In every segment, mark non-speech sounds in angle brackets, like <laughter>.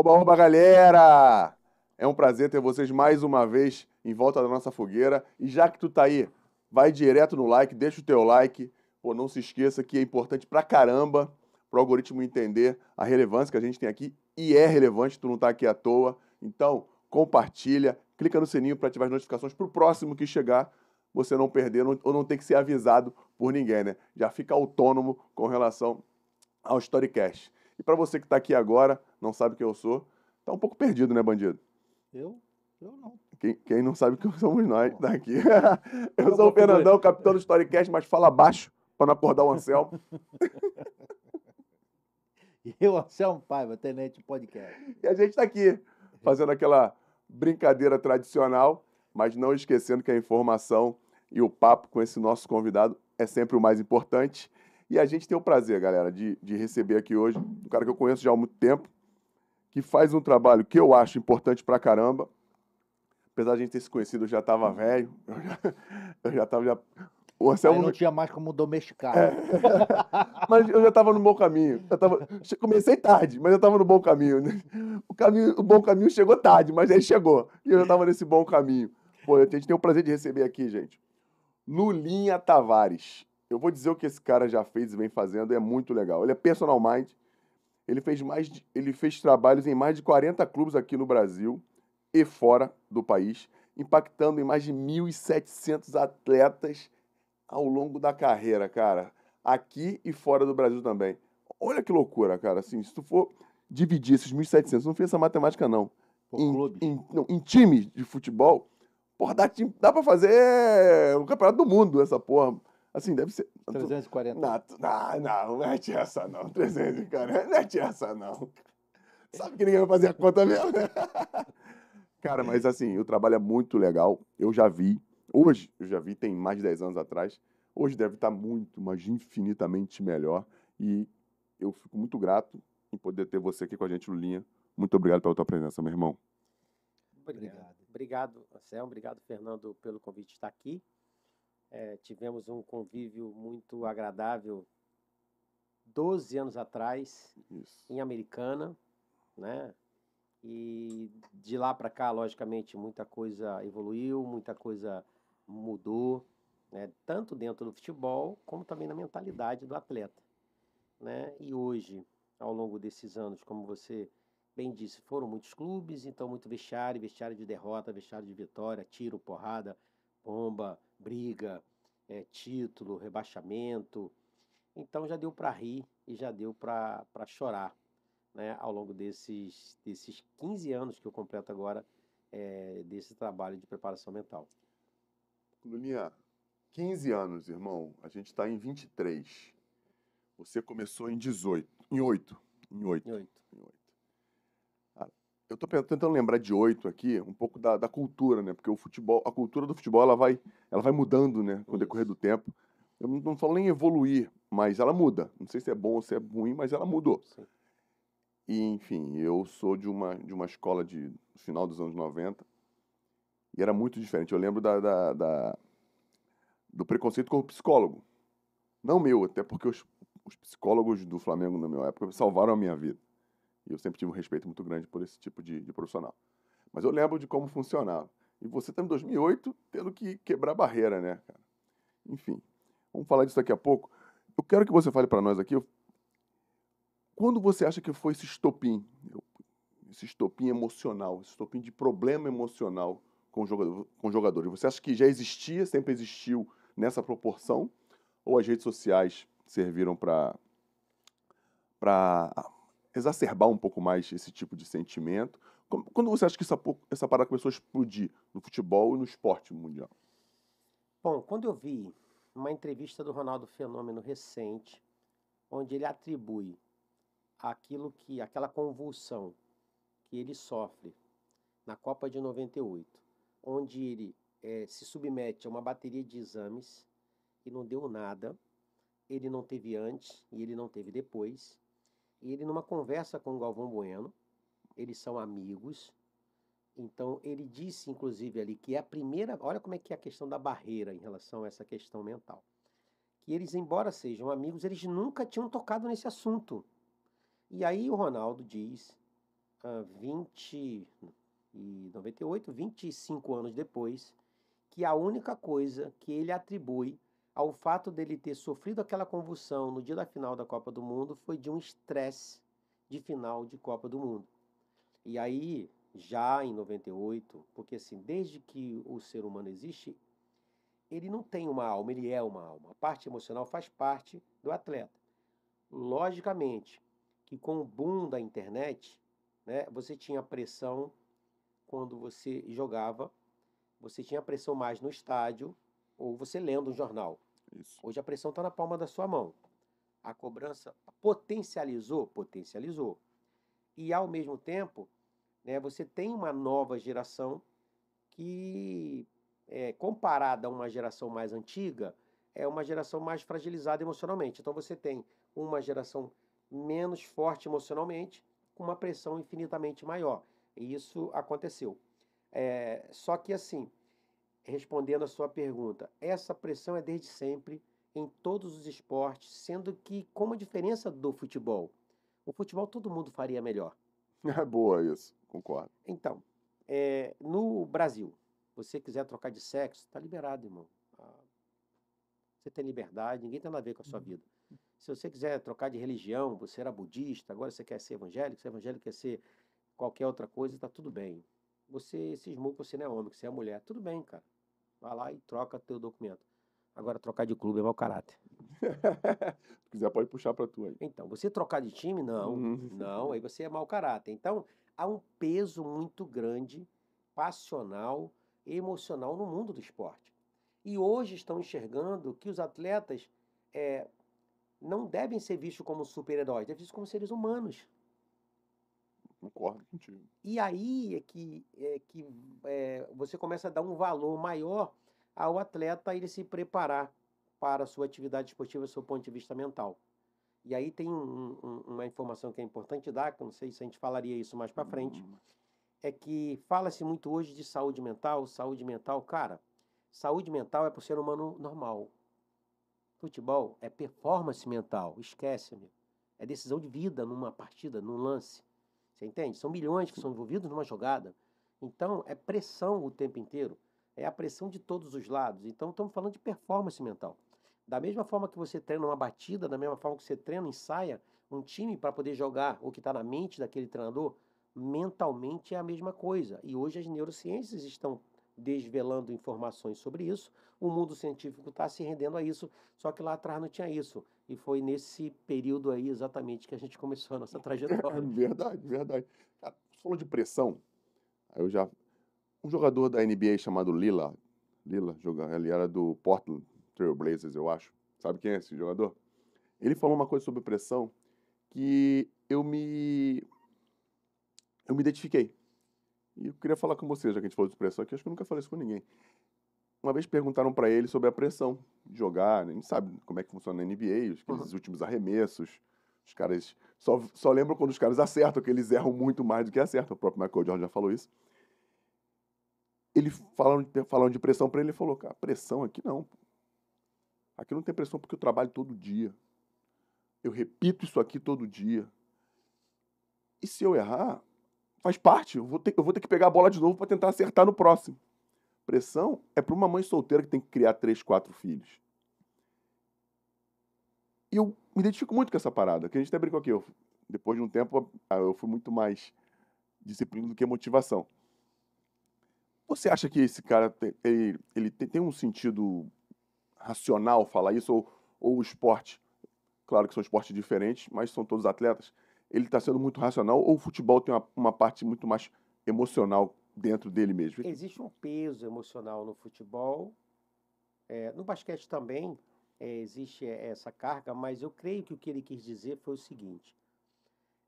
Oba, oba, galera! É um prazer ter vocês mais uma vez em volta da nossa fogueira. E já que tu tá aí, vai direto no like, deixa o teu like. Pô, não se esqueça que é importante pra caramba pro algoritmo entender a relevância que a gente tem aqui. E é relevante, tu não tá aqui à toa. Então, compartilha, clica no sininho para ativar as notificações pro próximo que chegar, você não perder ou não ter que ser avisado por ninguém, né? Já fica autônomo com relação ao Storycast. E para você que está aqui agora, não sabe quem eu sou, tá um pouco perdido, né, bandido? Eu? Eu não. Quem, quem não sabe quem somos nós, tá aqui. <laughs> eu sou o Fernandão, capitão do Storycast, mas fala baixo para não acordar o Anselmo. e <laughs> eu, Anselmo Paiva, Tenente Podcast. E a gente está aqui, fazendo aquela brincadeira tradicional, mas não esquecendo que a informação e o papo com esse nosso convidado é sempre o mais importante. E a gente tem o prazer, galera, de, de receber aqui hoje um cara que eu conheço já há muito tempo, que faz um trabalho que eu acho importante pra caramba. Apesar de a gente ter se conhecido, eu já estava velho, eu já, <laughs> eu já tava. Já... O Anselmo... não tinha mais como domesticar. É. <laughs> mas eu já estava no bom caminho. Eu tava... Comecei tarde, mas eu estava no bom caminho. <laughs> O, caminho. o bom caminho chegou tarde, mas ele chegou. E eu já estava nesse bom caminho. Pô, a gente tem o prazer de receber aqui, gente, Lulinha Tavares. Eu vou dizer o que esse cara já fez e vem fazendo, é muito legal. Ele é personal mind, ele fez, mais de, ele fez trabalhos em mais de 40 clubes aqui no Brasil e fora do país, impactando em mais de 1.700 atletas ao longo da carreira, cara. Aqui e fora do Brasil também. Olha que loucura, cara. Assim, se tu for dividir esses 1.700, não fez essa matemática, não. Em, em, não, em times de futebol, porra, dá, dá pra fazer o campeonato do mundo, essa porra. Assim, deve ser. 340. Não, não, não, mete essa não. 340. Mete essa não. Sabe que ninguém vai fazer a conta mesmo, né? <laughs> Cara, mas assim, o trabalho é muito legal. Eu já vi. Hoje, eu já vi, tem mais de 10 anos atrás. Hoje deve estar muito, mas infinitamente melhor. E eu fico muito grato em poder ter você aqui com a gente, Lulinha. Muito obrigado pela tua presença, meu irmão. Obrigado. Obrigado, Anselmo. Obrigado, Fernando, pelo convite de estar aqui. É, tivemos um convívio muito agradável 12 anos atrás Isso. em Americana, né? E de lá para cá, logicamente, muita coisa evoluiu, muita coisa mudou, né? Tanto dentro do futebol como também na mentalidade do atleta, né? E hoje, ao longo desses anos, como você bem disse, foram muitos clubes, então muito vestiário, vestiário de derrota, vestiário de vitória, tiro, porrada, bomba, briga, é, título, rebaixamento. Então já deu para rir e já deu para chorar né, ao longo desses, desses 15 anos que eu completo agora é, desse trabalho de preparação mental. Luninha, 15 anos, irmão. A gente está em 23. Você começou em 18. Em 8. Em 8. Em 8. Em 8 eu estou tentando lembrar de oito aqui, um pouco da, da, cultura, né? Porque o futebol, a cultura do futebol, ela vai, ela vai mudando, né? Com o decorrer do tempo. Eu não, não falo nem evoluir, mas ela muda. Não sei se é bom ou se é ruim, mas ela mudou. Sim. E, enfim, eu sou de uma, de uma escola de final dos anos 90 e era muito diferente. Eu lembro da, da, da do preconceito com o psicólogo. Não meu, até porque os, os psicólogos do Flamengo na minha época salvaram a minha vida. E eu sempre tive um respeito muito grande por esse tipo de, de profissional. Mas eu lembro de como funcionava. E você está em 2008 tendo que quebrar barreira, né, cara? Enfim, vamos falar disso daqui a pouco. Eu quero que você fale para nós aqui, quando você acha que foi esse estopim, esse estopim emocional, esse estopim de problema emocional com, jogador, com jogadores, você acha que já existia, sempre existiu nessa proporção? Ou as redes sociais serviram para exacerbar um pouco mais esse tipo de sentimento? Quando você acha que essa, essa parada começou a explodir no futebol e no esporte mundial? Bom, quando eu vi uma entrevista do Ronaldo Fenômeno recente, onde ele atribui aquilo que, aquela convulsão que ele sofre na Copa de 98, onde ele é, se submete a uma bateria de exames e não deu nada, ele não teve antes e ele não teve depois, ele, numa conversa com o Galvão Bueno, eles são amigos. Então, ele disse, inclusive, ali que é a primeira. Olha como é que é a questão da barreira em relação a essa questão mental. Que eles, embora sejam amigos, eles nunca tinham tocado nesse assunto. E aí o Ronaldo diz 20 e 98, 25 anos depois, que a única coisa que ele atribui ao fato dele ter sofrido aquela convulsão no dia da final da Copa do Mundo foi de um estresse de final de Copa do Mundo. E aí, já em 98, porque assim, desde que o ser humano existe, ele não tem uma alma, ele é uma alma. A parte emocional faz parte do atleta. Logicamente que com o boom da internet, né, você tinha pressão quando você jogava, você tinha pressão mais no estádio ou você lendo um jornal. Isso. Hoje a pressão está na palma da sua mão. A cobrança potencializou, potencializou. E ao mesmo tempo, né, você tem uma nova geração que, é, comparada a uma geração mais antiga, é uma geração mais fragilizada emocionalmente. Então você tem uma geração menos forte emocionalmente, com uma pressão infinitamente maior. E isso aconteceu. É, só que assim, respondendo a sua pergunta, essa pressão é desde sempre em todos os esportes, sendo que com a diferença do futebol, o futebol todo mundo faria melhor. <laughs> É boa isso, concordo. Então, é, no Brasil, você quiser trocar de sexo, está liberado, irmão. Ah, você tem liberdade, ninguém tem nada a ver com a sua vida. Se você quiser trocar de religião, você era budista, agora você quer ser evangélico, se é evangélico quer ser qualquer outra coisa, está tudo bem. Você cismou que você não é homem, que você é mulher, tudo bem, cara. Vai lá e troca teu documento. Agora, trocar de clube é mau caráter. <laughs> Se quiser, pode puxar para tu aí. Então, você trocar de time, não. Uhum. Não, aí você é mau caráter. Então, há um peso muito grande, passional, emocional no mundo do esporte. E hoje estão enxergando que os atletas é, não devem ser vistos como super-heróis, devem ser vistos como seres humanos. Concordo contigo. E aí é que, é que é, você começa a dar um valor maior ao atleta ele se preparar para a sua atividade esportiva do seu ponto de vista mental. E aí tem um, um, uma informação que é importante dar, que eu não sei se a gente falaria isso mais para frente, hum. é que fala-se muito hoje de saúde mental, saúde mental, cara, saúde mental é para o ser humano normal. Futebol é performance mental, esquece, amigo. É decisão de vida numa partida, num lance. Você entende? São milhões que são envolvidos numa jogada. Então, é pressão o tempo inteiro. É a pressão de todos os lados. Então, estamos falando de performance mental. Da mesma forma que você treina uma batida, da mesma forma que você treina, ensaia um time para poder jogar o que está na mente daquele treinador, mentalmente é a mesma coisa. E hoje as neurociências estão desvelando informações sobre isso. O mundo científico está se rendendo a isso, só que lá atrás não tinha isso. E foi nesse período aí exatamente que a gente começou a nossa <laughs> trajetória. verdade, verdade. Cara, você falou de pressão. Eu já. Um jogador da NBA chamado Lila, Lila, ele era do Portland Trail Blazers, eu acho. Sabe quem é esse jogador? Ele falou uma coisa sobre pressão que eu me eu me identifiquei. E eu queria falar com você, já que a gente falou de pressão aqui, acho que eu nunca falei isso com ninguém. Uma vez perguntaram para ele sobre a pressão de jogar, a gente sabe como é que funciona na NBA, os, uhum. últimos arremessos. Os caras só, só lembram quando os caras acertam, que eles erram muito mais do que acertam. O próprio Michael Jordan já falou isso. Ele falando, falando de pressão para ele, ele falou: cara, pressão aqui não. Aqui não tem pressão porque eu trabalho todo dia. Eu repito isso aqui todo dia. E se eu errar, Faz parte. Eu vou ter, eu vou ter que pegar a bola de novo para tentar acertar no próximo. Pressão é para uma mãe solteira que tem que criar três, quatro filhos. E eu me identifico muito com essa parada, que a gente até brincou aqui. Eu, depois de um tempo, eu fui muito mais disciplina do que motivação. Você acha que esse cara ele, ele tem um sentido racional falar isso? Ou, ou o esporte? Claro que são esportes diferentes, mas são todos atletas ele está sendo muito racional ou o futebol tem uma, uma parte muito mais emocional dentro dele mesmo? Existe um peso emocional no futebol, é, no basquete também é, existe essa carga, mas eu creio que o que ele quis dizer foi o seguinte: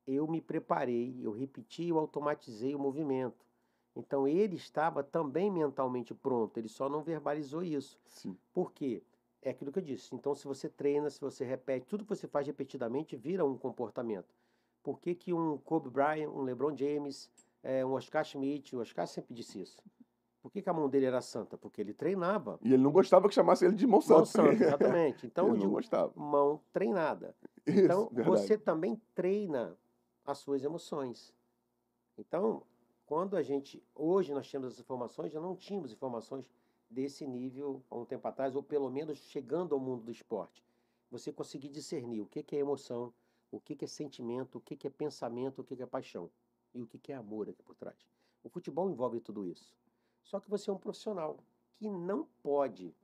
eu me preparei, eu repeti, eu automatizei o movimento. Então ele estava também mentalmente pronto, ele só não verbalizou isso. Sim. Por quê? É aquilo que eu disse. Então, se você treina, se você repete, tudo que você faz repetidamente vira um comportamento. Por que, que um Kobe Bryant, um LeBron James, é, um Oscar Schmidt, o Oscar sempre disse isso. Por que, que, a mão dele era santa? Porque ele treinava. E ele não gostava que chamasse ele de mão santa. Mão santa, exatamente. <laughs> Então, ele não gostava. mão treinada. Isso, então, verdade. você também treina as suas emoções. Então, quando a gente, hoje nós temos as informações, já não tínhamos informações desse nível há um tempo atrás, ou pelo menos chegando ao mundo do esporte. Você conseguir discernir o que é emoção, o que é sentimento, o que é pensamento, o que é paixão e o que é amor aqui por trás. O futebol envolve tudo isso. Só que você é um profissional que não pode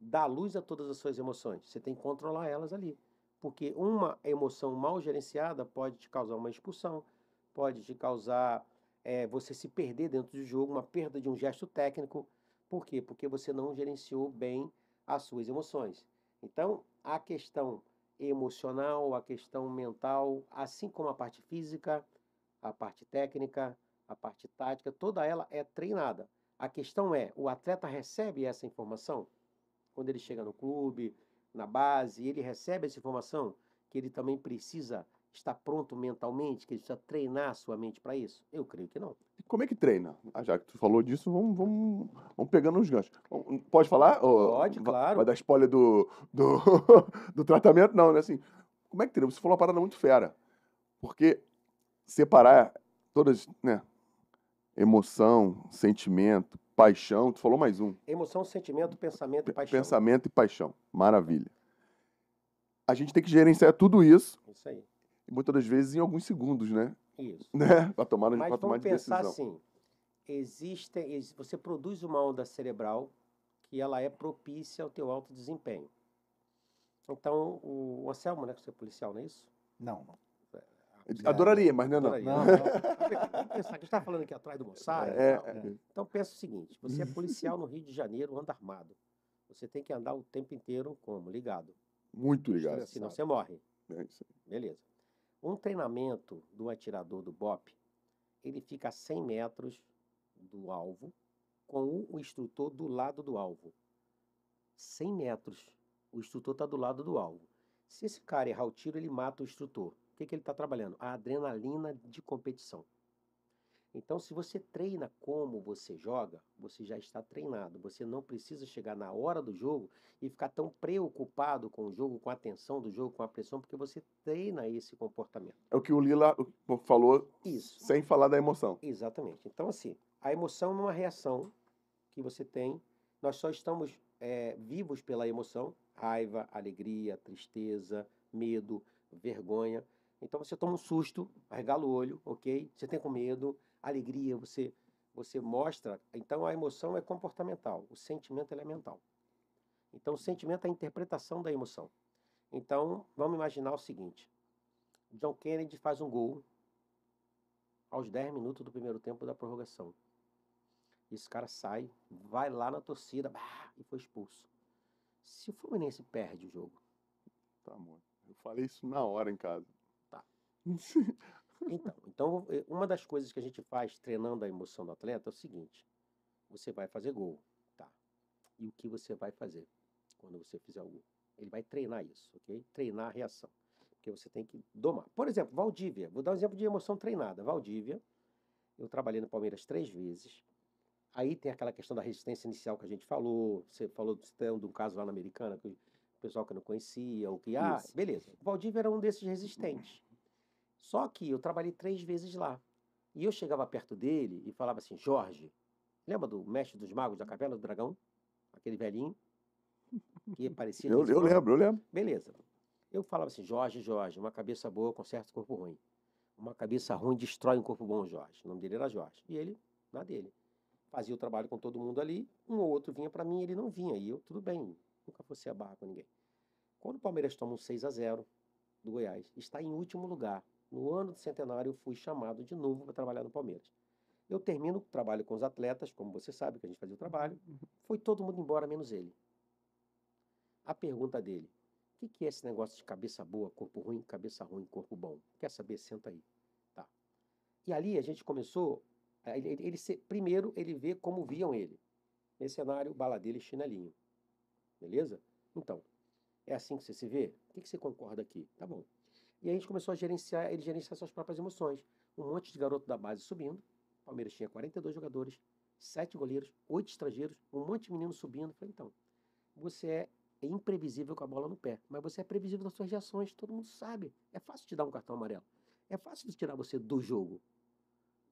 dar luz a todas as suas emoções. Você tem que controlar elas ali. Porque uma emoção mal gerenciada pode te causar uma expulsão, pode te causar é, você se perder dentro do jogo, uma perda de um gesto técnico. Por quê? Porque você não gerenciou bem as suas emoções. Então, a questão emocional, a questão mental, assim como a parte física, a parte técnica, a parte tática, toda ela é treinada. A questão é, o atleta recebe essa informação? Quando ele chega no clube, na base, ele recebe essa informação que ele também precisa estar pronto mentalmente, que ele precisa treinar a sua mente para isso? Eu creio que não. E como é que treina? Ah, já que tu falou disso, vamos, vamos, vamos pegando os ganchos. Pode falar? Pode, vai, claro. Vai dar spoiler do, do, <laughs> do tratamento? Não, né? Assim, como é que treina? Você falou uma parada muito fera. Porque separar todas, né? Emoção, sentimento, paixão. Tu falou mais um. Emoção, sentimento, pensamento e paixão. Pensamento e paixão. Maravilha. A gente tem que gerenciar tudo isso. Isso aí. E muitas das vezes em alguns segundos, né? Isso. Né? Para tomar, Mas pra tomar vamos de pensar decisão. assim: existe, você produz uma onda cerebral que ela é propícia ao teu alto desempenho. Então, o Anselmo, né, que você é policial, não é isso? Não, não. Adoraria, mas não é não. Não, Vamos pensar, que a gente está falando aqui atrás do Mossad. e É, tal. é. Então pensa o seguinte: você é policial no Rio de Janeiro, anda armado. Você tem que andar o tempo inteiro como? Ligado. Muito ligado. Senão você morre. É isso aí. Beleza. Um treinamento do atirador do BOP, ele fica a 100 metros do alvo, com o instrutor do lado do alvo. 100 metros. O instrutor está do lado do alvo. Se esse cara errar o tiro, ele mata o instrutor. O que, que ele está trabalhando? A adrenalina de competição. Então, se você treina como você joga, você já está treinado. Você não precisa chegar na hora do jogo e ficar tão preocupado com o jogo, com a tensão do jogo, com a pressão, porque você treina esse comportamento. É o que o Lila falou Isso. sem falar da emoção. Exatamente. Então, assim, a emoção é uma reação que você tem. Nós só estamos é, vivos pela emoção: raiva, alegria, tristeza, medo, vergonha. Então, você toma um susto, arregala o olho, ok? Você tem com medo, alegria, você, você mostra. Então, a emoção é comportamental, o sentimento é mental. Então, o sentimento é a interpretação da emoção. Então, vamos imaginar o seguinte: John Kennedy faz um gol aos 10 minutos do primeiro tempo da prorrogação. Esse cara sai, vai lá na torcida bah, e foi expulso. Se o Fluminense perde o jogo, Tá, amor. Eu falei isso na hora em casa. Tá. <laughs> então, então, eh, uma das coisas que a gente faz treinando a emoção do atleta é o seguinte: você vai fazer gol, tá? E o que você vai fazer quando você fizer o gol? Ele vai treinar isso, ok? Treinar a reação. Porque você tem que domar. Por exemplo, Valdívia. Vou dar um exemplo de emoção treinada. Valdívia, eu trabalhei no Palmeiras três vezes. Aí tem aquela questão da resistência inicial que a gente falou. Você falou de um caso lá na Americana, que o pessoal que não conhecia, ou que. Ah, beleza. O Valdívia era um desses resistentes. Só que eu trabalhei três vezes lá. E eu chegava perto dele e falava assim: Jorge, lembra do mestre dos magos da Caverna do Dragão? Aquele velhinho? Que <laughs> parecia. Eu, eu lembro, eu lembro. Beleza. Eu falava assim, Jorge, Jorge, uma cabeça boa conserta o corpo ruim. Uma cabeça ruim destrói um corpo bom, Jorge. O nome dele era Jorge. E ele, na dele. Fazia o trabalho com todo mundo ali, um ou outro vinha para mim, ele não vinha. E eu, tudo bem, nunca fosse a barra com ninguém. Quando o Palmeiras toma um 6 a 0 do Goiás, está em último lugar. No ano do centenário, eu fui chamado de novo para trabalhar no Palmeiras. Eu termino o trabalho com os atletas, como você sabe que a gente fazia o trabalho. Foi todo mundo embora, menos ele. A pergunta dele: o que, que é esse negócio de cabeça boa, corpo ruim, cabeça ruim, corpo bom? Quer saber? Senta aí. Tá. E ali a gente começou. Ele, ele, ele se- primeiro, ele vê como viam ele. Mercenário, baladeiro e chinelinho. Beleza? Então, é assim que você se vê? O que, que você concorda aqui? Tá bom. E a gente começou a gerenciar, ele gerenciar suas próprias emoções. Um monte de garoto da base subindo. O Palmeiras tinha 42 jogadores, 7 goleiros, 8 estrangeiros, um monte de menino subindo. Falei, então, você é imprevisível com a bola no pé, mas você é previsível nas suas reações, todo mundo sabe. É fácil te dar um cartão amarelo. É fácil tirar você do jogo.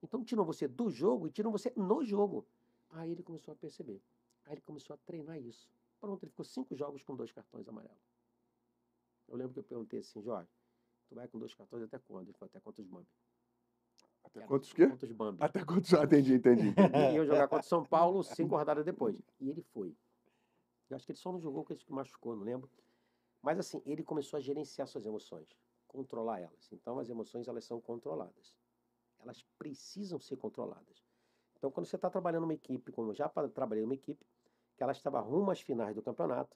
Então tiram você do jogo e tiram você no jogo. Aí ele começou a perceber. Aí ele começou a treinar isso. Pronto, ele ficou cinco jogos com dois cartões amarelos. Eu lembro que eu perguntei assim, Jorge, tu vai com dois cartões até quando? Ele falou, até quantos Bambi? Até quantos quê? Quantos Bambi. Até quantos? Ah, entendi, entendi. entendi. <laughs> E eu jogar contra o São Paulo cinco rodadas depois. E ele foi. Eu acho que ele só não jogou porque ele se machucou, não lembro. Mas assim, ele começou a gerenciar suas emoções, controlar elas. Então as emoções elas são controladas. Elas precisam ser controladas. Então quando você está trabalhando numa equipe, como eu já trabalhei numa equipe, que ela estava rumo às finais do campeonato,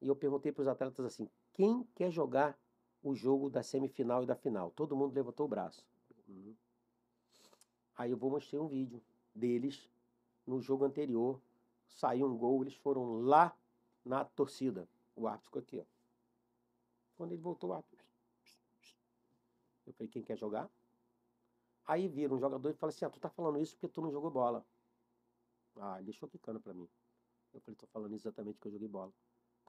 e eu perguntei para os atletas assim: quem quer jogar o jogo da semifinal e da final? Todo mundo levantou o braço. Uhum. Aí eu vou mostrar um vídeo deles no jogo anterior. Saiu um gol, eles foram lá na torcida. O árbitro ficou aqui, ó. Quando ele voltou, o árbitro. Eu falei, quem quer jogar? Aí viram um jogador e falaram assim: ah, tu tá falando isso porque tu não jogou bola. Ah, ele deixou quicando para mim. Eu falei, tô falando exatamente porque eu joguei bola.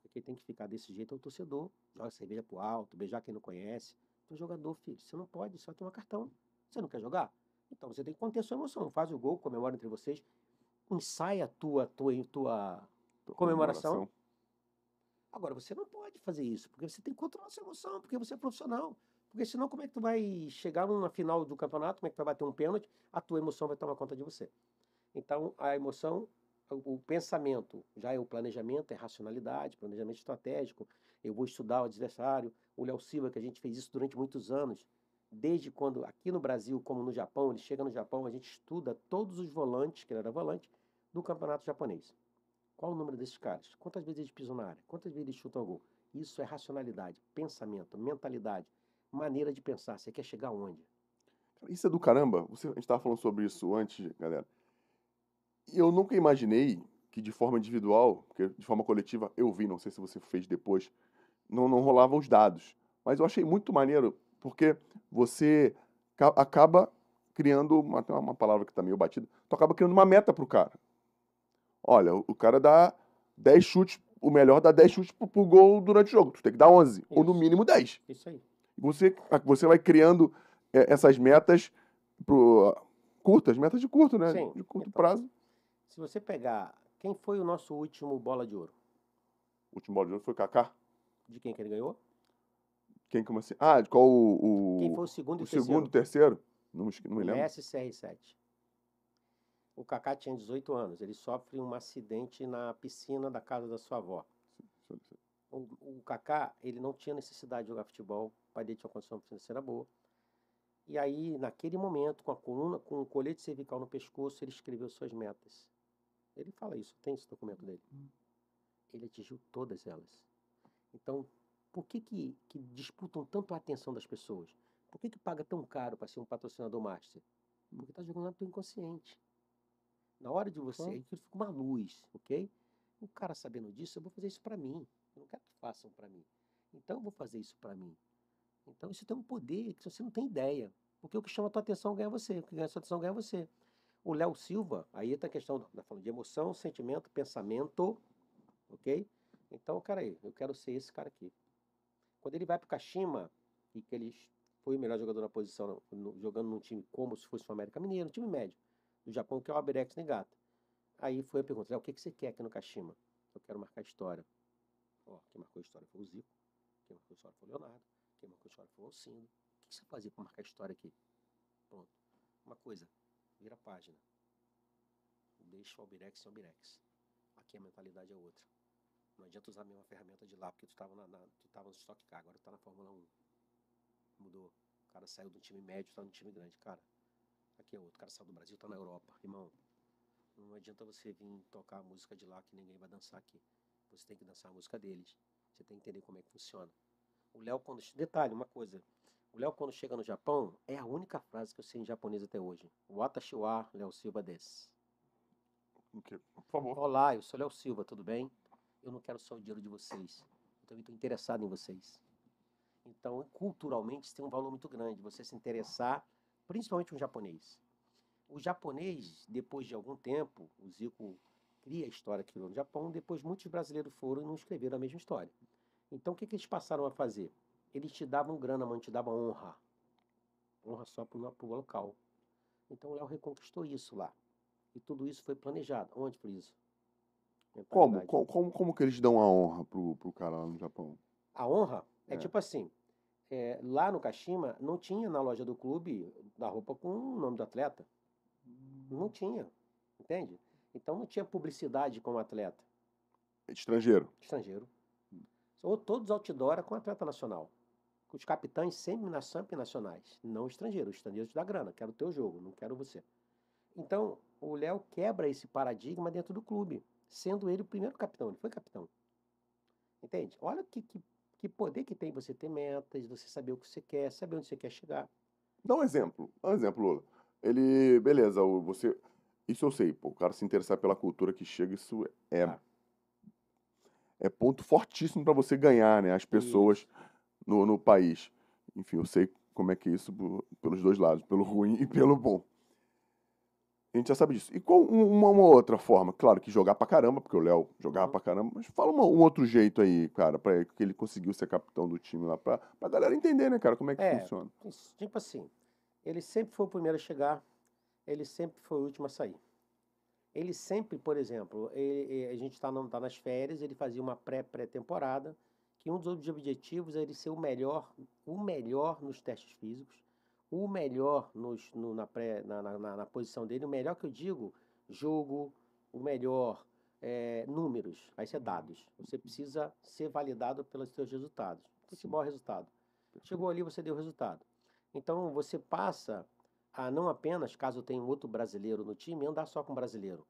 Porque tem que ficar desse jeito é o torcedor. Joga cerveja pro alto, beijar quem não conhece. É jogador, filho. Você não pode, só tomar cartão. Você não quer jogar? Então você tem que conter a sua emoção. Faz o gol, comemora entre vocês. Ensaia a tua, tua, tua, comemoração. comemoração. Agora, você não pode fazer isso, porque você tem que controlar a sua emoção, porque você é profissional. Porque senão, como é que tu vai chegar numa final do campeonato, como é que tu vai bater um pênalti, a tua emoção vai tomar conta de você. Então, a emoção, o pensamento já é o planejamento, é racionalidade, planejamento estratégico. Eu vou estudar o adversário. O Léo Silva, que a gente fez isso durante muitos anos, desde quando, aqui no Brasil, como no Japão, ele chega no Japão, a gente estuda todos os volantes, que ele era volante, do campeonato japonês. Qual o número desses caras? Quantas vezes eles pisam na área? Quantas vezes eles chutam gol? Isso é racionalidade, pensamento, mentalidade, maneira de pensar. Você quer chegar onde? Isso é do caramba. Você, a gente estava falando sobre isso antes, galera. Eu nunca imaginei que de forma individual, porque de forma coletiva eu vi, não sei se você fez depois, não, não rolavam os dados. Mas eu achei muito maneiro, porque você acaba criando, uma, uma palavra que está meio batida, tu acaba criando uma meta para o cara. Olha, o cara dá 10 chutes, o melhor dá 10 chutes pro, pro gol durante o jogo. Tu tem que dar 11, Isso. ou no mínimo 10. Isso aí. Você, você vai criando é, essas metas pro, curtas, metas de curto, né? Sim. De curto prazo. Se você pegar. Quem foi o nosso último bola de ouro? O último bola de ouro foi o Kaká. De quem que ele ganhou? Quem como assim? Ah, de qual o. o quem foi o segundo o e terceiro? segundo e terceiro? Não, não me lembro. SCR7. O Kaká tinha 18 anos. Ele sofre um acidente na piscina da casa da sua avó. O, o Kaká, ele não tinha necessidade de jogar futebol. O pai dele tinha uma condição financeira boa. E aí, naquele momento, com a coluna, com o colete cervical no pescoço, ele escreveu suas metas. Ele fala isso, tem esse documento dele. Ele atingiu todas elas. Então, por que, que, que disputam tanto a atenção das pessoas? Por que, que paga tão caro para ser um patrocinador master? Porque está jogando no teu inconsciente. Na hora de você, aquilo fica uma luz, ok? O cara sabendo disso, eu vou fazer isso para mim. Eu não quero que façam para mim. Então eu vou fazer isso para mim. Então isso tem um poder que você não tem ideia. Porque o que chama a tua atenção ganha você. O que ganha a sua atenção ganha você. O Léo Silva, aí está a questão, tá falando de emoção, sentimento, pensamento, ok? Então, cara aí, eu quero ser esse cara aqui. Quando ele vai para o Kashima, e que ele foi o melhor jogador na posição, no, jogando num time como se fosse o América Mineiro, um time médio do Japão, que é o Aberex Negata. Aí foi a pergunta, o que, que você quer aqui no Kashima? Eu quero marcar história. Ó, quem marcou história foi o Zico, quem marcou história foi o Leonardo, quem marcou história foi o Alcindo. O que você fazia para marcar história aqui? Pronto. Uma coisa, vira a página. Deixa o Albirex em Albirex. Aqui a mentalidade é outra. Não adianta usar a mesma ferramenta de lá, porque tu estava na, na, tu tava no Stock Car, agora tu tá na Fórmula 1. Mudou. O cara saiu do time médio, está no time grande. Cara, Aqui é outro, o cara saiu do Brasil, tá na Europa. Irmão, não adianta você vir tocar a música de lá que ninguém vai dançar aqui. Você tem que dançar a música deles. Você tem que entender como é que funciona. O Léo, quando. Detalhe, uma coisa. O Léo, quando chega no Japão, é a única frase que eu sei em japonês até hoje. Watashi wa Léo Silva des. Okay. Por favor. Olá, eu sou Léo Silva, tudo bem? Eu não quero só o dinheiro de vocês. Eu também estou interessado em vocês. Então, culturalmente, isso tem um valor muito grande. Você se interessar principalmente um japonês. O japonês, depois de algum tempo, o Zico cria a história que criou no Japão, depois muitos brasileiros foram e não escreveram a mesma história. Então o que, que eles passaram a fazer? Eles te davam grana, mas não te davam honra. Honra só para o local. Então o Léo reconquistou isso lá. E tudo isso foi planejado. Onde, por isso? Como? como? Como, como que eles dão a honra pro, pro cara lá no Japão? A honra é, é tipo assim, é, lá no Kashima não tinha na loja do clube da roupa com o nome do atleta. Não tinha, entende? Então não tinha publicidade com o atleta. Estrangeiro. Estrangeiro. Ou todos outdoor com atleta nacional. Os capitães sempre na sempre nacionais, não estrangeiros. Estrangeiros da grana, quero o teu jogo, não quero você. Então, o Léo quebra esse paradigma dentro do clube, sendo ele o primeiro capitão. Ele foi capitão. Entende? Olha que, que, que poder que tem você ter metas, você saber o que você quer, saber onde você quer chegar. Dá um exemplo. Dá um exemplo, Lula. Ele, beleza, você. Isso eu sei, pô, o cara se interessar pela cultura que chega, isso é. Ah. É ponto fortíssimo para você ganhar, né? As pessoas no, no país. Enfim, eu sei como é que é isso pelos dois lados, pelo ruim e pelo bom. A gente já sabe disso. E com uma, uma, outra forma, claro que jogar pra caramba, porque o Léo jogava uhum. pra caramba, mas fala uma, um outro jeito aí, cara, pra que ele conseguiu ser capitão do time lá, pra, pra galera entender, né, cara, como é que é, funciona. Tipo assim, ele sempre foi o primeiro a chegar, ele sempre foi o último a sair. Ele sempre, por exemplo, ele, a gente está tá nas férias, ele fazia uma pré-pré-temporada, que um dos objetivos era ele ser o melhor, o melhor nos testes físicos, o melhor nos, no, na, pré, na, na, na, posição dele, o melhor que eu digo, jogo, o melhor, é, números, vai ser dados. Você precisa ser validado pelos seus resultados. Futebol é resultado. Chegou ali, você deu resultado. Então você passa a não apenas, caso tenha um outro brasileiro no time, andar só com brasileiro.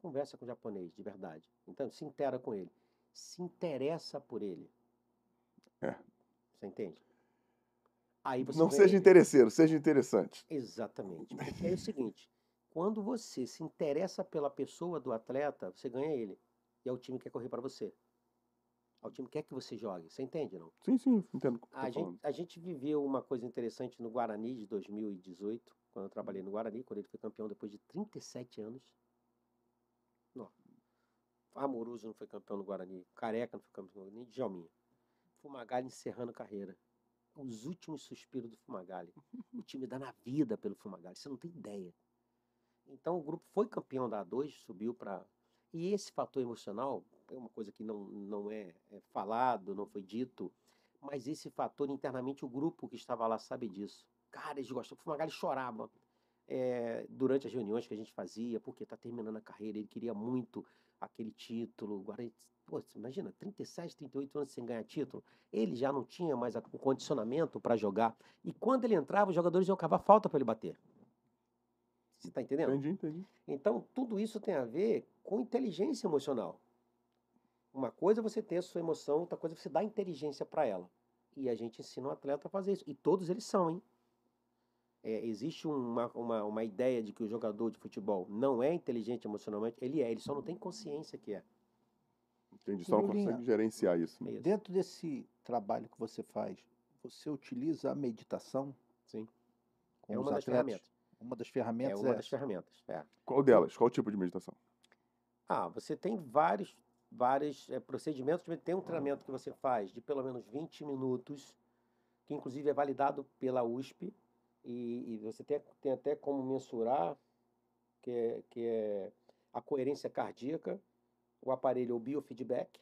Conversa com o japonês, de verdade. Então se intera com ele. Se interessa por ele. É. Você entende? Aí você não seja interesseiro, seja interessante. Exatamente. Porque é o seguinte: quando você se interessa pela pessoa do atleta, você ganha ele. E é o time que quer correr para você. É o time que quer que você jogue. Você entende, não? Sim, sim, entendo. A gente, a gente viveu uma coisa interessante no Guarani de 2018, quando eu trabalhei no Guarani, quando ele foi campeão depois de 37 anos. Não. Amoroso não foi campeão no Guarani. Careca não foi campeão nem de Jalminha. Fumagalli encerrando carreira os últimos suspiros do Fumagalli. <laughs> O time dá na vida pelo Fumagalli, você não tem ideia. Então o grupo foi campeão da A2, subiu para. E esse fator emocional é uma coisa que não, não é, é falado, não foi dito, mas esse fator internamente o grupo que estava lá sabe disso. Cara, eles gostam. O Fumagalli chorava é, durante as reuniões que a gente fazia, porque está terminando a carreira, ele queria muito aquele título. Pô, imagina, 37, 38 anos sem ganhar título. Ele já não tinha mais o condicionamento para jogar. E quando ele entrava, os jogadores iam cavar falta para ele bater. Você está entendendo? Entendi, entendi. Então, tudo isso tem a ver com inteligência emocional. Uma coisa é você ter a sua emoção, outra coisa é você dar inteligência para ela. E a gente ensina o atleta a fazer isso. E todos eles são, hein? É, existe uma, uma, uma ideia de que o jogador de futebol não é inteligente emocionalmente. Ele é, ele só não tem consciência que é. Entendi, só não consegue gerenciar isso. Né? Dentro desse trabalho que você faz, você utiliza a meditação? Sim. é uma das ferramentas. Uma das ferramentas é uma é das ferramentas. É. Qual delas? Qual tipo de meditação? Ah, você tem vários, vários é, procedimentos. Tem um treinamento que você faz de pelo menos 20 minutos, que inclusive é validado pela USP, e, e você tem, tem até como mensurar, que é, que é a coerência cardíaca, o aparelho é o biofeedback.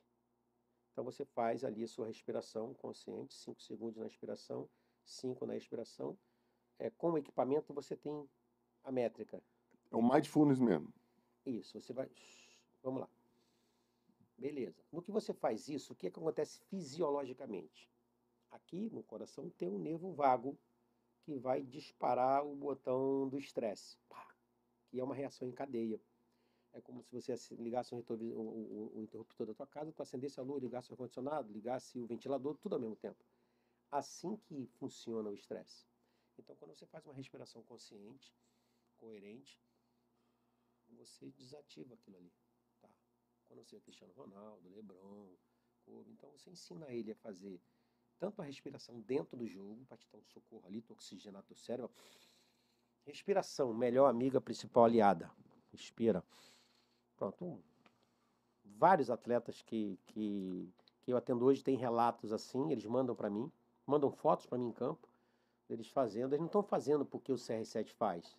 Então você faz ali a sua respiração consciente, 5 segundos na inspiração, 5 na expiração. É, com o equipamento você tem a métrica. É o mindfulness mesmo. Isso, você vai. Vamos lá. Beleza. No que você faz isso, o que, é que acontece fisiologicamente? Aqui no coração tem um nervo vago que vai disparar o botão do estresse, que é uma reação em cadeia. É como se você ligasse o, o, o interruptor da tua casa, tu acendesse a luz, ligasse o ar-condicionado, ligasse o ventilador, tudo ao mesmo tempo. Assim que funciona o estresse. Então, quando você faz uma respiração consciente, coerente, você desativa aquilo ali. Tá? Quando você é Cristiano Ronaldo, Lebron, Kobe, então você ensina ele a fazer tanto a respiração dentro do jogo, para te dar um socorro ali, tu oxigenar teu cérebro. Respiração, melhor amiga, principal aliada. Respira. Pronto. Vários atletas que, que, que eu atendo hoje têm relatos assim, eles mandam para mim, mandam fotos para mim em campo, eles fazendo. Eles não estão fazendo porque o CR7 faz.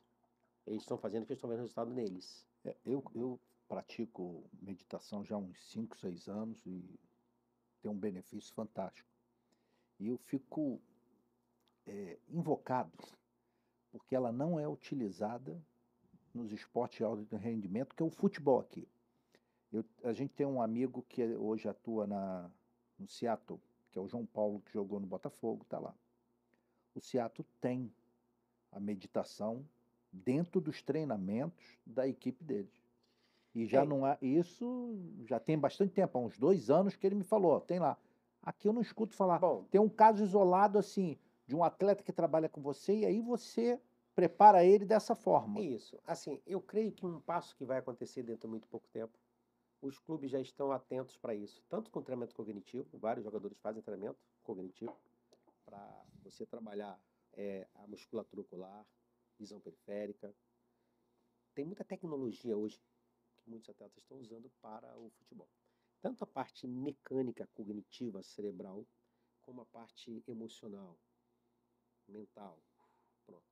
Eles estão fazendo que eles estão vendo resultado neles. É, eu, eu pratico meditação já há uns 5, 6 anos e tem um benefício fantástico. E eu fico é, invocado porque ela não é utilizada nos esportes de alto rendimento, que é o futebol aqui. Eu, a gente tem um amigo que hoje atua na, no Seattle, que é o João Paulo, que jogou no Botafogo, está lá. O Seattle tem a meditação dentro dos treinamentos da equipe deles. E já é. não há. Isso já tem bastante tempo, há uns dois anos que ele me falou, tem lá. Aqui eu não escuto falar. Bom, tem um caso isolado assim, de um atleta que trabalha com você, e aí você prepara ele dessa forma. Isso. Assim, eu creio que um passo que vai acontecer dentro de muito pouco tempo, os clubes já estão atentos para isso, tanto com treinamento cognitivo, vários jogadores fazem treinamento cognitivo, para você trabalhar é, a musculatura ocular, visão periférica. Tem muita tecnologia hoje que muitos atletas estão usando para o futebol. Tanto a parte mecânica cognitiva cerebral, como a parte emocional, mental. Pronto.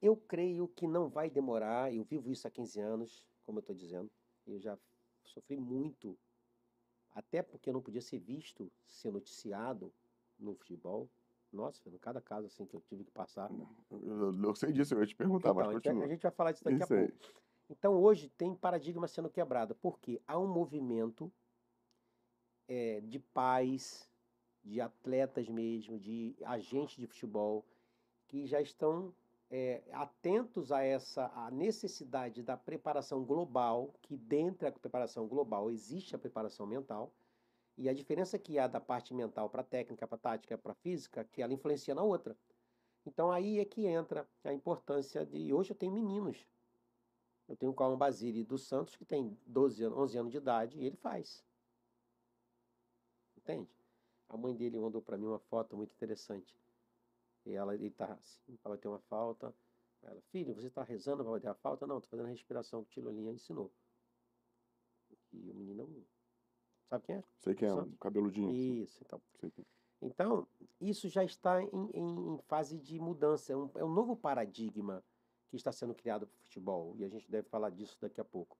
Eu creio que não vai demorar, eu vivo isso há 15 anos, como eu estou dizendo, eu já sofri muito, até porque eu não podia ser visto, ser noticiado no futebol. Nossa, Fernando, cada caso assim que eu tive que passar. Eu, eu sei disso, eu ia te perguntar, então, mas a continua. a gente vai falar disso daqui Isso a aí. Então hoje tem paradigma sendo quebrado, porque há um movimento é, de pais, de atletas mesmo, de agentes de futebol, que já estão é, atentos a essa a necessidade da preparação global, que dentro da preparação global existe a preparação mental, e a diferença que há da parte mental para técnica, para tática, para física, que ela influencia na outra. Então aí é que entra a importância de. Hoje eu tenho meninos. Eu tenho o Calma Basile dos Santos, que tem 12 anos, 11 anos de idade, e ele faz. Entende? A mãe dele mandou para mim uma foto muito interessante. E ela, ele tá assim, vai ter uma falta. Ela, filho, você está rezando para bater a falta? Não, estou fazendo a respiração que o Tilolinha ensinou. E o menino, sabe quem é? Sei quem é, um cabeludinho. assim. Isso, então. Sei quem é. Então, isso já está em, em- em fase de mudança. É um, é um novo paradigma que está sendo criado para o futebol. E a gente deve falar disso daqui a pouco.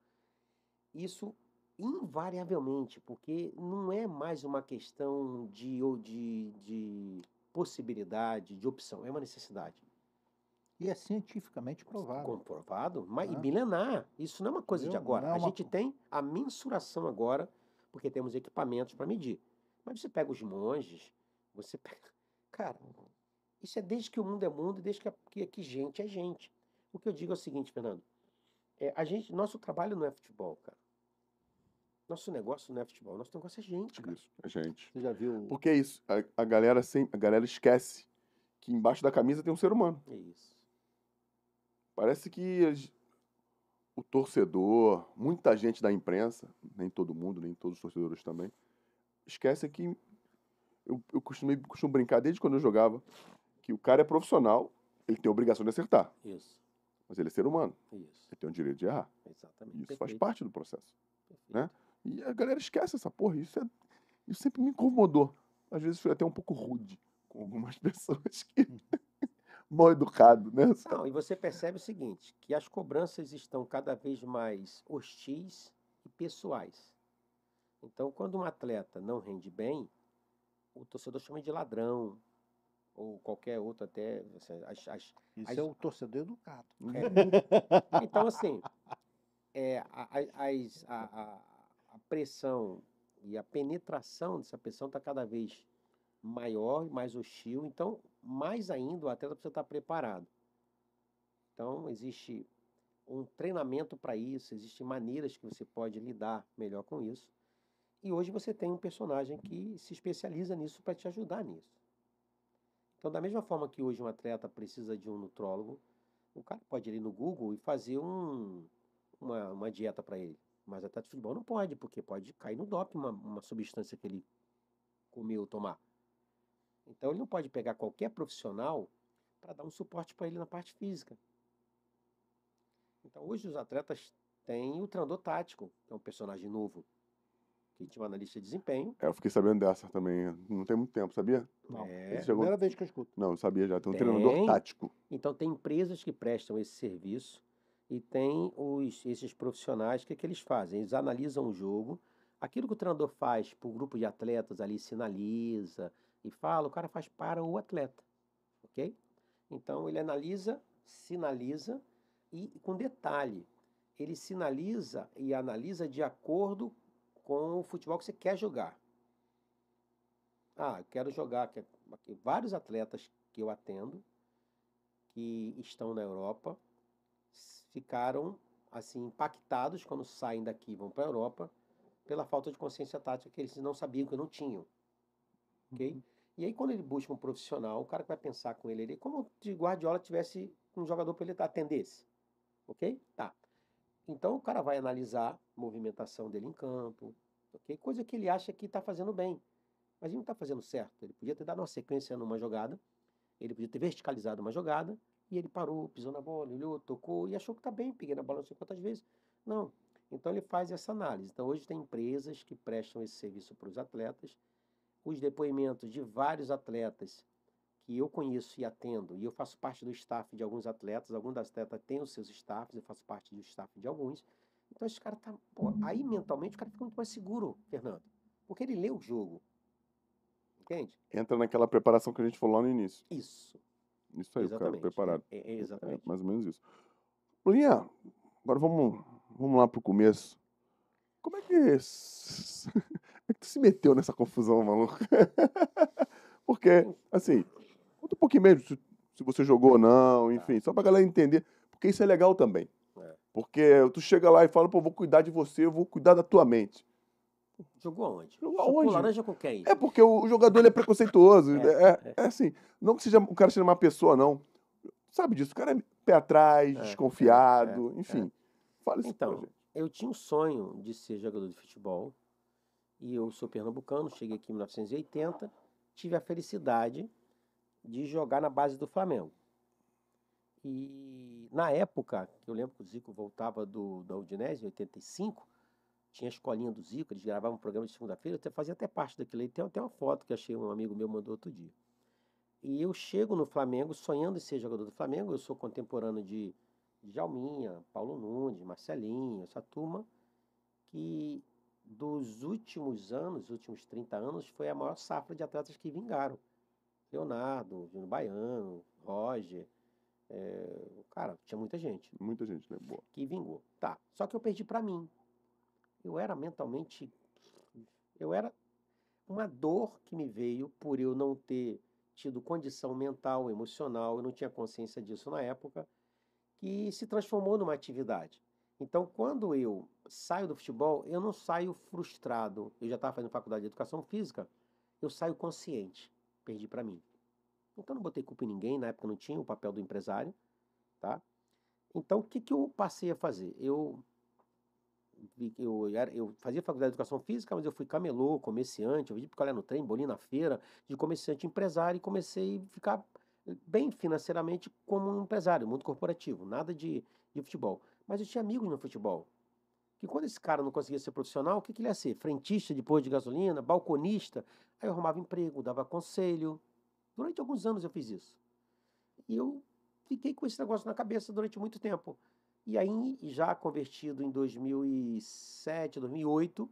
Isso invariavelmente, porque não é mais uma questão de, ou de, de possibilidade, de opção, é uma necessidade. E é cientificamente provável. Comprovado, mas e Ah. milenar. Isso não é uma coisa de agora. É A uma gente co- tem a mensuração agora, porque temos equipamentos para medir. Mas você pega os monges, você pega. Cara, isso é desde que o mundo é mundo e desde que, a- que, que gente é gente. O que eu digo é o seguinte, Fernando. É, a gente, nosso trabalho não é futebol, cara. Nosso negócio não é futebol, nosso negócio é gente, cara. Isso, é gente. Você já viu? Porque é isso, a, a galera a galera esquece que embaixo da camisa tem um ser humano. É isso. Parece que o torcedor, muita gente da imprensa, nem todo mundo, nem todos os torcedores também, esquece que eu, eu costumei, costumo brincar desde quando eu jogava que o cara é profissional, ele tem a obrigação de acertar, Isso. Mas ele é ser humano, Isso. ele tem o direito de errar. Exatamente. E isso faz Perfeito, parte do processo. perfeito. né? E a galera esquece essa porra. Isso, é, isso sempre me incomodou. Às vezes fui até um pouco rude com algumas <laughs> pessoas que. <laughs> mal educado, né? Não, e você percebe o seguinte, que as cobranças estão cada vez mais hostis e pessoais. Então, quando um atleta não rende bem, o torcedor chama de ladrão, ou qualquer outro até. assim, as- as- Isso As- é o torcedor educado. É. <laughs> Então, assim, é, a, as- a- a- pressão e a penetração dessa pressão está cada vez maior mais hostil. Então, mais ainda, o atleta precisa estar preparado. Então, existe um treinamento para isso, existem maneiras que você pode lidar melhor com isso. E hoje você tem um personagem que se especializa nisso para te ajudar nisso. Então, da mesma forma que hoje um atleta precisa de um nutrólogo, o cara pode ir no Google e fazer um, uma, uma dieta para ele. Mas atleta de futebol não pode, porque pode cair no doping uma, uma substância que ele comeu ou tomar. Então ele não pode pegar qualquer profissional para dar um suporte para ele na parte física. Então hoje os atletas têm o treinador tático, que é um personagem novo. Que tinha um analista de desempenho. É, eu fiquei sabendo dessa também. Não tem muito tempo, sabia? Não, É. é a primeira vez que eu escuto. Não, eu sabia já. Tem um Tem. treinador tático. Então, tem empresas que prestam esse serviço e tem os, esses profissionais, o que, que eles fazem? Eles analisam o jogo, aquilo que o treinador faz para o grupo de atletas ali, sinaliza e fala, o cara faz para o atleta, ok? Então, ele analisa, sinaliza e, com detalhe, ele sinaliza e analisa de acordo com o futebol que você quer jogar. Ah, eu quero jogar. aqui, Vários atletas que eu atendo, que estão na Europa ficaram assim impactados quando saem daqui e vão para a Europa pela falta de consciência tática que eles não sabiam que não tinham, ok? E aí quando ele busca um profissional, o cara que vai pensar com ele, ele é como se Guardiola tivesse um jogador para ele atendesse, ok? Tá. Então o cara vai analisar a movimentação dele em campo, ok? Coisa que ele acha que está fazendo bem, mas ele não está fazendo certo. Ele podia ter dado uma sequência numa jogada, ele podia ter verticalizado uma jogada e ele parou, pisou na bola, olhou, tocou e achou que está bem, peguei na bola não sei quantas vezes. Não. Então ele faz essa análise. Então hoje tem empresas que prestam esse serviço para os atletas. Os depoimentos de vários atletas que eu conheço e atendo, e eu faço parte do staff de alguns atletas, alguns das atletas têm os seus staffs, eu faço parte do staff de alguns. Então esse cara tá. pô, aí mentalmente o cara fica muito mais seguro, Fernando. Porque ele lê o jogo. Entende? Entra naquela preparação que a gente falou lá no início. Isso. Isso aí, o cara exatamente. preparado. É, é É, exatamente. mais ou menos isso. Linha, agora vamos, vamos lá pro começo. Como é que. <laughs> Como é que tu se meteu nessa confusão, maluco? <laughs> Porque, assim, conta um pouquinho mesmo se, se você jogou ou não, enfim, só pra galera entender. Porque isso é legal também. É. Porque tu chega lá e fala, pô, vou cuidar de você, eu vou cuidar da tua mente. Jogou aonde? Jogou aonde? laranja com quem? É porque o, jogador ele é preconceituoso. <laughs> É, É, é assim, não que seja, o cara seja uma pessoa, não. Sabe disso, o cara é pé atrás, É, desconfiado, é, é, enfim. Fala isso Então, eu tinha um sonho de ser jogador de futebol. E eu sou pernambucano, cheguei aqui em 1980. Tive a felicidade de jogar na base do Flamengo. E na época, que eu lembro que o Zico voltava do, da Udinese, em 85, tinha a escolinha do Zico, eles gravavam um programa de segunda-feira, eu fazia até parte daquilo aí. Tem até uma foto que achei um amigo meu mandou outro dia. E eu chego no Flamengo sonhando em ser jogador do Flamengo. Eu sou contemporâneo de, de Jalminha, Paulo Nunes, Marcelinho, essa turma, que dos últimos anos, últimos 30 anos, foi a maior safra de atletas que vingaram. Leonardo, Júnior Baiano, Roger, é, cara, tinha muita gente Muita gente, né? Boa. que vingou. Tá. Só que eu perdi pra mim. Eu era mentalmente. Eu era uma dor que me veio por eu não ter tido condição mental, emocional, eu não tinha consciência disso na época, que se transformou numa atividade. Então, quando eu saio do futebol, eu não saio frustrado. Eu já estava fazendo faculdade de educação física, eu saio consciente. Perdi pra mim. Então, não botei culpa em ninguém, na época não tinha o papel do empresário, tá? Então, o que, que eu passei a fazer? Eu, eu, eu fazia faculdade de educação física, mas eu fui camelô, comerciante, eu vi picolé no trem, bolinho na feira, de comerciante empresário, e comecei a ficar bem financeiramente como um empresário, mundo corporativo, nada de, de futebol. Mas eu tinha amigos no futebol. Que quando esse cara não conseguia ser profissional, o que, que ele ia ser? Frentista de posto de gasolina, balconista. Aí eu arrumava emprego, dava conselho. Durante alguns anos eu fiz isso. E eu fiquei com esse negócio na cabeça durante muito tempo. E aí, já convertido em 2007, 2008,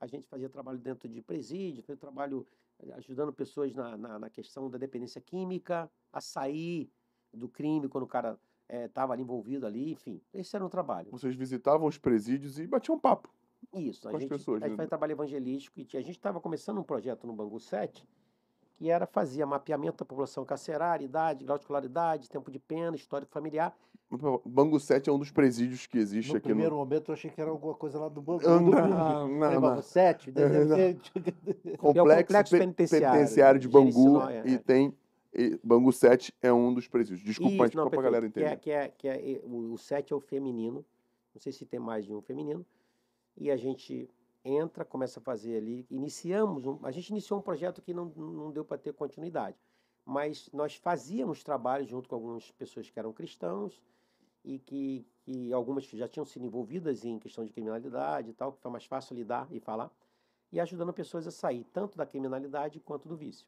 a gente fazia trabalho dentro de presídio, fazia trabalho eh, ajudando pessoas na, na, na questão da dependência química, a sair do crime quando o cara estava ali envolvido ali, enfim. Esse era um trabalho. Vocês visitavam os presídios e batiam papo. Isso, a com as gente, pessoas, a gente né? faz trabalho evangelístico e tinha- a gente estava começando um projeto no Bangu 7, que era fazer mapeamento da população carcerária, idade, grau de escolaridade, tempo de pena, histórico familiar. Bangu 7 é um dos presídios que existe No aqui primeiro no momento eu achei que era alguma coisa lá do banco. Não, do- não, não, não. <laughs> "Mas Sete, <laughs> deve Não. ser- <laughs> complexo, complexo pe- penitenciário de Bangu é, e é. tem Bangu 7 é um dos presídios. Desculpa, Isso, mas não, pra perfeito. galera que é, entender. que é, que é, o, o 7 é o feminino, não sei se tem mais de um feminino, e a gente entra, começa a fazer ali, iniciamos, um- a gente iniciou um projeto que não, não deu para ter continuidade, mas nós fazíamos trabalho junto com algumas pessoas que eram cristãos e que, que algumas que já tinham sido envolvidas em questão de criminalidade e tal, que foi mais fácil lidar e falar. e ajudando pessoas a sair tanto da criminalidade quanto do vício.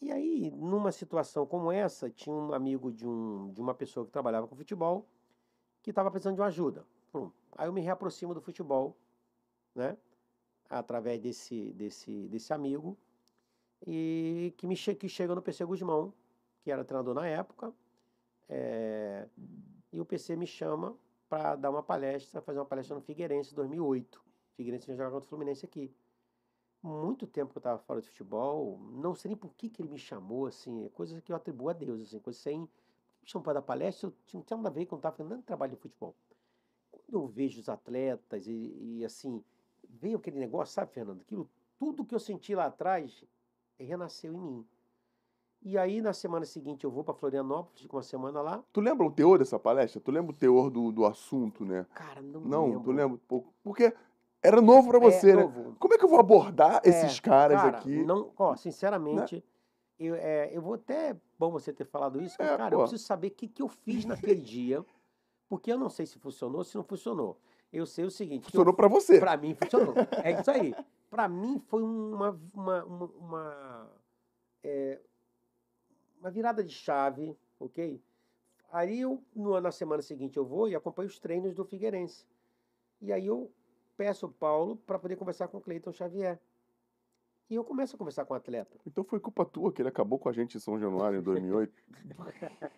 E aí, numa situação como essa, tinha um amigo de, um, de uma pessoa que trabalhava com futebol que estava precisando de uma ajuda. Aí eu me reaproximo do futebol, né? Através desse, desse, desse amigo, e que, me che que chega no PC Guzmão, que era treinador na época, é, e o PC me chama para dar uma palestra, fazer uma palestra no Figueirense em 2008. Figueirense tinha jogado contra o Fluminense aqui. Muito tempo que eu estava fora de futebol, não sei nem por que, que ele me chamou, assim, é coisa que eu atribuo a Deus, assim, coisa sem. Me chamou para dar palestra, eu não tinha nada a ver com eu estava fazendo trabalho de futebol. Quando eu vejo os atletas e, e, assim, veio aquele negócio, sabe, Fernando? Aquilo, tudo que eu senti lá atrás renasceu em mim. E aí, na semana seguinte, eu vou para Florianópolis, fico uma semana lá. Tu lembra o teor dessa palestra? Tu lembra o teor do, do assunto, né? Cara, não, não lembro. tu lembra? Porque era novo para você, é, né? Novo. Como é que eu vou abordar É, esses caras cara, aqui? Né? Não, ó, sinceramente, eu, é, eu vou até. Bom você ter falado isso, É, cara, eu pô. preciso saber o que, que eu fiz naquele <laughs> dia, porque eu não sei se funcionou, se não funcionou. Eu sei o seguinte. eu- Funcionou para você. Pra mim funcionou. É isso aí. Pra mim foi uma, uma, uma, uma, é, uma virada de chave, ok? Aí eu, na semana seguinte, eu vou e acompanho os treinos do Figueirense. E aí eu peço o Paulo para poder conversar com o Cleiton Xavier. E eu começo a conversar com o atleta. Então foi culpa tua que ele acabou com a gente em São Januário em 2008.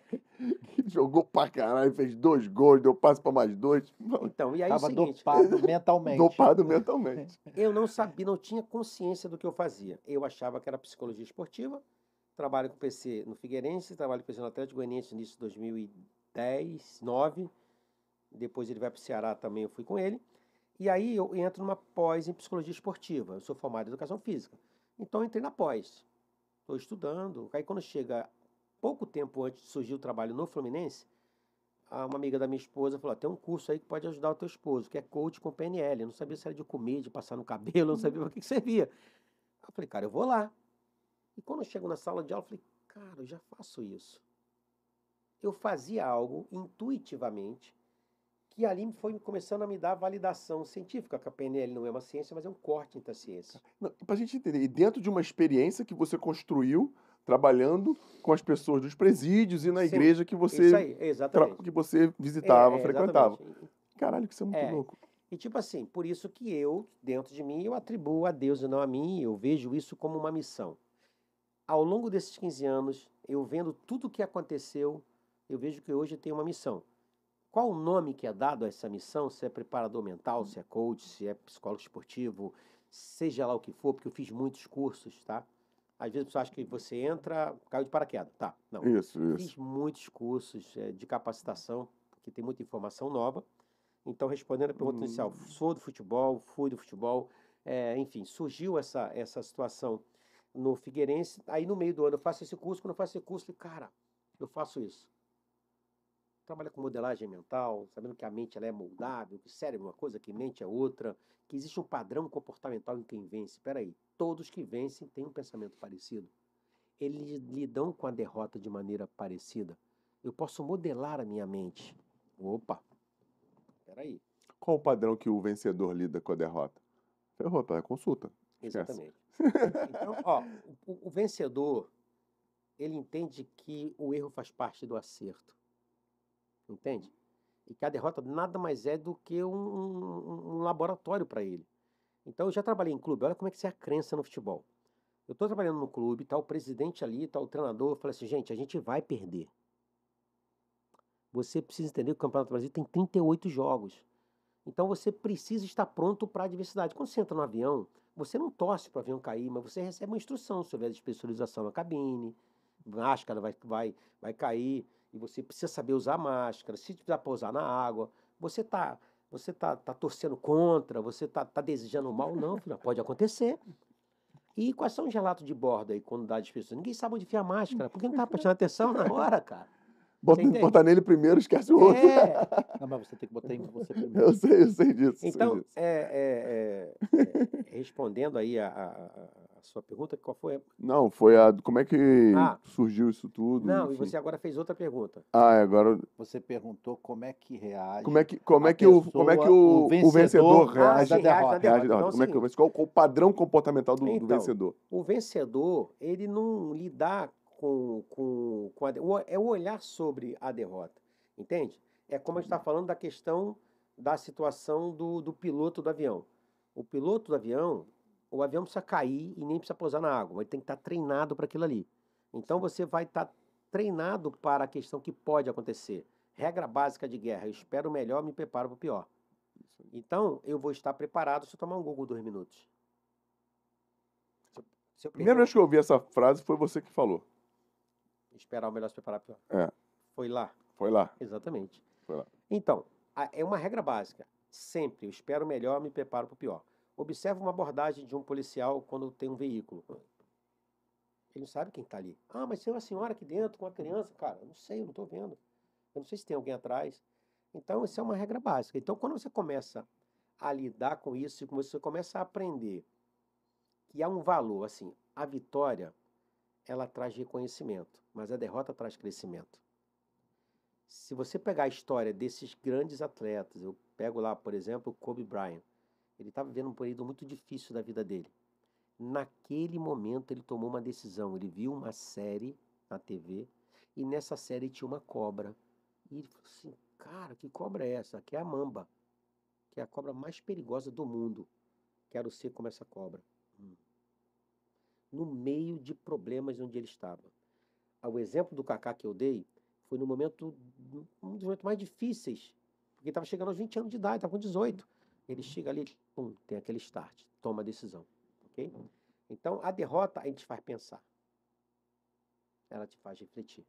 ele <laughs> jogou pra caralho, fez dois gols, deu passe pra mais dois. Então, e aí é o Tava seguinte, dopado <laughs> mentalmente. Dopado mentalmente. eu não sabia, não tinha consciência do que eu fazia. Eu achava que era psicologia esportiva. Trabalho com PC no Figueirense, trabalho com PC no Atlético Goianiense no início de 2010, 9. Depois ele vai para o Ceará também, eu fui com ele. E aí eu entro numa pós em psicologia esportiva. Eu sou formado em educação física. Então eu entrei na pós. Estou estudando. Aí quando chega pouco tempo antes de surgir o trabalho no Fluminense, a- uma amiga da minha esposa falou: "Ó, tem um curso aí que pode ajudar o teu esposo, que é coach com PNL. Eu não sabia se era de comer, de passar no cabelo, não sabia para que que servia. Eu falei, cara, eu vou lá. E quando eu chego na sala de aula, eu falei, cara, eu já faço isso. Eu fazia algo intuitivamente que ali foi começando a me dar validação científica, que a PNL não é uma ciência, mas é um corte entre a ciência. Não, pra gente entender, e dentro de uma experiência que você construiu trabalhando com as pessoas dos presídios e na Sim, igreja que você, aí, que você visitava, É, é, frequentava. Caralho, que isso é muito É. louco. E tipo assim, por isso que eu, dentro de mim, eu atribuo a Deus e não a mim, eu vejo isso como uma missão. Ao longo desses 15 anos, eu vendo tudo o que aconteceu, eu vejo que hoje tem uma missão. Qual o nome que é dado a essa missão? Se é preparador mental, se é coach, se é psicólogo esportivo, seja lá o que for, porque eu fiz muitos cursos, tá? Às vezes a pessoa acha que você entra, caiu de paraquedas. Tá, não. Isso, isso. Fiz muitos cursos eh, de capacitação, porque tem muita informação nova. Então, respondendo a pergunta Hum. inicial, sou do futebol, fui do futebol, eh, enfim, surgiu essa, essa situação no Figueirense. Aí, no meio do ano, eu faço esse curso. Quando eu faço esse curso, eu falei, cara, eu faço isso. Trabalha com modelagem mental, sabendo que a mente ela é moldável, que cérebro é uma coisa, que mente é outra, que existe um padrão comportamental em quem vence. Peraí, todos que vencem têm um pensamento parecido. Eles lidam com a derrota de maneira parecida. Eu posso modelar a minha mente. Opa, peraí, Qual o padrão que o vencedor lida com a derrota? Ferrou, tá? Consulta. Exatamente. Então, ó, o, o vencedor, ele entende que o erro faz parte do acerto. Entende? E que a derrota nada mais é do que um, um- um laboratório para ele. Então, eu já trabalhei em clube, olha como é que é a crença no futebol. Eu estou trabalhando no clube, tá o presidente ali, tá o treinador, eu assim, gente, a gente vai perder. Você precisa entender que o Campeonato Brasileiro tem 38 jogos. Então você precisa estar pronto para a adversidade. Quando você entra no avião, você não torce para o avião cair, mas você recebe uma instrução se houver despressurização na cabine, máscara vai, vai, vai cair, e você precisa saber usar máscara. Se precisar pousar na água, você está você tá, tá torcendo contra, você está tá desejando mal, não, filho, pode acontecer. E quais são os relatos de bordo aí quando dá despressurização? Ninguém sabe onde enfia a máscara, porque não está prestando atenção na hora, cara. Bota, botar nele primeiro, esquece o outro. É. <laughs> Não, mas você tem que botar em você <laughs> primeiro. Eu sei, eu sei disso. Então, sei disso. é, é, é, respondendo aí a, a, a, sua pergunta, qual foi? Não, foi a. Como é que Ah. surgiu isso tudo? Não, e enfim. você agora fez outra pergunta. Ah, é, agora. Você perguntou como é que reage. Como é que, como a é que, o, como é que o, pessoa, o o vencedor vencedor reage? Na derrota. derrota. Então, como é que, seguinte, qual o padrão comportamental do, do Então, vencedor? o vencedor, ele não lidar com, com, com a, é o olhar sobre a derrota, entende? É como a gente está falando da questão da situação do, do piloto do avião. O piloto do avião, o avião precisa cair e nem precisa pousar na água, ele tem que estar treinado para aquilo ali. Então você vai estar treinado para a questão que pode acontecer. Regra básica de guerra, eu espero o melhor, me preparo para o pior. Então, eu vou estar preparado se eu tomar um Google dois minutos. Se eu, se eu Primeira vez que eu ouvi essa frase foi você que falou. Esperar o melhor se preparar para o pior. É. Foi lá, Foi lá. exatamente. Foi lá. Então, a- é uma regra básica. Sempre, eu espero o melhor, me preparo para o pior. Observe uma abordagem de um policial quando tem um veículo. Ele não sabe quem está ali. Ah, mas tem uma senhora aqui dentro com uma criança. Cara, eu não sei, eu não estou vendo. Eu não sei se tem alguém atrás. Então, isso é uma regra básica. Então, quando você começa a lidar com isso, e você começa a aprender que há um valor, assim, a vitória, ela traz reconhecimento, mas a derrota traz crescimento. Se você pegar a história desses grandes atletas, eu pego lá, por exemplo, Kobe Bryant. Ele estava vivendo um período muito difícil da vida dele. Naquele momento ele tomou uma decisão. Ele viu uma série na TV e nessa série tinha uma cobra. E ele falou assim: Cara, que cobra é essa? Que é a mamba, que é a cobra mais perigosa do mundo. Quero ser como essa cobra. Hum. No meio de problemas onde ele estava. O exemplo do Kaká que eu dei foi no momento, um dos momentos mais difíceis, porque estava chegando aos 20 anos de idade, estava com 18. Ele chega ali, pum, tem aquele start, toma a decisão. ok? Então, a derrota a gente faz pensar. Ela te faz refletir.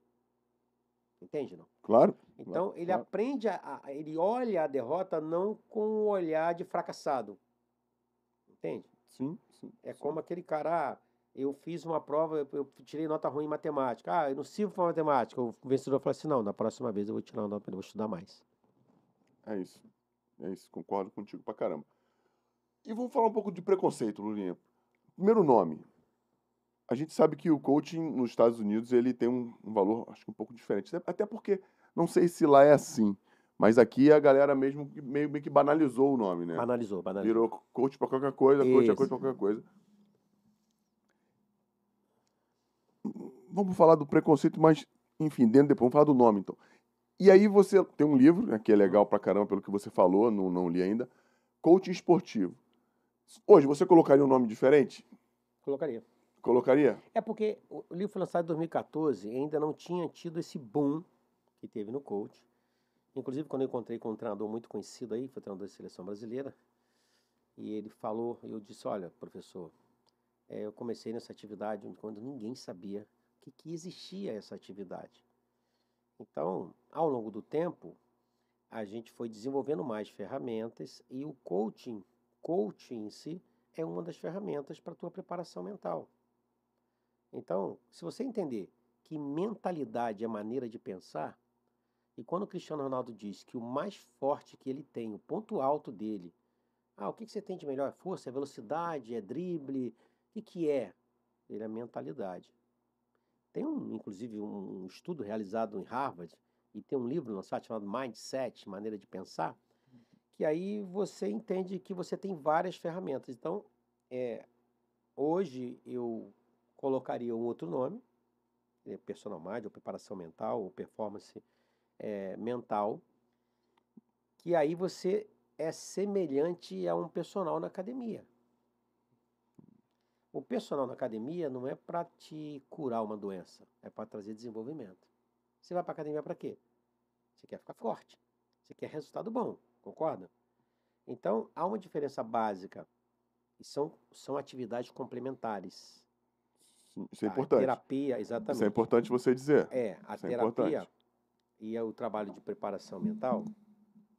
Entende, não? Claro. Então, ele claro. aprende, a, a- ele olha a derrota não com o olhar de fracassado. Entende? Sim, sim. É sim. como aquele cara, ah, eu fiz uma prova, eu, eu tirei nota ruim em matemática. Ah, eu não sirvo para matemática. O vencedor falou assim: não, na próxima vez eu vou tirar uma nota, eu vou estudar mais. É isso. É isso. Concordo contigo pra caramba. E vamos falar um pouco de preconceito, Lulinha. Primeiro nome. A gente sabe que o coaching nos Estados Unidos ele tem um, um valor, acho que um pouco diferente. Até porque, não sei se lá é assim, mas aqui a galera mesmo meio, meio que banalizou o nome, né? Banalizou, banalizou. Virou coach pra qualquer coisa, coach é Isso. coach pra qualquer coisa. Vamos falar do preconceito, mas, enfim, dentro depois, vamos falar do nome, então. E aí você tem um livro, né, que é legal pra caramba pelo que você falou, não, não li ainda, Coaching Esportivo. Hoje, você colocaria um nome diferente? Colocaria. Colocaria? É porque o livro foi lançado em 2014 e ainda não tinha tido esse boom que teve no coach. Inclusive, quando eu encontrei com um treinador muito conhecido aí, foi treinador da seleção brasileira, e ele falou, eu disse, olha, professor, eh, eu comecei nessa atividade quando ninguém sabia que, que existia essa atividade. Então, ao longo do tempo, a gente foi desenvolvendo mais ferramentas e o coaching, coaching em si, é uma das ferramentas para a tua preparação mental. Então, se você entender que mentalidade é maneira de pensar, e quando o Cristiano Ronaldo diz que o mais forte que ele tem, o ponto alto dele, ah, o que você tem de melhor? É força, é velocidade, é drible? O que, que é? Ele é mentalidade. Tem, um, inclusive, um estudo realizado em Harvard, e tem um livro lançado chamado Mindset, Maneira de Pensar, que aí você entende que você tem várias ferramentas. Então, é, hoje eu colocaria um outro nome, é, personal mind, ou preparação mental, ou performance é, mental, que aí você é semelhante a um personal na academia. O personal na academia não é para te curar uma doença, é para trazer desenvolvimento. Você vai para academia para quê? Você quer ficar forte, você quer resultado bom, concorda? Então, há uma diferença básica e são, são atividades complementares. Isso é A importante. terapia, exatamente. Isso é importante você dizer. É, a Isso é terapia importante. e o trabalho de preparação mental,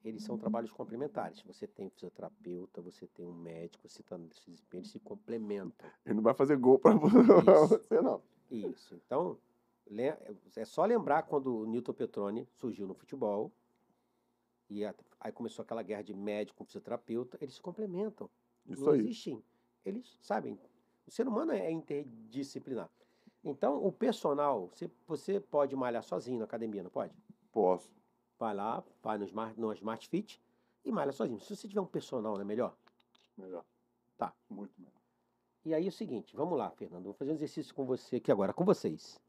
eles são trabalhos complementares. Você tem um fisioterapeuta, você tem um médico, você tá eles se complementam. Ele não vai fazer gol <laughs> Isso. você, não. Isso. Então, É só lembrar quando o Newton Petroni surgiu no futebol, e aí começou aquela guerra de médico com fisioterapeuta, eles se complementam. Isso não aí. existem. Eles sabem. O ser humano é interdisciplinar. Então, o personal, você, você pode malhar sozinho na academia, não pode? Posso. Vai lá, vai no Smart, no Smart Fit e malha sozinho. Se você tiver um personal, não é melhor? Melhor. Tá. Muito melhor. E aí é o seguinte, vamos lá, Fernando. Vou fazer um exercício com você aqui agora, com vocês.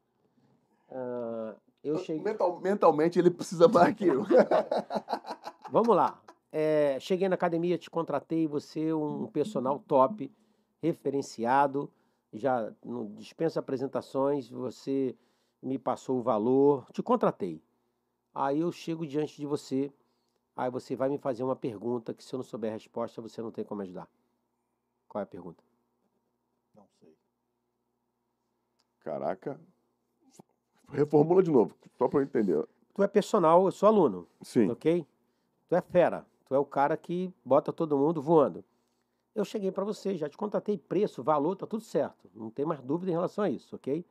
Uh, eu cheguei... Mental, mentalmente ele precisa mais que eu. <laughs> vamos lá. É, cheguei na academia, te contratei, você um personal top, referenciado, já não dispensa apresentações, você me passou o valor, te contratei. Aí eu chego diante de você, aí você vai me fazer uma pergunta que se eu não souber a resposta, você não tem como ajudar. Qual é a pergunta? Não sei. Caraca. Reformula de novo, só para eu entender. Tu é personal, eu sou aluno. Sim. Ok? Tu é fera. Tu é o cara que bota todo mundo voando. Eu cheguei para você, já te contratei preço, valor, tá tudo certo. Não tem mais dúvida em relação a isso, ok?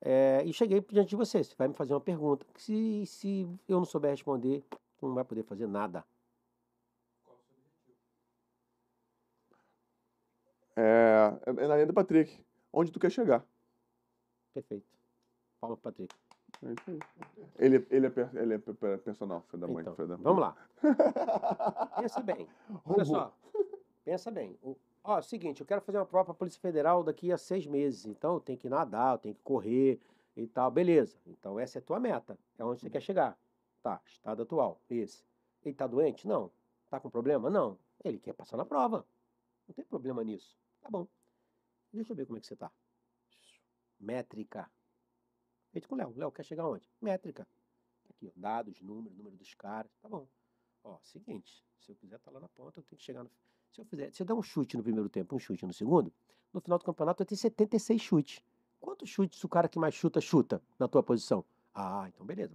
É, e cheguei diante de você. Você vai me fazer uma pergunta. Se, se eu não souber responder, tu não vai poder fazer nada. É, é na linha do Patrick. Onde tu quer chegar? Perfeito. Pro Patrick. É. Ele, ele, é, ele é personal, filho da mãe. Então, filho da vamos lá. <laughs> Pensa bem. Olha só. Pensa bem. O, ó, é o seguinte, eu quero fazer uma prova para a Polícia Federal daqui a seis meses. Então eu tenho que nadar, eu tenho que correr e tal. Beleza. Então essa é a tua meta. É onde você quer chegar. Tá, estado atual, esse. Ele tá doente? Não. Tá com problema? Não. Ele quer passar na prova. Não tem problema nisso. Tá bom. Deixa eu ver como é que você tá. Métrica. Feito com o Léo. Léo quer chegar onde? Métrica. Aqui, ó, dados, número, número dos caras. Tá bom. Ó, seguinte. Se eu quiser estar tá lá na ponta, eu tenho que chegar no. Se eu fizer, se eu der um chute no primeiro tempo, um chute no segundo, no final do campeonato eu tenho 76 chutes. Quantos chutes o cara que mais chuta, chuta na tua posição? Ah, então beleza.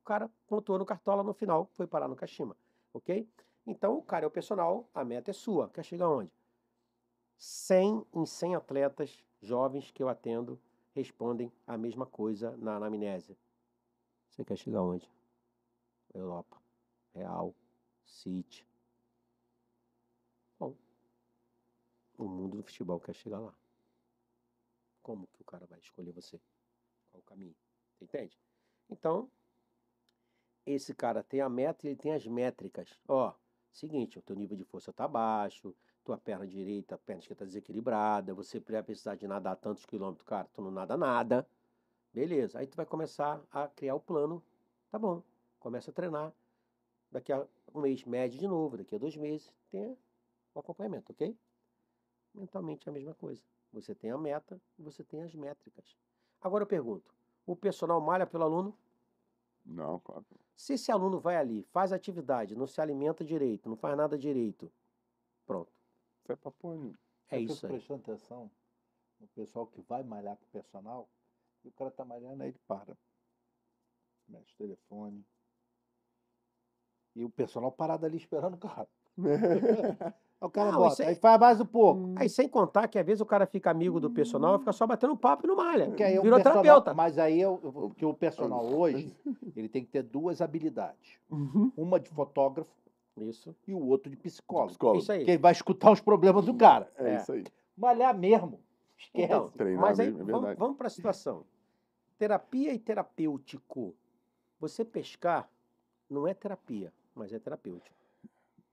O cara pontuou no cartola no final, foi parar no Kashima. Ok? Então o cara é o personal, a meta é sua. Quer chegar onde? 100 em 100 atletas jovens que eu atendo respondem a mesma coisa na anamnésia. Você quer chegar onde? Europa, Real, City, O mundo do futebol quer chegar lá. Como que o cara vai escolher você? Qual o caminho? Entende? Então, esse cara tem a meta e ele tem as métricas. Ó, seguinte, o teu nível de força tá baixo, tua perna direita, a perna esquerda tá desequilibrada, você vai precisar de nadar tantos quilômetros, cara, tu não nada nada. Beleza, aí tu vai começar a criar o plano, tá bom, começa a treinar. Daqui a um mês mede de novo, daqui a dois meses tem o acompanhamento, ok? mentalmente é a mesma coisa. Você tem a meta e você tem as métricas. Agora eu pergunto: o personal malha pelo aluno? Não, claro. Se esse aluno vai ali, faz atividade, não se alimenta direito, não faz nada direito, pronto. Isso é É isso aí. prestando atenção no pessoal que vai malhar com o personal, e o cara tá malhando, aí ele para. Mexe o telefone. E o personal parado ali esperando o cara. <laughs> O cara não, bota, aí faz mais um pouco. Hum. Aí sem contar que às vezes o cara fica amigo do personal, fica só batendo papo e não malha. Porque aí Virou personal, terapeuta. Mas aí eu, porque o personal <laughs> hoje, ele tem que ter duas habilidades. Uhum. Uma de fotógrafo isso. e o outro de psicólogo. psicólogo. Isso aí. Que ele vai escutar os problemas do cara. É, é. isso aí. Malhar mesmo. Esquece. Então, Treinar mas aí, é vamos, vamos para a situação. Terapia e terapêutico. Você pescar não é terapia, mas é terapêutico.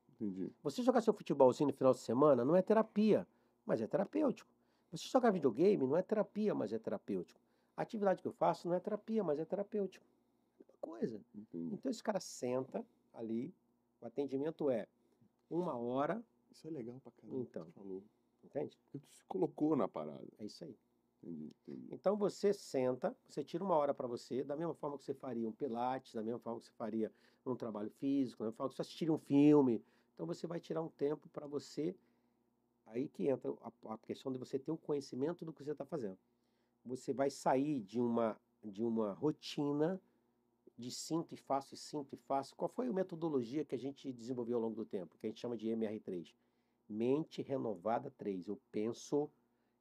Entendi. Você jogar seu futebolzinho no final de semana não é terapia, mas é terapêutico. Você jogar videogame não é terapia, mas é terapêutico. A atividade que eu faço não é terapia, mas é terapêutico. Uma coisa. Entendi. Então esse cara senta ali, o atendimento é uma hora. Isso é legal pra caramba. Então. Falou. Entende? Tu se colocou na parada. É isso aí. Entendi, entendi. Então você senta, você tira uma hora para você, da mesma forma que você faria um pilates, da mesma forma que você faria um trabalho físico, da mesma forma que você assistiria um filme, então você vai tirar um tempo para você. Aí que entra a, a, questão de você ter o conhecimento do que você está fazendo. Você vai sair de uma, de uma rotina de sinto e faço e sinto e faço. Qual foi a metodologia que a gente desenvolveu ao longo do tempo, que a gente chama de MR3? Mente renovada 3. Eu penso,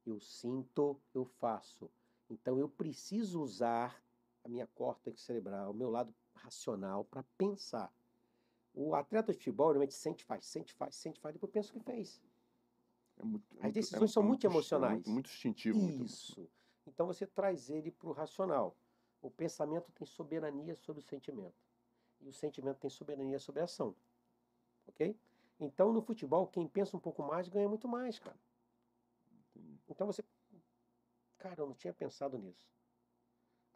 eu sinto, eu faço. Então eu preciso usar a minha córtex cerebral, o meu lado racional para pensar. O atleta de futebol normalmente sente, faz, sente, faz, sente, faz, depois pensa o que fez. É muito, As decisões são muito emocionais. Muito, muito instintivo. muito- Isso. Então você traz ele para o racional. O pensamento tem soberania sobre o sentimento. E o sentimento tem soberania sobre a ação. Ok? Então no futebol, quem pensa um pouco mais ganha muito mais, cara. Então você. Cara, eu não tinha pensado nisso.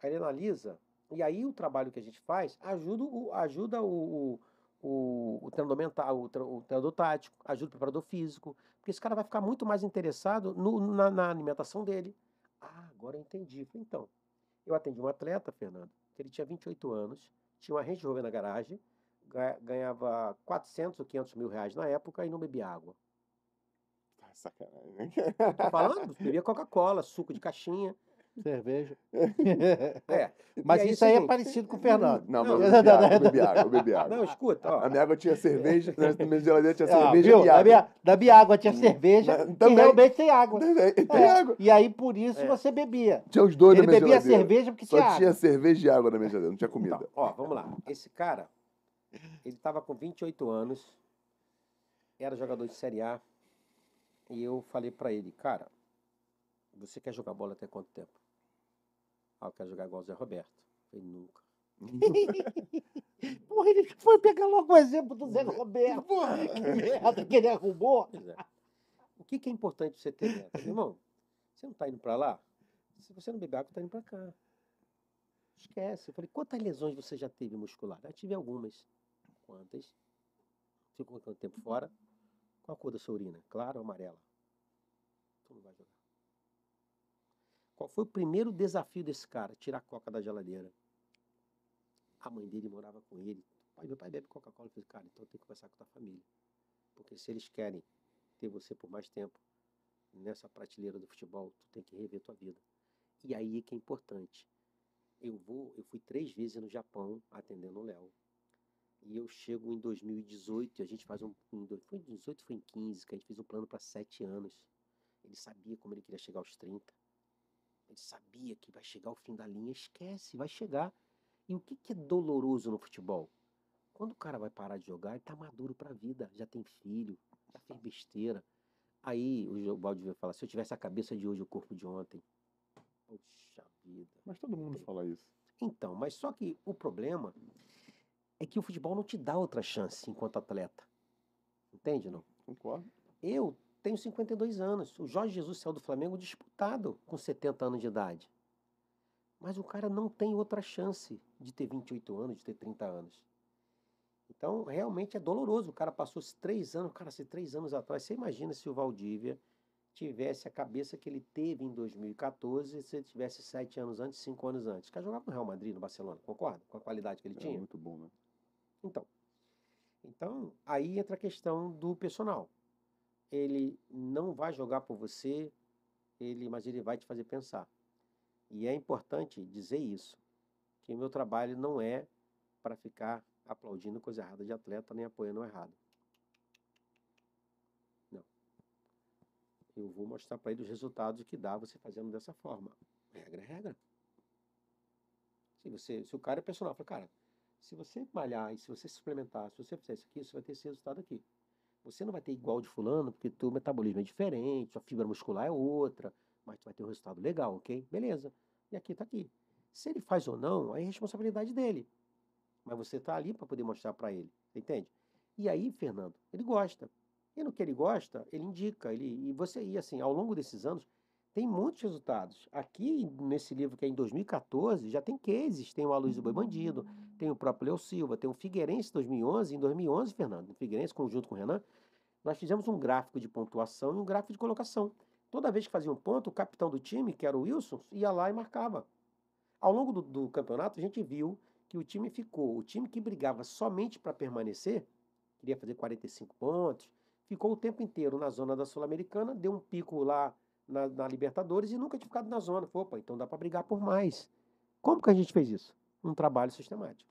Aí ele analisa, e aí o trabalho que a gente faz ajuda o, ajuda o, o, o, treinador mental, o, tre- o treinador tático, ajuda o preparador físico, porque esse cara vai ficar muito mais interessado no- na, na alimentação dele. Ah, agora eu entendi. Então, eu atendi um atleta, Fernando, que ele tinha 28 anos, tinha uma Range Rover na garagem, ga- ganhava 400 ou 500 mil reais na época e não bebia água. Tá sacanagem? Tô falando, bebia Coca-Cola, suco de caixinha. Cerveja. <laughs> É. <laughs> Mas E aí, isso aí é parecido com o Fernando. Não, <laughs> Não, mas eu bebi água, eu bebi água, eu bebi água. Não, escuta, ó. A minha água tinha cerveja, na minha geladeira tinha Ah, cerveja viu? e Na água. minha, na minha água tinha cerveja Na- e também. realmente tem água. Também, Tem É, água. E aí, por isso, É. você bebia. Tinha os dois Ele na minha bebia geladeira. cerveja porque Só tinha tinha água. cerveja e água na minha geladeira, não tinha comida. Então, ó, vamos lá. Esse cara, ele tava com 28 anos, era jogador de Série A, e eu falei pra ele, cara, você quer jogar bola até quanto tempo? Ah, eu quero jogar igual o Zé Roberto. Eu falei, nunca. <laughs> Porra, ele foi pegar logo o exemplo do Zé Roberto. Porra. <laughs> Que merda que ele arrumou. É. O que, que é importante você ter meta? Irmão, você não tá indo pra lá? Se você não beber água, tá indo pra cá. Esquece. Eu falei, quantas lesões você já teve muscular? Eu tive algumas. Quantas? Ficou quanto tempo fora? Qual a cor da sua urina? Clara ou amarela? Tu não vai jogar. Qual foi o primeiro desafio desse cara? Tirar a coca da geladeira. A mãe dele morava com ele. Pai, meu pai bebe Coca-Cola. Eu falei, cara, então tem que conversar com a tua família. Porque se eles querem ter você por mais tempo nessa prateleira do futebol, tu tem que rever tua vida. E aí que é importante. Eu vou, eu fui três vezes no Japão atendendo o Léo. E eu chego em 2018 e a gente faz um. Foi em 18, foi em 15, que a gente fez um plano para sete anos. Ele sabia como ele queria chegar aos 30. Ele sabia que vai chegar ao fim da linha, esquece, vai chegar. E o que, que é doloroso no futebol? Quando o cara vai parar de jogar, ele tá maduro pra vida, já tem filho, já fez besteira. Aí o Baldi vai falar, se eu tivesse a cabeça de hoje, o corpo de ontem. Poxa vida. Mas todo mundo fala isso. Então, mas só que o problema é que o futebol não te dá outra chance enquanto atleta. Entende, não? Concordo. Eu tenho 52 anos. O Jorge Jesus saiu do Flamengo disputado com 70 anos de idade. Mas o cara não tem outra chance de ter 28 anos, de ter 30 anos. Então, realmente é doloroso. O cara passou esses três anos, cara, se três anos atrás, você imagina se o Valdívia tivesse a cabeça que ele teve em 2014, se ele tivesse sete anos antes, cinco anos antes. O cara jogava no Real Madrid, no Barcelona, concorda? Com a qualidade que ele É tinha. muito bom, né? Então, então, aí entra a questão do personal. Ele não vai jogar por você, ele, mas ele vai te fazer pensar. E é importante dizer isso, que o meu trabalho não é para ficar aplaudindo coisa errada de atleta nem apoiando o errado. Não. Eu vou mostrar para ele os resultados que dá você fazendo dessa forma. Regra é regra. Se, você, se o cara é personal, fala, cara, se você malhar e se você suplementar, se você fizer isso aqui, você vai ter esse resultado aqui. Você não vai ter igual de fulano, porque teu metabolismo é diferente, sua fibra muscular é outra, mas tu vai ter um resultado legal, ok? Beleza. E aqui tá aqui. Se ele faz ou não, aí é responsabilidade dele. Mas você tá ali para poder mostrar para ele, entende? E aí, Fernando, ele gosta. E no que ele gosta, ele indica, ele e você e assim, ao longo desses anos, tem muitos resultados. Aqui nesse livro que é em 2014, já tem cases, tem o Aloysio Boi Bandido, tem o próprio Leo Silva, tem o Figueirense 2011, em 2011, Fernando, o Figueirense conjunto com o Renan, nós fizemos um gráfico de pontuação e um gráfico de colocação. Toda vez que fazia um ponto, o capitão do time, que era o Wilson, ia lá e marcava. Ao longo do, do campeonato, a gente viu que o time ficou, o time que brigava somente para permanecer, queria fazer 45 pontos, ficou o tempo inteiro na zona da Sul-Americana, deu um pico lá na, na Libertadores e nunca tinha ficado na zona. Falei, Opa, então dá para brigar por mais. Como que a gente fez isso? Um trabalho sistemático.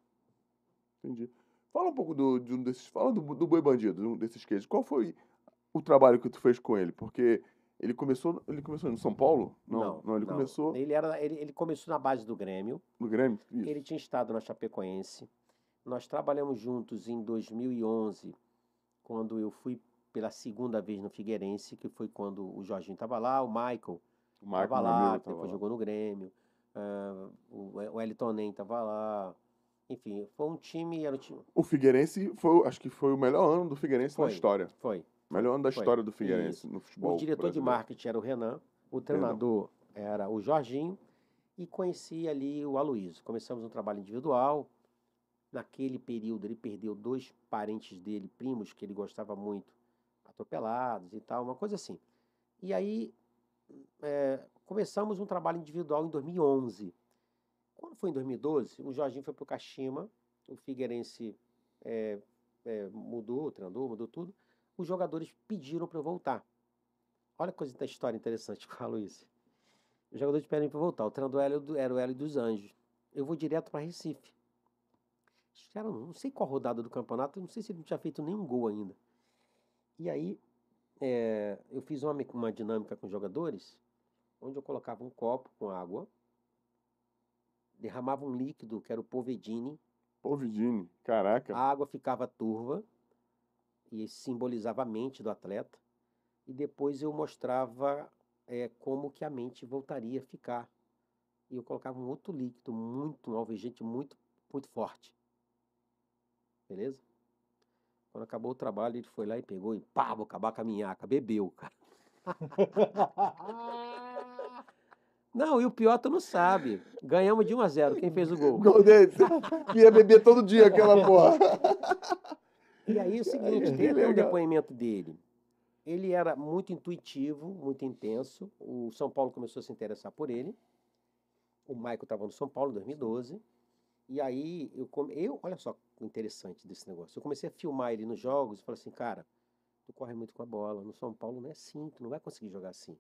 Entendi. Fala um pouco do, de um desses. Fala do, do Boi Bandido, um desses cases. Qual foi o trabalho que tu fez com ele? Porque Ele começou, ele começou no São Paulo? Não, não, não ele não. começou. Ele, era, ele, ele começou na base do Grêmio. No Grêmio? Isso. Ele tinha estado na Chapecoense. Nós trabalhamos juntos em 2011, quando eu fui pela segunda vez no Figueirense, que foi quando o Jorginho estava lá, o Michael estava lá, que depois lá. jogou no Grêmio, uh, o Nem estava lá. Enfim, foi um time, era um time. O Figueirense foi, acho que foi o melhor ano do Figueirense foi, na história. Foi. Melhor ano da foi. história do Figueirense Isso. no futebol. O diretor brasileiro. de marketing era o Renan, o treinador Renan. era o Jorginho e conheci ali o Aloysio. Começamos um trabalho individual. Naquele período ele perdeu dois parentes dele, primos que ele gostava muito, atropelados e tal, uma coisa assim. E aí é, começamos um trabalho individual em 2011. Quando foi em 2012, o Jorginho foi para o Kashima, o Figueirense é, é, mudou, o treinador mudou tudo. Os jogadores pediram para eu voltar. Olha a coisa da história interessante que eu falo. Os jogadores pedem para eu voltar. O treinador era o Hélio dos Anjos. Eu vou direto para Recife. Era, não sei qual rodada do campeonato, não sei se ele não tinha feito nenhum gol ainda. E aí, é, eu fiz uma, uma dinâmica com os jogadores, onde eu colocava um copo com água, derramava um líquido, que era o Povedine. Povedine, caraca. A água ficava turva e simbolizava a mente do atleta. E depois eu mostrava é, como que a mente voltaria a ficar. E eu colocava um outro líquido, muito, um alvejante muito, muito forte. Beleza? Quando acabou o trabalho, ele foi lá e pegou e pá, vou acabar com a minhaca. Bebeu, cara. <laughs> Não, e o pior tu não sabe. Ganhamos de 1 a 0 Quem fez o gol? <laughs> Gol dele. Ia beber todo dia aquela <laughs> porra. E aí o seguinte, teve um depoimento dele. Ele era muito intuitivo, muito intenso. O São Paulo começou a se interessar por ele. O Maico estava no São Paulo em 2012. E aí, eu, eu, olha só o interessante desse negócio. Eu comecei a filmar ele nos jogos e falei assim, cara, tu corre muito com a bola. No São Paulo não é assim, tu não vai conseguir jogar assim.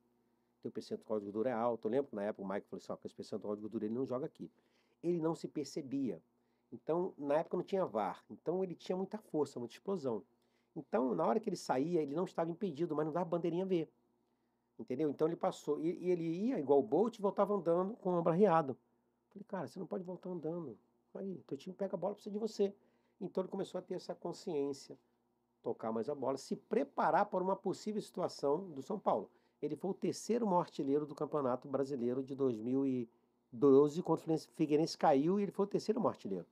Teu percentual de gordura é alto. Eu lembro que na época o Mike falou assim, ó, com esse percentual de gordura ele não joga aqui. Ele não se percebia. Então, na época não tinha VAR. Então ele tinha muita força, muita explosão. Então, na hora que ele saía, ele não estava impedido, mas não dava bandeirinha ver. Entendeu? Então ele passou. E, e ele ia igual o Bolt e voltava andando com o ombro arriado. Falei, cara, você não pode voltar andando. Aí, teu time pega a bola, precisa de você. Então ele começou a ter essa consciência, tocar mais a bola, se preparar para uma possível situação do São Paulo. Ele foi o terceiro maior artilheiro do Campeonato Brasileiro de 2012, quando o Figueirense caiu e ele foi o terceiro maior artilheiro.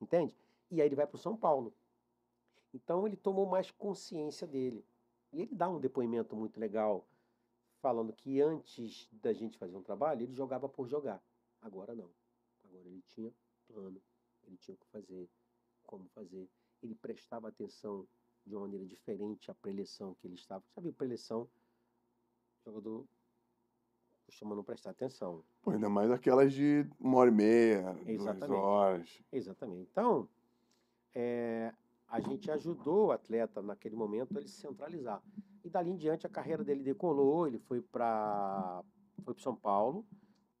Entende? E aí ele vai para o São Paulo. Então ele tomou mais consciência dele. E ele dá um depoimento muito legal, falando que antes da gente fazer um trabalho, ele jogava por jogar. Agora não. Agora ele tinha plano, ele tinha o que fazer, como fazer. Ele prestava atenção de uma maneira diferente à preleção que ele estava. Sabe, preleção, o jogador costuma não prestar atenção. Pô, ainda mais aquelas de uma hora e meia, Exatamente. duas horas. Exatamente. Então, é, a gente ajudou o atleta naquele momento a ele se centralizar. E dali em diante a carreira dele decolou, ele foi para foi São Paulo,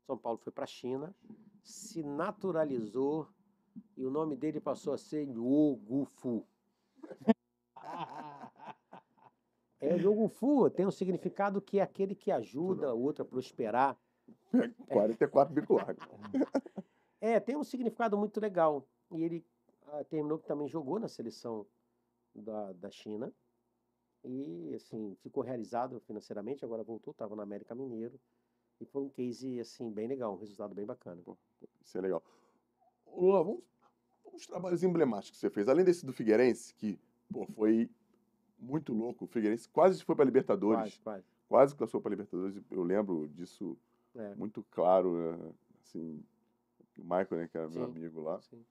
São Paulo foi para a China, se naturalizou e o nome dele passou a ser Yogufu. É, Yogufu tem um significado que é aquele que ajuda o outro a prosperar. <laughs> 44 bico largo. É, tem um significado muito legal. E ele ah, terminou que também jogou na seleção da, da China. E, assim, ficou realizado financeiramente, agora voltou, estava no América Mineiro. E foi um case, assim, bem legal, um resultado bem bacana. Pô, isso é legal. Lula, vamos, vamos trabalhos emblemáticos que você fez. Além desse do Figueirense, que pô, foi muito louco. O Figueirense quase foi para Libertadores. Quase, quase. Quase passou para Libertadores. Eu lembro disso é. muito claro. Né? Assim, o Michael, né, que era sim, meu amigo lá. Sim.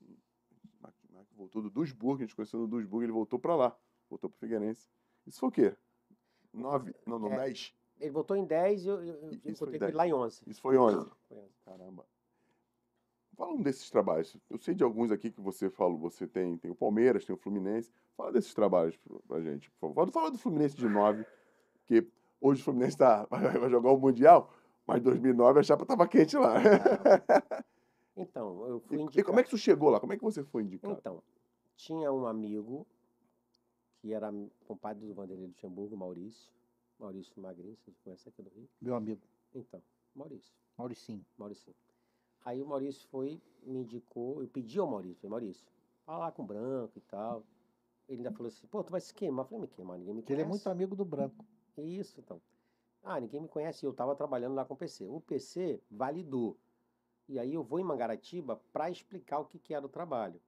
O Michael voltou do Duisburg, a gente conheceu no Duisburg, ele voltou para lá. Voltou para o Figueirense. Isso foi o quê? Nove? Não, não, é, dez? Ele votou em 10 e eu, eu, eu encontrei ele lá em 11. Isso foi 11. Foi 11. Caramba. Fala um desses trabalhos. Eu sei de alguns aqui que você falou. Você tem, tem o Palmeiras, tem o Fluminense. Fala desses trabalhos pra gente, por favor. Fala do Fluminense de 9, porque hoje o Fluminense tá, <laughs> vai jogar o Mundial, mas em 2009 a chapa estava quente lá. <laughs> Então, eu fui indicado... E como é que você chegou lá? Como é que você foi indicado? Então, tinha um amigo que era compadre do Vanderlei Luxemburgo, Maurício, Maurício Magrinho, você conhece aqui do Rio? Meu amigo. Então, Maurício. Mauricinho. Maurício. Aí o Maurício foi, me indicou, eu pedi ao Maurício, falei, Maurício, fala lá com o Branco e tal. Ele ainda falou assim, pô, tu vai se queimar. Eu falei, me queimar, ninguém me conhece. ele é muito amigo do Branco. Isso, então. Ah, ninguém me conhece, eu estava trabalhando lá com o PC. O PC validou. E aí eu vou em Mangaratiba para explicar o que, que era o trabalho.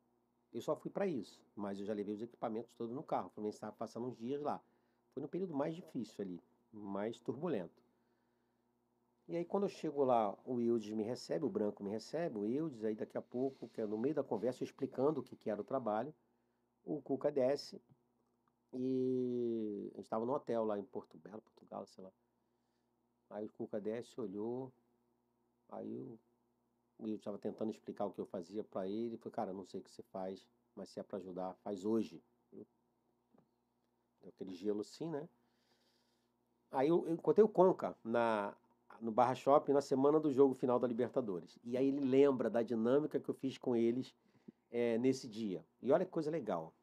Eu só fui para isso, mas eu já levei os equipamentos todos no carro. O Fluminense estava passando uns dias lá. Foi no período mais difícil ali, mais turbulento. E aí quando eu chego lá, o Eudes me recebe, o Branco me recebe, o Eudes, aí daqui a pouco, que é no meio da conversa, explicando o que, que era o trabalho, o Cuca desce e a gente estava no hotel lá em Porto Belo, Portugal, sei lá. Aí o Cuca desce, olhou, aí eu, eu estava tentando explicar o que eu fazia para ele, ele falou, cara, não sei o que você faz, mas se é para ajudar, faz hoje. Eu, deu aquele gelo assim, né? Aí eu, eu encontrei o Conca na, no Barra Shopping na semana do jogo final da Libertadores. E aí ele lembra da dinâmica que eu fiz com eles é, nesse dia. E olha que coisa legal.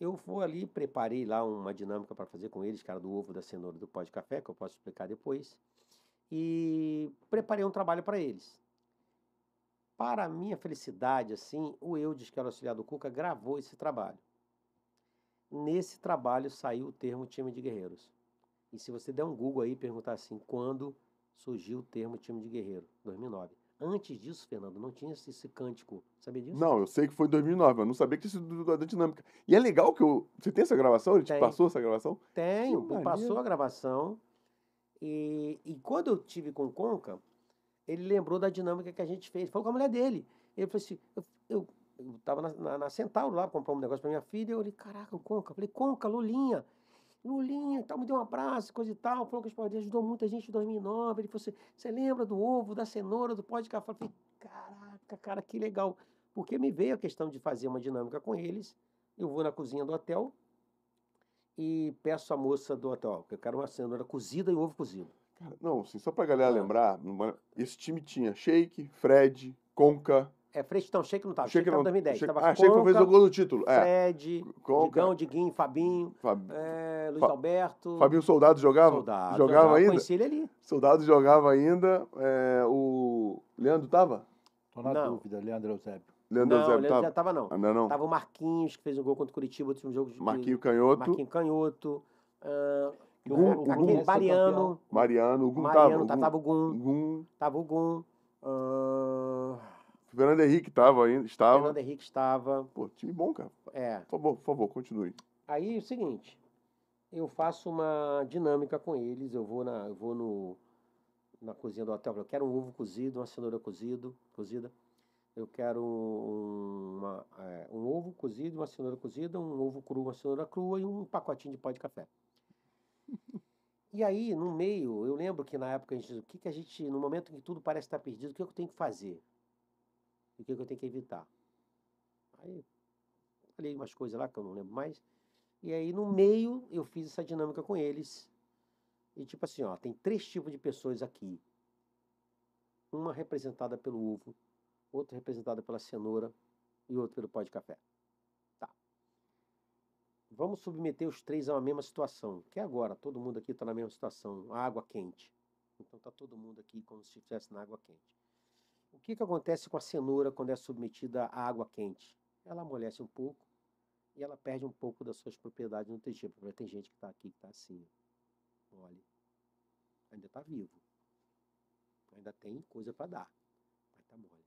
Eu vou ali, preparei lá uma dinâmica para fazer com eles, cara do ovo, da cenoura, do pó de café, que eu posso explicar depois. E preparei um trabalho para eles. Para minha felicidade, assim, o Eudes, que era auxiliar do Cuca, gravou esse trabalho. Nesse trabalho saiu o termo time de guerreiros. E se você der um Google aí e perguntar assim, quando surgiu o termo time de guerreiro? 2009. Antes disso, Fernando, não tinha esse, esse cântico. Sabia disso? Não, eu sei que foi em 2009, mas não sabia que tinha sido da dinâmica. E é legal que eu. Você tem essa gravação? Ele te Tem. passou essa gravação? Tenho, Que passou maneiro. a gravação. E, e quando eu tive com o Conca, ele lembrou da dinâmica que a gente fez. Falou com a mulher dele. Ele falou assim: eu, eu, eu tava na, na, na Centauro lá, comprar um negócio pra minha filha. Eu olhei: caraca, o Conca. Eu falei: Conca, Lulinha. Lulinha tal, me deu um abraço, coisa e tal. Falou que ajudou muita gente em 2009. Ele falou assim: você lembra do ovo, da cenoura, do pó de café? Eu falei: caraca, cara, que legal. Porque me veio a questão de fazer uma dinâmica com eles. Eu vou na cozinha do hotel, e peço à moça do hotel, que eu quero uma cenoura cozida e ovo cozido. Cara, não, assim, só pra galera Ah. lembrar, esse time tinha Sheik, Fred, Conca. É, Freixo, não, Sheik não tava, Sheik Sheik tava não- em 2010. Sheik- tava ah, Sheik foi o jogou no título. É, Fred, Conca, Digão, Diguinho, Fabinho, Fab- é, Luiz Fa- Alberto. Fabinho Soldado jogava? Soldado, jogava ainda? Conheci ele ali. Soldado jogava ainda. é, o Leandro tava? Tô na Não. dúvida, Leandro Eusébio. Leandro não, Eusébio ele tava? já tava não. Ah, não. Tava o Marquinhos, que fez um gol contra o Curitiba, último jogo de Marquinho Canhoto, Marquinho Canhoto. ah, Que Gum, o- o Gum. Mariano. Mariano, o Gum Mariano, tava. tava, o o Gum. Gum, Tava o Gum. Ah, Fernando Henrique tava ainda, estava. Fernando Henrique estava. Pô, time bom, cara. É. Por favor, por favor, continue. Aí é o seguinte, eu faço uma dinâmica com eles, eu vou na, eu vou no, na cozinha do hotel, eu quero um ovo cozido, uma cenoura cozido, cozida, eu quero um, uma, é, um ovo cozido, uma cenoura cozida, um ovo cru, uma cenoura crua e um pacotinho de pó de café. E aí, no meio, eu lembro que na época a gente, o que, que a gente, no momento em que tudo parece estar perdido, o que eu tenho que fazer? E o que eu tenho que evitar? Aí, falei umas coisas lá que eu não lembro mais. E aí, no meio, eu fiz essa dinâmica com eles. E tipo assim, ó, tem três tipos de pessoas aqui. Uma representada pelo ovo, outra representada pela cenoura e outra pelo pó de café. Tá. Vamos submeter os três a uma mesma situação. Que é agora, todo mundo aqui está na mesma situação, água quente. Então tá todo mundo aqui como se estivesse na água quente. O que, que acontece com a cenoura quando é submetida à água quente? Ela amolece um pouco, e ela perde um pouco das suas propriedades nutritivas. Tem gente que está aqui que está assim, olha, ainda está vivo, ainda tem coisa para dar, mas está mole.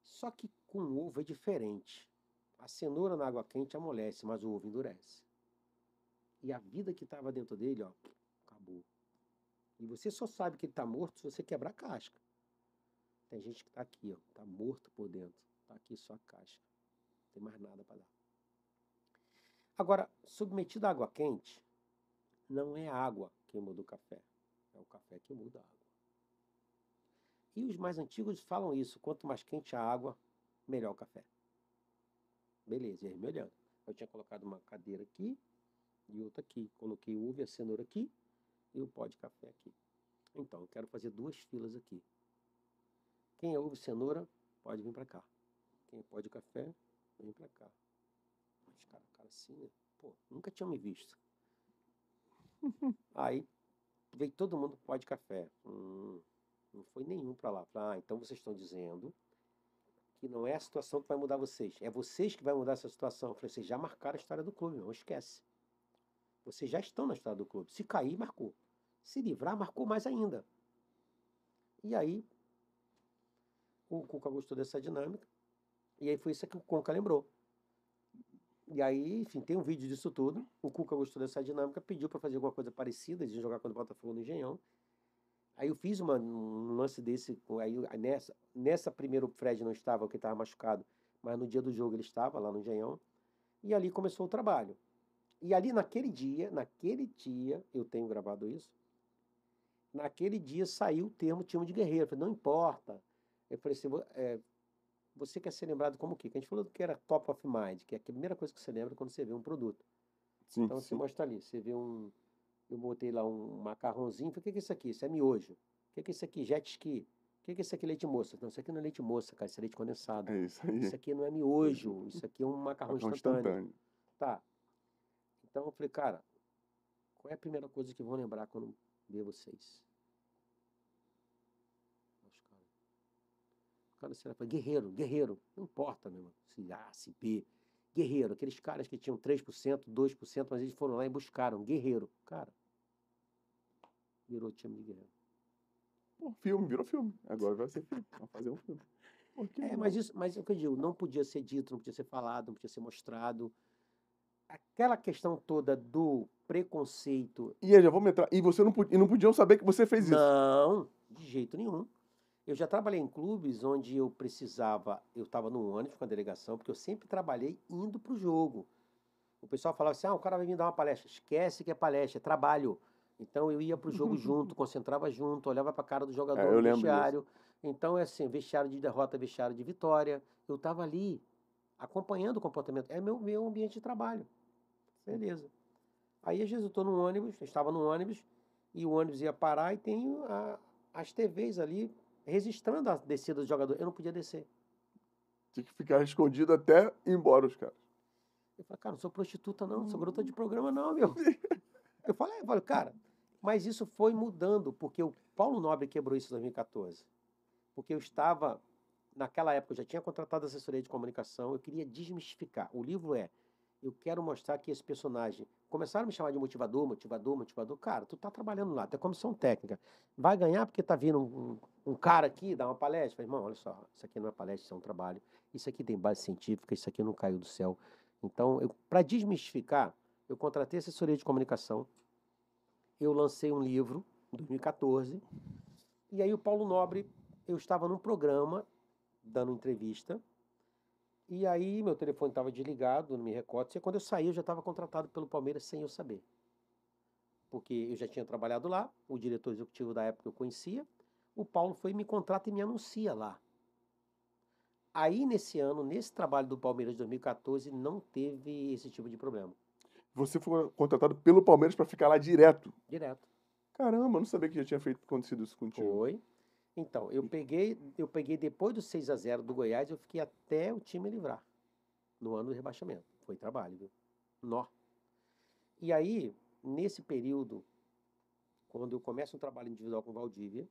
Só que com o ovo é diferente. A cenoura na água quente amolece, mas o ovo endurece. E a vida que estava dentro dele, ó, acabou. E você só sabe que ele está morto se você quebrar a casca. Tem gente que está aqui, ó, está morto por dentro, está aqui só a casca tem mais nada para dar. Agora, submetido à água quente, não é a água que muda o café, é o café que muda a água. E os mais antigos falam isso: quanto mais quente a água, melhor o café. Beleza, e aí me olhando. Eu tinha colocado uma cadeira aqui e outra aqui. Coloquei o ovo e a cenoura aqui e o pó de café aqui. Então, eu quero fazer duas filas aqui. Quem é ovo e cenoura, pode vir para cá. Quem é pó de café, vem pra cá. Os caras cara assim, né? Pô, nunca tinham me visto. <laughs> Aí veio todo mundo pó de café. Hum, não foi nenhum para lá. Falei, ah, então vocês estão dizendo que não é a situação que vai mudar vocês. É vocês que vai mudar essa situação. Eu falei, vocês já marcaram a história do clube, não esquece. Vocês já estão na história do clube. Se cair, marcou. Se livrar, marcou mais ainda. E aí, o Cuca gostou dessa dinâmica. E aí foi isso que o Conca lembrou. E aí, enfim, tem um vídeo disso tudo. O Cuca gostou dessa dinâmica, pediu para fazer alguma coisa parecida, de jogar contra o Botafogo no Engenhão. Aí eu fiz uma, um lance desse, aí nessa, nessa primeira o Fred não estava, porque estava machucado, mas no dia do jogo ele estava lá no Engenhão. E ali começou o trabalho. E ali naquele dia, naquele dia, eu tenho gravado isso, naquele dia saiu o termo time de guerreiro. Falei, não importa. Eu falei assim, é, você quer ser lembrado como o quê? Que a gente falou que era top of mind, que é a primeira coisa que você lembra quando você vê um produto. Sim, então sim. você mostra ali, você vê um. Eu botei lá um macarrãozinho, falei, o que é isso aqui? Isso é miojo. O que é isso aqui? Jet ski. O que é isso aqui? Leite moça. Não, isso aqui não é leite moça, cara, isso é leite condensado. É isso aí. Isso aqui não é miojo, isso aqui é um macarrão, macarrão instantâneo. instantâneo. Tá. Então eu falei, cara, qual é a primeira coisa que vão lembrar quando ver vocês? Cara será guerreiro, guerreiro, não importa, meu irmão, se A, se B, guerreiro, aqueles caras que tinham 3%, 2%, mas eles foram lá e buscaram, guerreiro, cara, virou time de guerreiro. Pô, filme, virou filme, agora vai ser filme, vai fazer um filme. é, mas isso, mas é o que eu digo, não podia ser dito, não podia ser falado, não podia ser mostrado. Aquela questão toda do preconceito. E aí, já vamos entrar. E você não, podia, e não podiam saber que você fez isso? Não, de jeito nenhum. Eu já trabalhei em clubes onde eu precisava, eu estava no ônibus com a delegação, porque eu sempre trabalhei indo para o jogo. O pessoal falava assim: ah, o cara vai vir dar uma palestra. Esquece que é palestra, é trabalho. Então eu ia para o jogo <laughs> junto, concentrava junto, olhava para a cara do jogador é, no vestiário. Disso. Então é assim: vestiário de derrota, vestiário de vitória. Eu estava ali, acompanhando o comportamento. É meu, meu ambiente de trabalho. Beleza. Aí às vezes eu estou no ônibus, eu estava no ônibus, e o ônibus ia parar e tem a, as TVs ali registrando a descida do jogador. Eu não podia descer. Tinha que ficar escondido até ir embora os caras. Eu falei, cara, não sou prostituta, não, não sou garota de programa, não, meu. <laughs> eu falei, eu falei, cara, mas isso foi mudando, porque o Paulo Nobre quebrou isso em 2014. Porque eu estava, naquela época, eu já tinha contratado assessoria de comunicação, eu queria desmistificar. O livro é eu quero mostrar que esse personagem. Começaram a me chamar de motivador, motivador, motivador. Cara, tu tá trabalhando lá, tem comissão técnica. Vai ganhar porque tá vindo um, um, cara aqui dar uma palestra. Falei, irmão, olha só, isso aqui não é palestra, isso é um trabalho. Isso aqui tem base científica, isso aqui não caiu do céu. Então, para desmistificar, eu contratei assessoria de comunicação. Eu lancei um livro em 2014. E aí o Paulo Nobre, eu estava num programa dando entrevista e aí meu telefone estava desligado, não me recordo. E quando eu saí, eu já estava contratado pelo Palmeiras sem eu saber. Porque eu já tinha trabalhado lá, o diretor executivo da época eu conhecia. O Paulo foi me contrata e me anuncia lá. Aí nesse ano, nesse trabalho do Palmeiras de 2014, não teve esse tipo de problema. Você foi contratado pelo Palmeiras para ficar lá direto? Direto. Caramba, não sabia que já tinha feito acontecido isso contigo. Foi. Então, eu peguei, eu peguei depois do 6 a 0 do Goiás, eu fiquei até o time livrar. No ano do rebaixamento. Foi trabalho, viu? Nó. E aí, nesse período, quando eu começo um trabalho individual com Valdívia,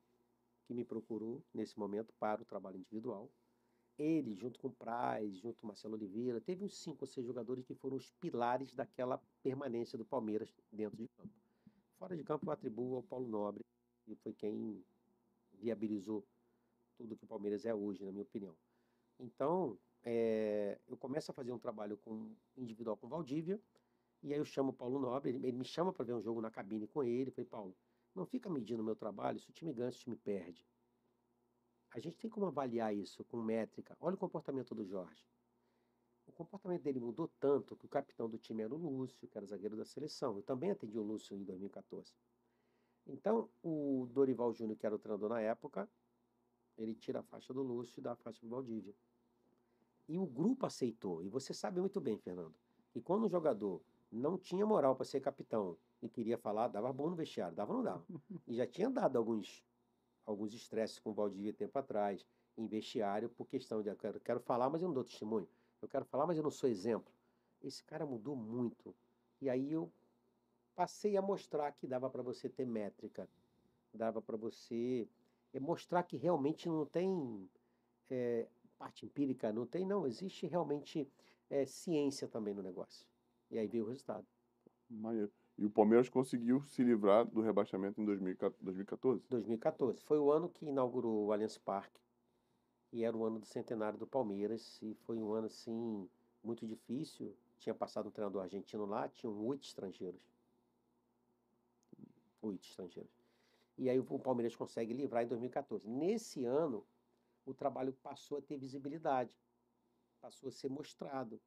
que me procurou nesse momento para o trabalho individual, ele, junto com o Praz, junto com Marcelo Oliveira, teve uns cinco ou seis jogadores que foram os pilares daquela permanência do Palmeiras dentro de campo. Fora de campo, eu atribuo ao Paulo Nobre, que foi quem viabilizou tudo que o Palmeiras é hoje, na minha opinião. Então, é, eu começo a fazer um trabalho com individual com Valdívia, e aí eu chamo o Paulo Nobre, ele, ele me chama para ver um jogo na cabine com ele, falei, Paulo, não fica medindo o meu trabalho, se o time ganha, se o time perde. A gente tem como avaliar isso com métrica. Olha o comportamento do Jorge. O comportamento dele mudou tanto que o capitão do time era o Lúcio, que era zagueiro da seleção. Eu também atendi o Lúcio em 2014. Então, o Dorival Júnior, que era o treinador na época, ele tira a faixa do Lúcio e dá a faixa do Valdívia. E o grupo aceitou. E você sabe muito bem, Fernando, que quando o jogador não tinha moral para ser capitão e queria falar, dava bom no vestiário, dava ou não dava. E já tinha dado alguns alguns estresses com o Valdívia tempo atrás, em vestiário, por questão de eu quero, quero falar, mas eu não dou testemunho. Eu quero falar, mas eu não sou exemplo. Esse cara mudou muito. E aí eu passei a mostrar que dava para você ter métrica, dava para você é, mostrar que realmente não tem é, parte empírica, não tem, não, existe realmente é, ciência também no negócio. E aí veio o resultado. Maneiro. E o Palmeiras conseguiu se livrar do rebaixamento em 2014? 2014. Foi o ano que inaugurou o Allianz Parque. E era o ano do centenário do Palmeiras. E foi um ano, assim, muito difícil. Tinha passado um treinador argentino lá, tinham oito estrangeiros. Oito estrangeiros. E aí o Palmeiras consegue livrar em 2014. Nesse ano, o trabalho passou a ter visibilidade, passou a ser mostrado,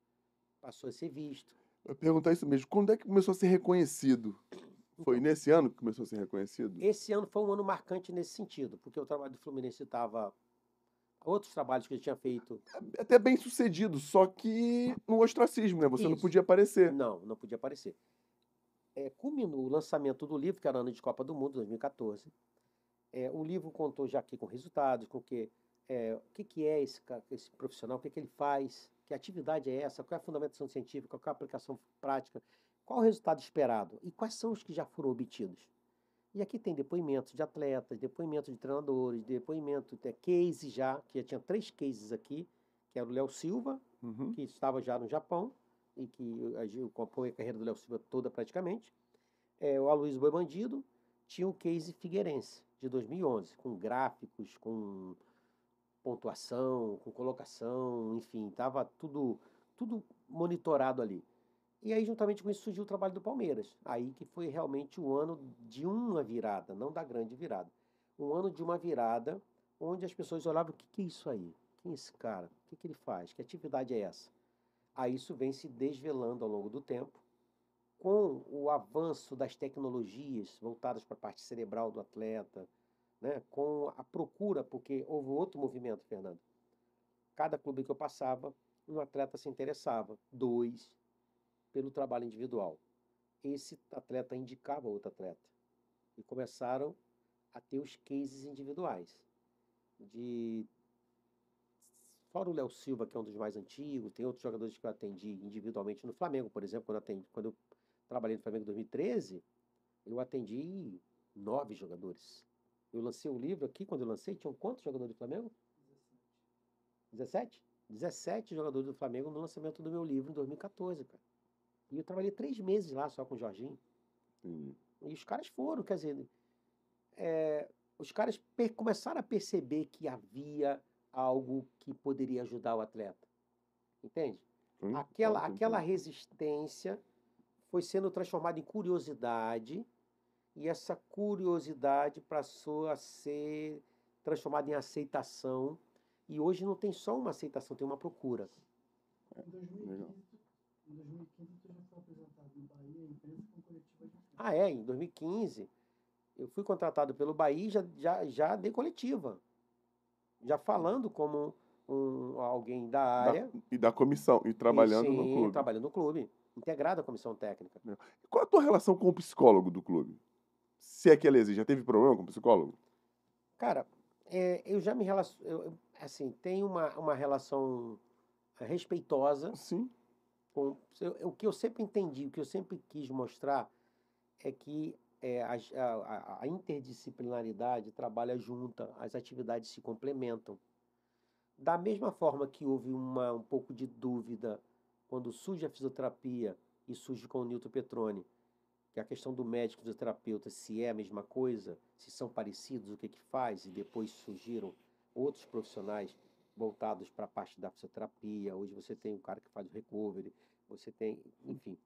passou a ser visto. Eu perguntar isso mesmo. Quando é que começou a ser reconhecido? Foi então, nesse ano que começou a ser reconhecido? Esse ano foi um ano marcante nesse sentido, porque o trabalho do Fluminense estava. Outros trabalhos que ele tinha feito. É até bem sucedido, só que no ostracismo, né? Você Isso. não podia aparecer. Não, não podia aparecer. É, culminou o lançamento do livro, que era ano de Copa do Mundo, 2014. É, o livro contou já aqui com resultados, com que, é, o que, que é esse, esse profissional, o que, que ele faz, que atividade é essa, qual é a fundamentação científica, qual é a aplicação prática, qual o resultado esperado e quais são os que já foram obtidos. E aqui tem depoimentos de atletas, depoimentos de treinadores, depoimento, de case já, que já tinha três cases aqui, que era o Léo Silva, uhum. que estava já no Japão, e que compõe a carreira do Léo Silva toda praticamente. É, o Aloysio Boi Bandido tinha o case Figueirense, de 2011, com gráficos, com pontuação, com colocação, enfim, estava tudo, tudo monitorado ali. E aí, juntamente com isso, surgiu o trabalho do Palmeiras. Aí que foi realmente o ano de uma virada, não da grande virada. Um ano de uma virada onde as pessoas olhavam: o que, que é isso aí? Quem é esse cara? O que, que ele faz? Que atividade é essa? Aí isso vem se desvelando ao longo do tempo. Com o avanço das tecnologias voltadas para a parte cerebral do atleta, né, com a procura, porque houve outro movimento, Fernando. Cada clube que eu passava, um atleta se interessava, dois, pelo trabalho individual. Esse atleta indicava outro atleta. E começaram a ter os cases individuais. De Fora o Léo Silva, que é um dos mais antigos, tem outros jogadores que eu atendi individualmente no Flamengo, por exemplo, quando atendi, quando eu trabalhei no Flamengo em 2013, eu atendi nove jogadores. Eu lancei um livro aqui, quando eu lancei, tinham quantos jogadores do Flamengo? 17? 17 jogadores do Flamengo no lançamento do meu livro em 2014, cara. E eu trabalhei três meses lá só com o Jorginho. Uhum. E os caras foram, quer dizer, é, os caras começaram a perceber que havia algo que poderia ajudar o atleta. Entende? Sim, aquela, aquela resistência foi sendo transformada em curiosidade e essa curiosidade passou a ser transformada em aceitação. E hoje não tem só uma aceitação, tem uma procura. Em 2015, em 2015 já foi apresentado no Bahia, a empresa com coletiva de Ah, é? Em 2015, eu fui contratado pelo Bahia e já, já, já dei coletiva. Já falando como um, alguém da área. Da, e da comissão, e trabalhando e, sim, no clube. trabalhando no clube. Integrado à comissão técnica. Qual a tua relação com o psicólogo do clube? Se é que ela existe, já teve problema com psicólogo? Cara, é, eu já me relaciono. Assim, tem uma, uma relação respeitosa. Sim. Com, eu, o que eu sempre entendi, o que eu sempre quis mostrar é que é, a, a, a, interdisciplinaridade trabalha junta, as atividades se complementam. Da mesma forma que houve uma, um pouco de dúvida quando surge a fisioterapia e surge com o Nilton Petroni, que a questão do médico e do terapeuta, se é a mesma coisa, se são parecidos, o que que faz, e depois surgiram outros profissionais voltados para a parte da fisioterapia. Hoje você tem o cara que faz o recovery, você tem, enfim,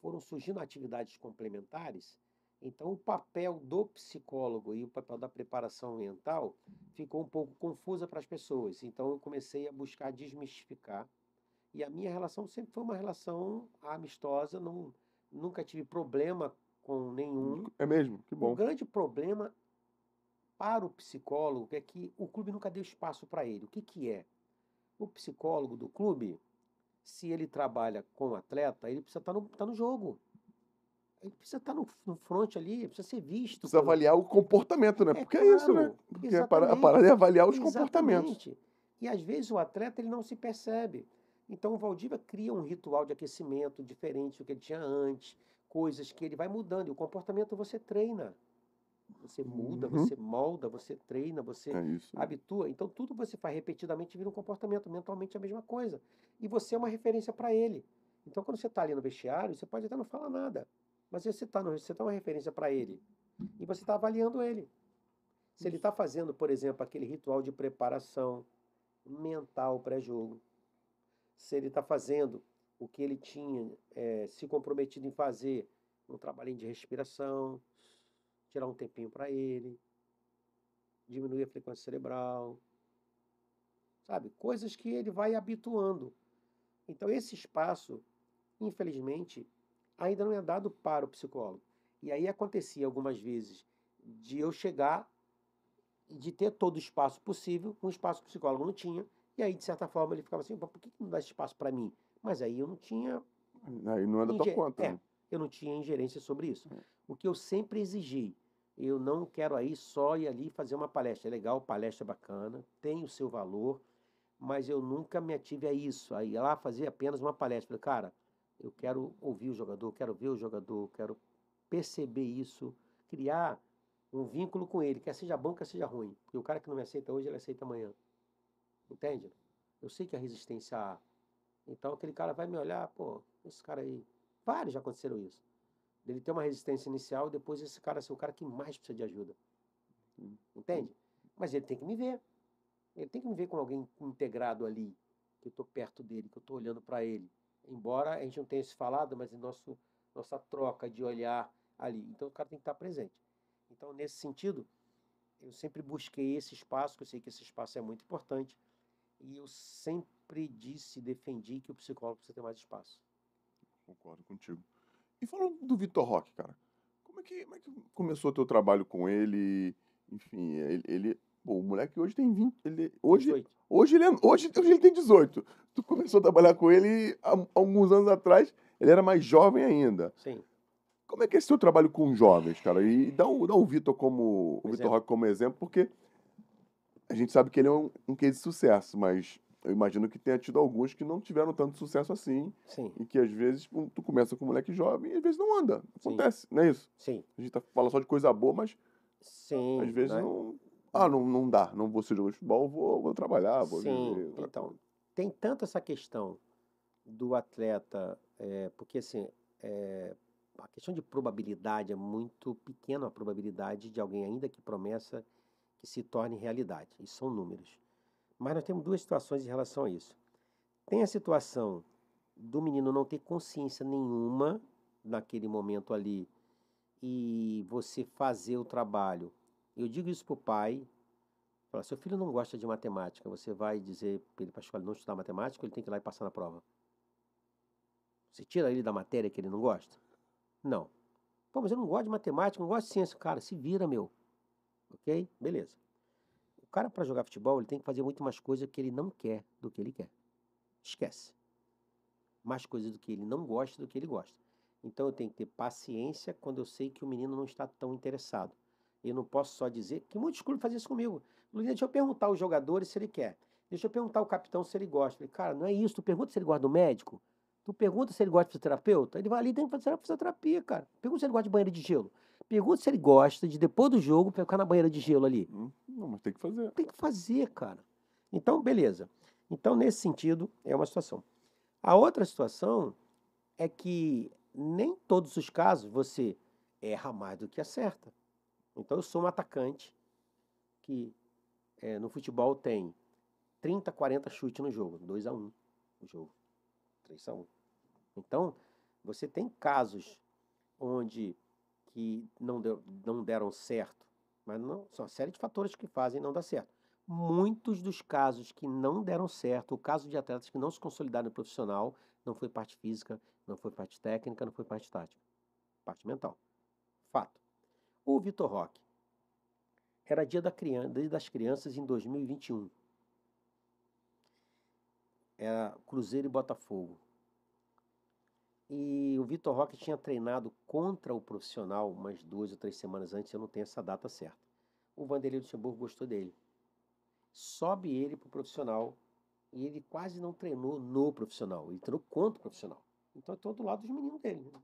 foram surgindo atividades complementares. Então, o papel do psicólogo e o papel da preparação mental ficou um pouco confusa para as pessoas. Então, eu comecei a buscar desmistificar. E a minha relação sempre foi uma relação amistosa, não nunca tive problema com nenhum. É mesmo? Que bom. O grande problema para o psicólogo é que o clube nunca deu espaço para ele. O que, que é? O psicólogo do clube, se ele trabalha com o atleta, ele precisa estar tá no, tá no jogo. Ele precisa estar tá no, no front ali, precisa ser visto. Precisa avaliar o comportamento, né? É Porque claro, é isso, né? Porque a parada é avaliar os exatamente. comportamentos. E às vezes o atleta ele não se percebe. Então o Valdívia cria um ritual de aquecimento diferente do que ele tinha antes, coisas que ele vai mudando. E o comportamento você treina. Você muda, Uhum. você molda, você treina, você É habitua. Então, tudo você faz repetidamente vira um comportamento. Mentalmente é a mesma coisa. E você é uma referência para ele. Então, quando você está ali no vestiário, você pode até não falar nada. Mas você está você tá uma referência para ele. E você está avaliando ele. Se ele está fazendo, por exemplo, aquele ritual de preparação mental pré-jogo. Se ele está fazendo o que ele tinha eh, se comprometido em fazer, um trabalhinho de respiração, tirar um tempinho para ele, diminuir a frequência cerebral, sabe? Coisas que ele vai habituando. Então, esse espaço, infelizmente, ainda não é dado para o psicólogo. E aí acontecia algumas vezes de eu chegar e de ter todo o espaço possível, um espaço que o psicólogo não tinha, e aí, de certa forma, ele ficava assim, "Pô, por que não dá esse espaço para mim? Mas aí eu não tinha Aí não é da tua conta. é. né? eu não tinha ingerência sobre isso. É. O que eu sempre exigi, eu não quero aí só ir ali fazer uma palestra. É legal, palestra é bacana, tem o seu valor, mas eu nunca me ative a isso, a ir lá fazer apenas uma palestra. Falei, cara, eu quero ouvir o jogador, quero ver o jogador, quero perceber isso, criar um vínculo com ele, quer seja bom, quer seja ruim. Porque o cara que não me aceita hoje, ele aceita amanhã. Entende? Eu sei que a resistência há. Então aquele cara vai me olhar, pô, esse cara aí. Vários já aconteceram isso. Ele tem uma resistência inicial e depois esse cara ser o cara que mais precisa de ajuda. Entende? Mas ele tem que me ver. Ele tem que me ver com alguém integrado ali, que eu estou perto dele, que eu estou olhando para ele. Embora a gente não tenha se falado, mas em nosso, nossa troca de olhar ali. Então o cara tem que estar presente. Então, nesse sentido, eu sempre busquei esse espaço, que eu sei que esse espaço é muito importante. E eu sempre disse, defendi que o psicólogo precisa ter mais espaço. Concordo contigo. E falando do Vitor Roque, cara, como é que, como é que começou o teu trabalho com ele? Enfim, ele, ele pô, o moleque hoje tem 20, ele, hoje, 18. hoje, ele, é- hoje, hoje ele tem 18. Tu começou a trabalhar com ele há, há alguns anos atrás, ele era mais jovem ainda. Sim. Como é que é esse teu trabalho com jovens, cara? E dá o, dá o Vitor como o Vitor. Roque como exemplo, porque a gente sabe que ele é um, um case de sucesso, mas eu imagino que tenha tido alguns que não tiveram tanto sucesso assim, Sim, e que às vezes tu começa com um moleque jovem e às vezes não anda. Sim. Acontece, não é isso? sim, A gente tá, fala só de coisa boa, mas sim. às vezes né? não. Ah, não, não dá, não vou ser jogador de futebol, vou, vou trabalhar, vou Sim, viver. então, tem tanto essa questão do atleta, é, porque assim, é, a questão de probabilidade é muito pequena a probabilidade de alguém, ainda que promessa, que se torne realidade. Isso são números. Mas nós temos duas situações em relação a isso. Tem a situação do menino não ter consciência nenhuma naquele momento ali e você fazer o trabalho. Eu digo isso para o pai, Fala, seu filho não gosta de matemática, você vai dizer para ele para não estudar matemática, ele tem que ir lá e passar na prova. Você tira ele da matéria que ele não gosta? Não. Pô, mas eu não gosto de matemática, não gosto de ciência. Cara, se vira, meu. Ok? Beleza. O cara, para jogar futebol, ele tem que fazer muito mais coisa que ele não quer do que ele quer. Esquece. Mais coisas do que ele não gosta do que ele gosta. Então eu tenho que ter paciência quando eu sei que o menino não está tão interessado. Eu não posso só dizer, que muitos clubes fazem isso comigo. Lulinha, deixa eu perguntar aos jogadores se ele quer. Deixa eu perguntar ao capitão se ele gosta. Cara, não é isso. Tu pergunta se ele gosta do médico. Tu pergunta se ele gosta de fisioterapeuta. Ele vai ali e tem que fazer fisioterapia, cara. Pergunta se ele gosta de banheiro de gelo. Pergunta se ele gosta de, depois do jogo, ficar na banheira de gelo ali. Hum, Não, mas tem que fazer. Tem que fazer, cara. Então, beleza. Então, nesse sentido, é uma situação. A outra situação é que nem todos os casos você erra mais do que acerta. Então, eu sou um atacante que eh, no futebol tem 30, 40 chutes no jogo, 2 a 1 no jogo, 3 a 1. Então, você tem casos onde que não, deu- não deram certo, mas não, são uma série de fatores que fazem não dar certo. Muitos dos casos que não deram certo, o caso de atletas que não se consolidaram no profissional, não foi parte física, não foi parte técnica, não foi parte tática, parte mental. Fato. O Vitor Roque era dia da criança, das crianças em 2021. Era Cruzeiro e Botafogo. E o Vitor Roque tinha treinado contra o profissional umas duas ou três semanas antes, eu não tenho essa data certa. O Vanderlei Luxemburgo gostou dele. Sobe ele para o profissional e ele quase não treinou no profissional, ele treinou contra o profissional. Então eu estou do lado dos meninos dele. né?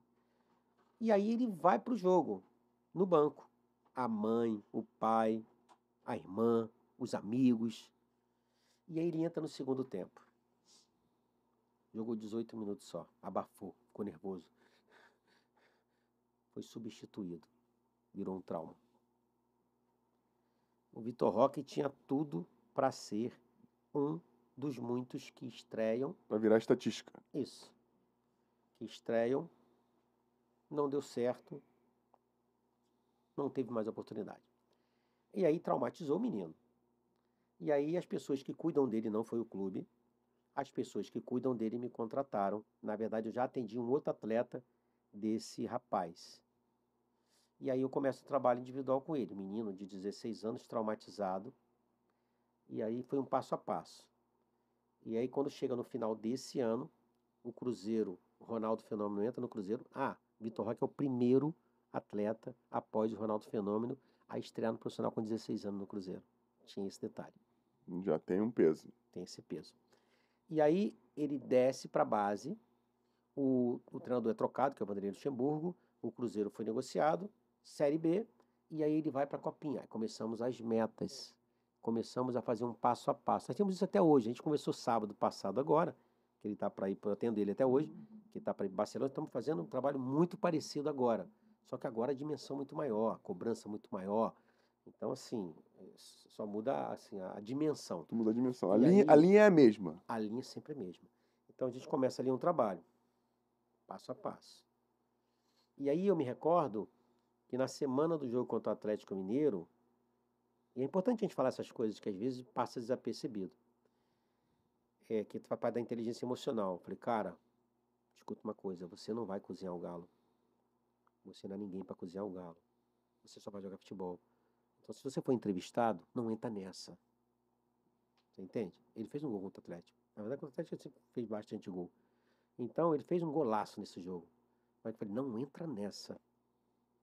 E aí ele vai para o jogo, no banco. A mãe, o pai, a irmã, os amigos. E aí ele entra no segundo tempo. Jogou 18 minutos só, abafou, ficou nervoso. Foi substituído, virou um trauma. O Vitor Roque tinha tudo para ser um dos muitos que estreiam. Para virar estatística. Isso. Que estreiam, não deu certo, não teve mais oportunidade. E aí traumatizou o menino. E aí as pessoas que cuidam dele, não foi o clube, as pessoas que cuidam dele me contrataram. Na verdade, eu já atendi um outro atleta desse rapaz. E aí eu começo o trabalho individual com ele, menino de 16 anos, traumatizado. E aí foi um passo a passo. E aí quando chega no final desse ano, o Cruzeiro, o Ronaldo Fenômeno entra no Cruzeiro. Ah, Vitor Roque é o primeiro atleta após o Ronaldo Fenômeno a estrear no profissional com 16 anos no Cruzeiro. Tinha esse detalhe. Já tem um peso. Tem esse peso. E aí ele desce para a base, o, o treinador é trocado, que é o Vanderlei Luxemburgo, o Cruzeiro foi negociado, Série B, e aí ele vai para a Copinha. Aí começamos as metas, começamos a fazer um passo a passo. Nós temos isso até hoje, a gente começou sábado passado agora, que ele está para ir, para atender ele até hoje, que está para ir para Barcelona, estamos fazendo um trabalho muito parecido agora. Só que agora a dimensão muito maior, a cobrança muito maior. Então, assim, só muda assim, a dimensão. Tu muda a dimensão. A linha, aí, a linha é a mesma. A linha é sempre a mesma. Então a gente começa ali um trabalho, passo a passo. E aí eu me recordo que na semana do jogo contra o Atlético Mineiro, e é importante a gente falar essas coisas que às vezes passa desapercebido. É que tu vai para da inteligência emocional. Eu falei, cara, escuta uma coisa, você não vai cozinhar o galo. Você não é ninguém para cozinhar o galo. Você só vai jogar futebol. Então, se você for entrevistado, não entra nessa. Você entende? Ele fez um gol contra o Atlético. Na verdade, contra o Atlético fez bastante gol. Então, ele fez um golaço nesse jogo. Mas eu falei, não entra nessa.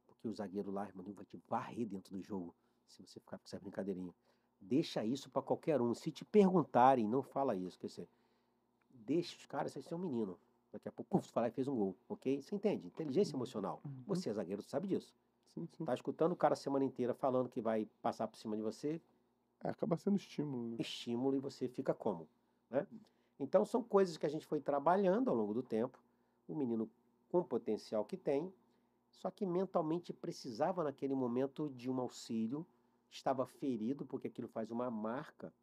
Porque o zagueiro lá, irmão, vai te varrer dentro do jogo. Se você ficar com essa brincadeirinha. Deixa isso para qualquer um. Se te perguntarem, não fala isso. Quer dizer, deixa os caras, você é um menino. Daqui a pouco, puf, você fala e fez um gol, ok? Você entende? Inteligência emocional. Uhum. Você é zagueiro, sabe disso. Sim, sim. Tá escutando o cara a semana inteira falando que vai passar por cima de você. É, acaba sendo estímulo. Né? Estímulo e você fica como, né? Então são coisas que a gente foi trabalhando ao longo do tempo. O menino com o potencial que tem, só que mentalmente precisava naquele momento de um auxílio, estava ferido porque aquilo faz uma marca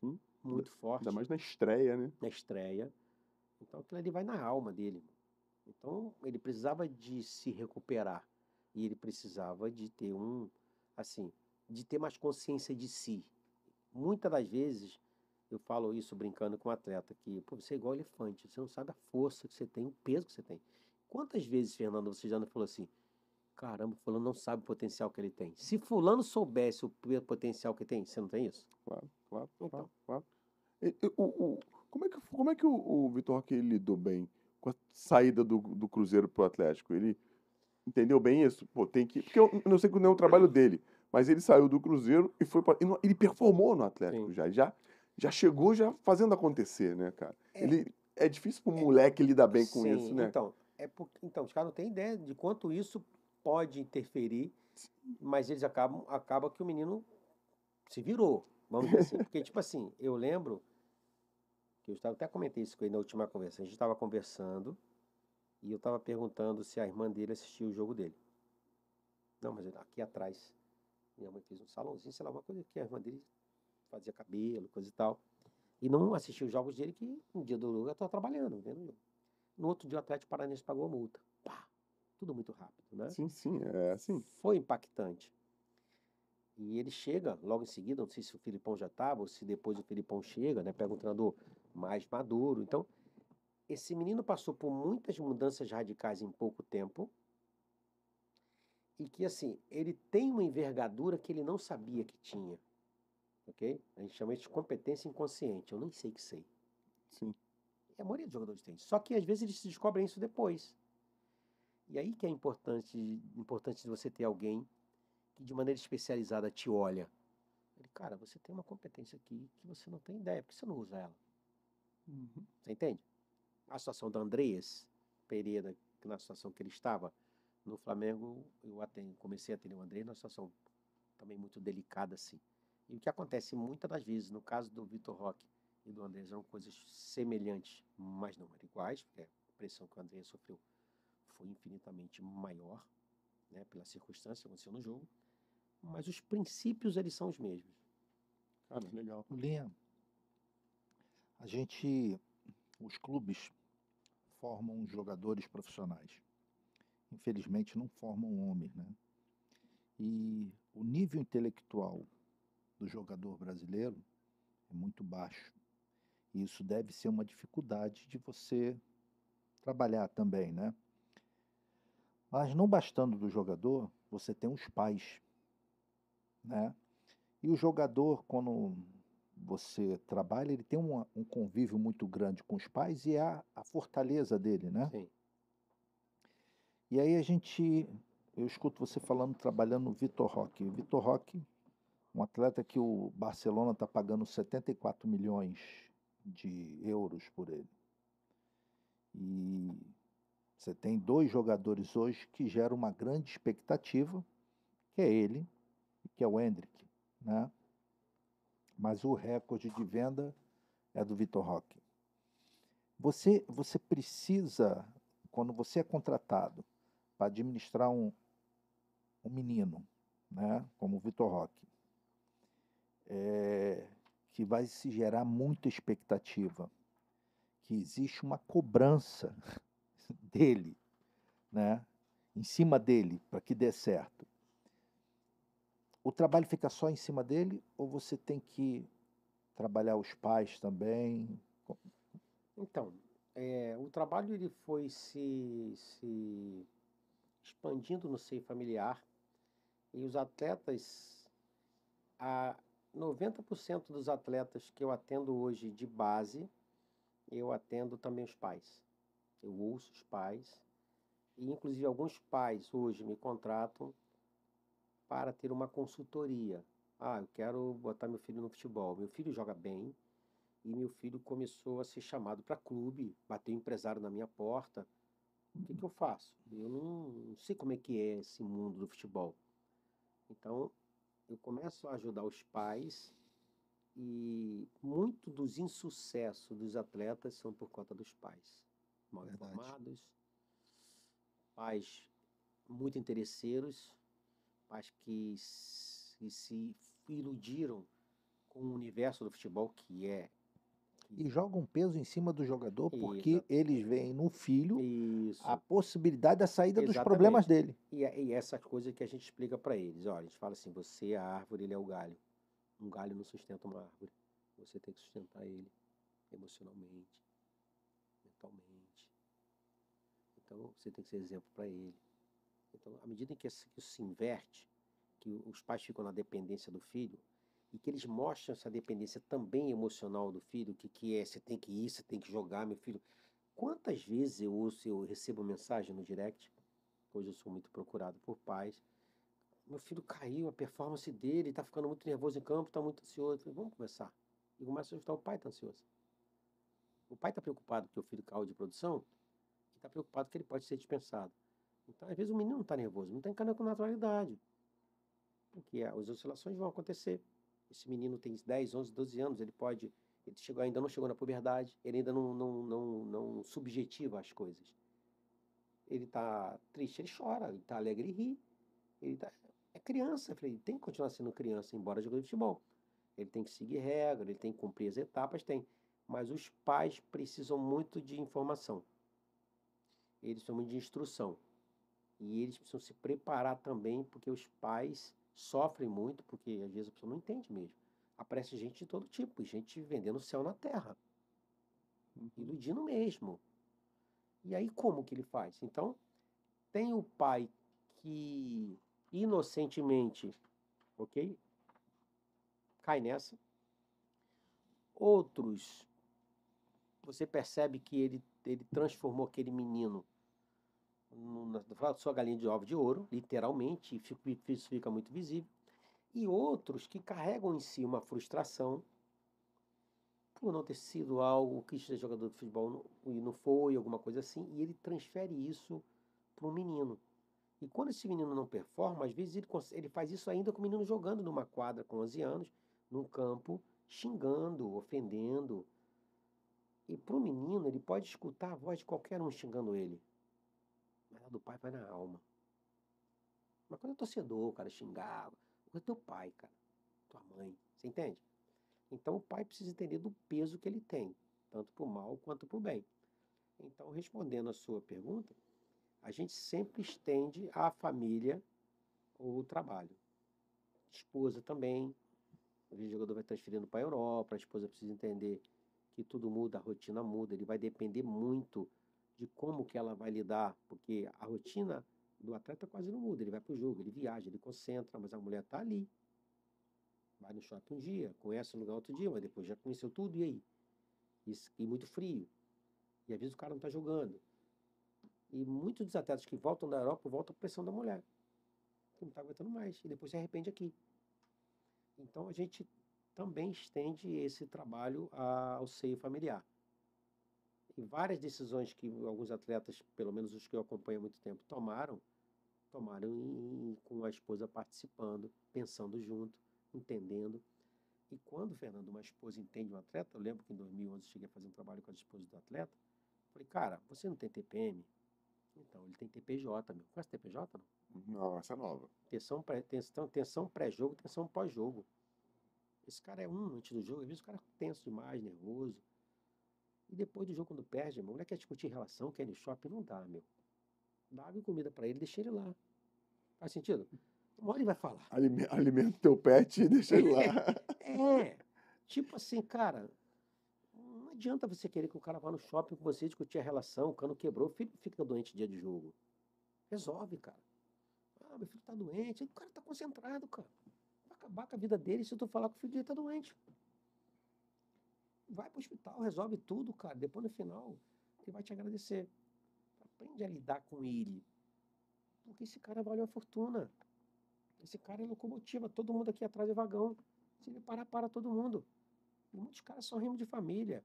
Sim. muito forte. Ainda mais na estreia, né? Na estreia. Então aquilo ali vai na alma dele. Então ele precisava de se recuperar e ele precisava de ter um, assim, de ter mais consciência de si. Muitas das vezes eu falo isso brincando com o um atleta que pô, você é igual elefante, você não sabe a força que você tem, o peso que você tem. Quantas vezes, Fernando, você já não falou assim? Caramba, fulano não sabe o potencial que ele tem. Se fulano soubesse o potencial que tem, você não tem isso? Claro, claro, então. claro. claro. O, o, como é que, como é que o, o Vitor Roque lidou bem com a saída do, do Cruzeiro para o Atlético? Ele entendeu bem isso? Pô, tem que. Porque eu não sei não é o trabalho dele, mas ele saiu do Cruzeiro e foi para. Ele performou no Atlético Sim. já. Já já chegou já fazendo acontecer, né, cara? É. Ele é difícil para um é. moleque lidar bem com Sim, isso, né? Então, é porque, então, os caras não têm ideia de quanto isso pode interferir, mas eles acabam acaba que o menino se virou, vamos dizer assim, <laughs> porque tipo assim, eu lembro que eu estava até comentei isso com ele na última conversa. A gente estava conversando e eu estava perguntando se a irmã dele assistiu o jogo dele. Não, mas aqui atrás minha mãe fez um salãozinho, sei lá, uma coisa que a irmã dele fazia cabelo, coisa e tal. E não assistiu os jogos dele que no dia do jogo eu estava trabalhando, vendo No outro dia o Atlético Paranaense pagou a multa. Pá! Tudo muito rápido, né? Sim, sim, é assim. Foi impactante. E ele chega logo em seguida, não sei se o Filipão já estava, ou se depois o Filipão chega, né? Pega um treinador mais maduro. Então, esse menino passou por muitas mudanças radicais em pouco tempo. E que, assim, ele tem uma envergadura que ele não sabia que tinha. Ok? A gente chama isso de competência inconsciente. Eu nem sei que sei. Sim. E a maioria dos jogadores tem. Só que às vezes eles descobrem isso depois. E aí que é importante, importante de você ter alguém que de maneira especializada te olha. Ele, cara, você tem uma competência aqui que você não tem ideia, porque você não usa ela. Uhum. Você entende? A situação do Andreas Pereira, na situação que ele estava, No Flamengo, eu atendo, comecei a atender o André numa situação também muito delicada, assim. E o que acontece muitas das vezes, no caso do Vitor Roque e do André, eram coisas semelhantes, mas não eram iguais, porque a pressão que o André sofreu foi infinitamente maior, né, pela circunstância que aconteceu no jogo, mas os princípios eles são os mesmos. Cara, legal. Linha, a gente, os clubes formam jogadores profissionais. Infelizmente não formam homens, né? E o nível intelectual do jogador brasileiro é muito baixo. E isso deve ser uma dificuldade de você trabalhar também, né? Mas não bastando do jogador, você tem os pais, né? E o jogador, quando você trabalha, ele tem uma, um convívio muito grande com os pais e é a, a fortaleza dele, né? Sim. E aí a gente, eu escuto você falando, trabalhando no Vitor Roque. Vitor Roque, um atleta que o Barcelona está pagando 74 milhões de euros por ele. E você tem dois jogadores hoje que geram uma grande expectativa, que é ele e que é o Hendrick, né? Mas o recorde de venda é do Vitor Roque. Você, você precisa, quando você é contratado para administrar um, um menino, né, como o Vitor Roque, é, que vai se gerar muita expectativa, que existe uma cobrança <laughs> dele, né? Em cima dele, para que dê certo. O trabalho fica só em cima dele ou você tem que trabalhar os pais também? Então, é, o trabalho ele foi se, se expandindo no seio familiar e os atletas, a 90% dos atletas que eu atendo hoje de base, eu atendo também os pais eu ouço os pais, e inclusive alguns pais hoje me contratam para ter uma consultoria. Ah, eu quero botar meu filho no futebol. Meu filho joga bem e meu filho começou a ser chamado para clube, bateu um empresário na minha porta. O que, que eu faço? Eu não, não sei como é que é esse mundo do futebol. Então, eu começo a ajudar os pais e muito dos insucessos dos atletas são por conta dos pais mal Verdade. informados, pais muito interesseiros, pais que se, se iludiram com o universo do futebol que é e jogam peso em cima do jogador porque eles veem no filho Isso. a possibilidade da saída Exatamente. dos problemas dele. E, é, e essa coisa que a gente explica para eles. Olha, a gente fala assim: você é a árvore, ele é o galho. Um galho não sustenta uma árvore. Você tem que sustentar ele emocionalmente, mentalmente. Então você tem que ser exemplo para ele. Então, à medida em que isso se inverte, que os pais ficam na dependência do filho, e que eles mostram essa dependência também emocional do filho, o que, que é, você tem que ir, você tem que jogar, meu filho. Quantas vezes eu ouço, eu recebo mensagem no direct, hoje eu sou muito procurado por pais, meu filho caiu, a performance dele, está ficando muito nervoso em campo, está muito ansioso. Falei, vamos conversar. E começa a ajudar, o pai está ansioso. O pai está preocupado porque o filho caiu de produção, está preocupado que ele pode ser dispensado. Então, às vezes, o menino não está nervoso, não está encarando com naturalidade. Porque as oscilações vão acontecer. Esse menino tem 10, 11, 12 anos, ele pode. Ele chegou, ainda não chegou na puberdade, ele ainda não, não, não, não subjetiva as coisas. Ele está triste, ele chora, ele está alegre e ri. Ele tá, é criança, ele tem que continuar sendo criança, embora jogue futebol. Ele tem que seguir regras, ele tem que cumprir as etapas, tem. Mas os pais precisam muito de informação eles precisam de instrução. E eles precisam se preparar também, porque os pais sofrem muito, porque às vezes a pessoa não entende mesmo. Aparece gente de todo tipo, gente vendendo o céu na terra. Uhum. Iludindo mesmo. E aí como que ele faz? Então, tem o pai que inocentemente, ok? Cai nessa. Outros, você percebe que ele, ele transformou aquele menino na sua galinha de ovo de ouro, literalmente, e isso fica muito visível. E outros que carregam em si uma frustração por não ter sido algo que ser jogador de futebol e não foi, alguma coisa assim, e ele transfere isso para um menino. E quando esse menino não performa, às vezes ele, ele faz isso ainda com o menino jogando numa quadra com 11 anos, num campo, xingando, ofendendo. E para o menino, ele pode escutar a voz de qualquer um xingando ele. A do pai vai na alma. Mas quando é torcedor, o cara xingava, é teu pai, cara, tua mãe, você entende? Então o pai precisa entender do peso que ele tem, tanto para o mal quanto para o bem. Então, respondendo a sua pergunta, a gente sempre estende à família o trabalho. Esposa também. O jogador vai transferindo para a Europa, a esposa precisa entender que tudo muda, a rotina muda, ele vai depender muito de como que ela vai lidar, porque a rotina do atleta quase não muda, ele vai para o jogo, ele viaja, ele concentra, mas a mulher está ali. Vai no shopping um dia, conhece o lugar outro dia, mas depois já conheceu tudo, e aí? Isso, e muito frio. E às vezes o cara não está jogando. E muitos dos atletas que voltam da Europa voltam a pressão da mulher. Que não está aguentando mais. E depois se arrepende aqui. Então a gente também estende esse trabalho ao seio familiar. E várias decisões que alguns atletas, pelo menos os que eu acompanho há muito tempo, tomaram, tomaram em, com a esposa participando, pensando junto, entendendo. E quando, Fernando, uma esposa entende um atleta, eu lembro que em 2011 cheguei a fazer um trabalho com a esposa do atleta, falei, cara, você não tem TPM? Então, ele tem TPJ, meu. Conhece TPJ, não? Não, essa é nova. Tensão pré-jogo, tensão, tensão pré-jogo, tensão pós-jogo. Esse cara é um antes do jogo, às vezes o cara é tenso demais, nervoso. E depois do jogo, quando perde, meu, mulher quer discutir relação, quer ir no shopping, não dá, meu. Dá água e comida para ele, deixa ele lá. Faz sentido? Uma hora ele vai falar. Alimenta teu pet e deixa ele lá. <laughs> é. Tipo assim, cara, não adianta você querer que o cara vá no shopping com você discutir a relação, o cano quebrou, o filho fica doente dia de jogo. Resolve, cara. Ah, meu filho tá doente. O cara tá concentrado, cara. Vai acabar com a vida dele se tu falar que o filho dele tá doente. Vai pro hospital, resolve tudo, cara. Depois no final, ele vai te agradecer. Aprende a lidar com ele. Porque esse cara vale uma fortuna. Esse cara é locomotiva. Todo mundo aqui atrás é vagão. Se ele parar, para todo mundo. E muitos caras são rimo de família.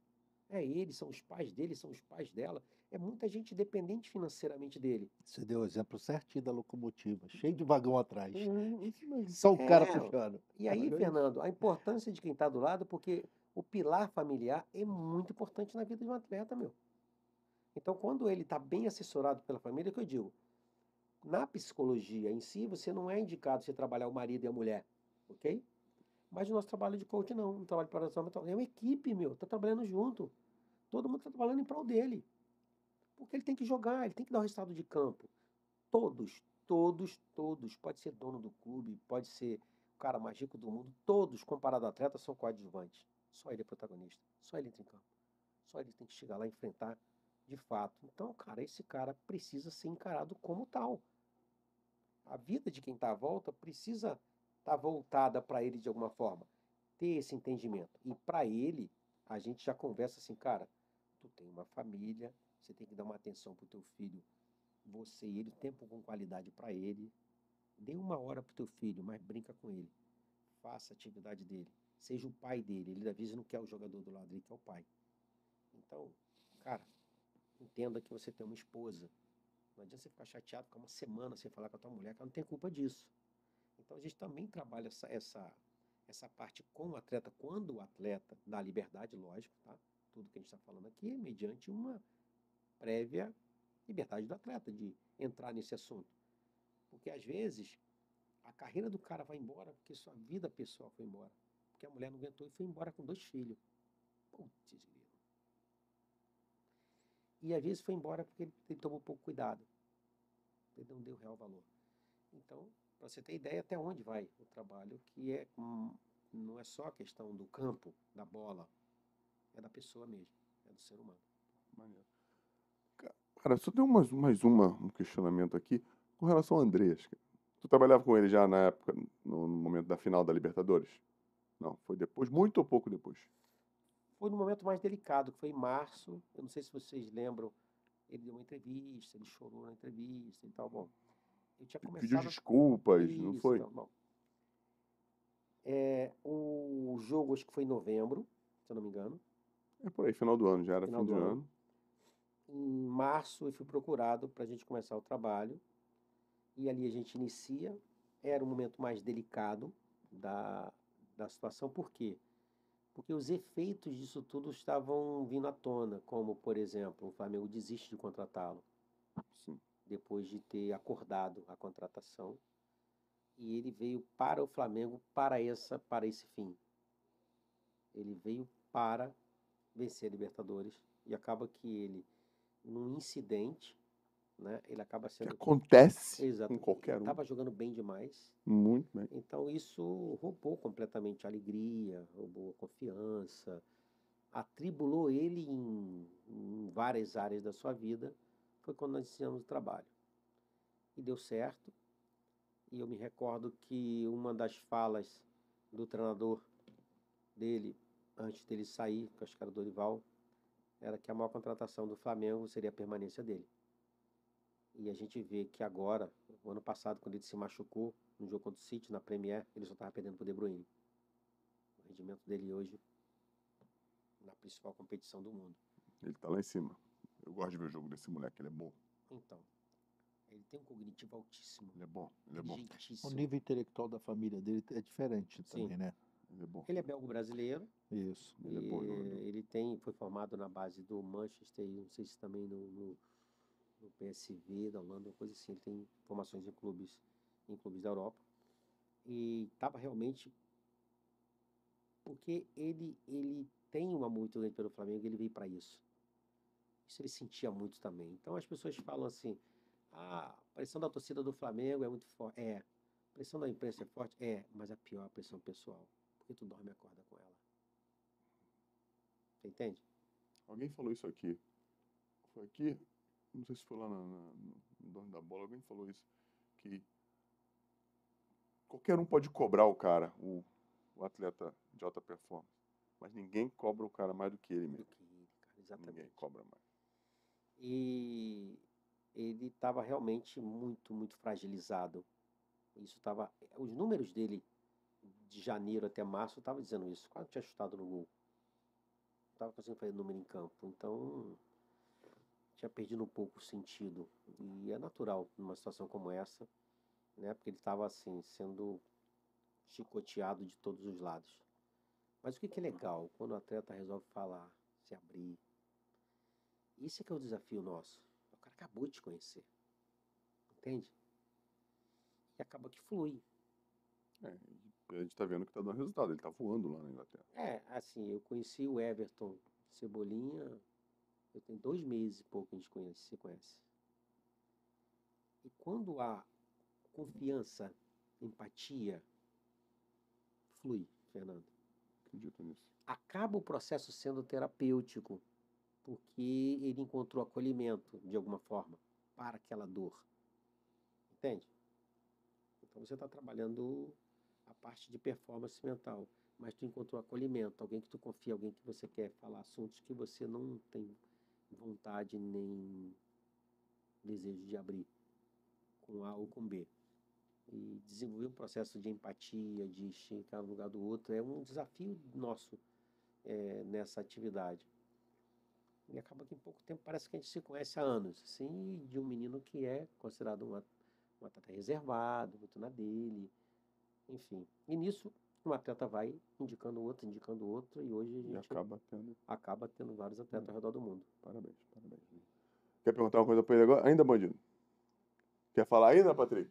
É ele, são os pais dele, são os pais dela. É muita gente dependente financeiramente dele. Você deu o exemplo certinho da locomotiva, cheio de vagão atrás. Hum, Só o é, cara puxando. E aí, Fernando, a importância de quem está do lado, porque o pilar familiar é muito importante na vida de um atleta, meu. Então, quando ele está bem assessorado pela família, é que eu digo, na psicologia em si, você não é indicado você trabalhar o marido e a mulher, ok? Mas o nosso trabalho de coach não, um trabalho mental. É uma equipe, meu, tá trabalhando junto. Todo mundo está trabalhando em prol dele. Porque ele tem que jogar, ele tem que dar o resultado de campo. Todos, todos, todos. Pode ser dono do clube, pode ser o cara mais rico do mundo. Todos, comparado ao atleta, são coadjuvantes. Só ele é protagonista. Só ele entra em campo. Só ele tem que chegar lá e enfrentar de fato. Então, cara, esse cara precisa ser encarado como tal. A vida de quem está à volta precisa estar tá voltada para ele de alguma forma. Ter esse entendimento. E para ele, a gente já conversa assim, cara, tu tem uma família, você tem que dar uma atenção pro teu filho, você e ele, tempo com qualidade para ele. Dê uma hora pro teu filho, mas brinca com ele. Faça a atividade dele. Seja o pai dele. Ele às vezes não quer o jogador do lado, ele quer o pai. Então, cara, entenda que você tem uma esposa. Não adianta você ficar chateado ficar uma semana sem falar com a tua mulher, que ela não tem culpa disso. Então a gente também trabalha essa, essa, essa parte com o atleta, quando o atleta dá liberdade, lógico, tá? Tudo que a gente está falando aqui é mediante uma prévia liberdade do atleta de entrar nesse assunto. Porque às vezes a carreira do cara vai embora porque sua vida pessoal foi embora. Porque a mulher não aguentou e foi embora com dois filhos. Putz, e às vezes foi embora porque ele, ele tomou pouco cuidado. Ele não deu real valor. Então, para você ter ideia até onde vai o trabalho, que é não é só a questão do campo, da bola, é da pessoa mesmo, é do ser humano. Maneiro. Cara, só tem mais, mais uma, um questionamento aqui com relação ao Andrés. Tu trabalhava com ele já na época, no, no momento da final da Libertadores? Não, foi depois, muito ou pouco depois? foi no momento mais delicado, que foi em março. Eu não sei se vocês lembram, ele deu uma entrevista, ele chorou na entrevista e tal. Bom, eu tinha começado... Pediu desculpas, isso, não foi? Então, bom. É, o jogo acho que foi em novembro, se eu não me engano. É por aí, final do ano, já era final fim de ano. ano. Em março eu fui procurado para a gente começar o trabalho. E ali a gente inicia. Era um momento mais delicado da, da situação, por quê? Porque os efeitos disso tudo estavam vindo à tona, como, por exemplo, o Flamengo desiste de contratá-lo. Depois de ter acordado a contratação. E ele veio para o Flamengo para, essa, para esse fim. Ele veio para vencer a Libertadores. E acaba que ele, num incidente, né, ele acaba sendo. Que acontece Exato. com qualquer um. Estava jogando bem demais. Muito bem. Então isso roubou completamente a alegria, roubou a confiança, atribulou ele em, em várias áreas da sua vida. Foi quando nós iniciamos o trabalho. E deu certo. E eu me recordo que uma das falas do treinador dele, antes dele sair, que acho que era o Dorival, era que a maior contratação do Flamengo seria a permanência dele. E a gente vê que agora, o ano passado, quando ele se machucou no jogo contra o City, na Premier, ele só estava perdendo para o De Bruyne. O rendimento dele hoje, na principal competição do mundo. Ele tá lá em cima. Eu gosto de ver o jogo desse moleque, ele é bom. Então, ele tem um cognitivo altíssimo. Ele é bom, ele é bom. O nível intelectual da família dele é diferente Sim. também, né? Ele é bom. Ele é belgo-brasileiro. Isso. Ele é bom jogador. ele tem, foi formado na base do Manchester, e não sei se também no, no, no PSV da Holanda, uma coisa assim. Ele tem formações em clubes, em clubes da Europa. E estava realmente. Porque ele, ele tem um amor muito grande pelo Flamengo, ele veio para isso. Isso ele sentia muito também. Então as pessoas falam assim: ah, a pressão da torcida do Flamengo é muito forte. É. A pressão da imprensa é forte? É, mas a pior é a pressão pessoal. Porque tu dorme e acorda com ela. Você entende? Alguém falou isso aqui. Foi aqui? Não sei se foi lá na, na- no dono da bola. Alguém falou isso. Que qualquer um pode cobrar o cara, o, o atleta de alta performance. Mas ninguém cobra o cara mais do que ele Do mesmo. que ele, cara, Ninguém exatamente. cobra mais. E ele estava realmente muito, muito fragilizado. Isso estava. Os números dele de janeiro até março estavam dizendo isso. Quase tinha chutado no gol. Estava conseguindo fazer número em campo. Então tinha perdido um pouco o sentido. E é natural numa situação como essa, né? Porque ele estava assim, sendo chicoteado de todos os lados. Mas o que, que é legal quando o atleta resolve falar, se abrir, isso é que é o desafio nosso. O cara acabou de te conhecer. Entende? E acaba que flui. É, a gente tá vendo que tá dando resultado. Ele tá voando lá na Inglaterra. É, assim, eu conheci o Everton Cebolinha, eu tenho dois meses e pouco que a gente conhece, se conhece. E quando há confiança, empatia, flui, Fernando. Acredito nisso. acaba o processo sendo terapêutico, porque ele encontrou acolhimento de alguma forma para aquela dor. Entende? Então você está trabalhando a parte de performance mental, mas tu encontrou acolhimento, alguém que tu confia, alguém que você quer falar assuntos que você não tem vontade nem desejo de abrir com A ou com B. E desenvolver um processo de empatia, de chegar no lugar do outro, é um desafio nosso eh, nessa atividade. E acaba que em pouco tempo parece que a gente se conhece há anos, assim, de um menino que é considerado um at- um atleta reservado, muito na dele, enfim. E nisso, um atleta vai indicando o outro, indicando o outro, e hoje a gente acaba tendo. acaba tendo vários atletas ao redor do mundo. Parabéns, parabéns. Quer perguntar uma coisa pra ele agora? Ainda, bandido? Quer falar ainda, Patrick?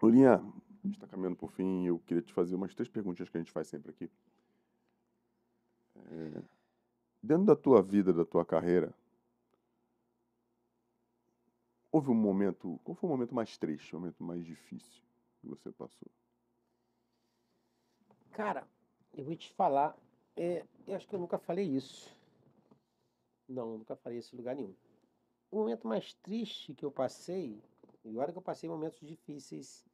Lulinha, a gente tá caminhando por fim. Eu queria te fazer umas três perguntinhas que a gente faz sempre aqui. É, dentro da tua vida, da tua carreira, houve um momento. Qual foi o momento mais triste, o momento mais difícil que você passou? Cara, eu vou te falar, é, eu acho que eu nunca falei isso. Não, nunca falei isso em lugar nenhum. O momento mais triste que eu passei, e olha que eu passei momentos difíceis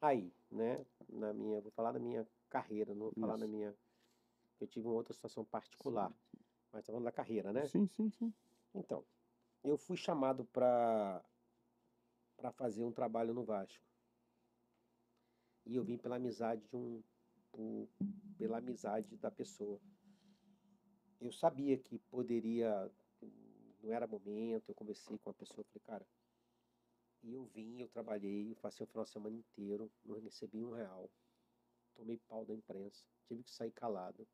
aí, né? Na minha, vou falar da minha carreira, não vou falar da minha. Eu tive uma outra situação particular, mas tá falando da carreira, né? Sim, sim, sim. Então, eu fui chamado para para fazer um trabalho no Vasco. E eu vim pela amizade de um por- pela amizade da pessoa. Eu sabia que poderia não era momento, eu conversei com a pessoa, falei, cara, E eu vim, eu trabalhei, passei o final de semana inteiro, não recebi um real. Tomei pau da imprensa, tive que sair calado.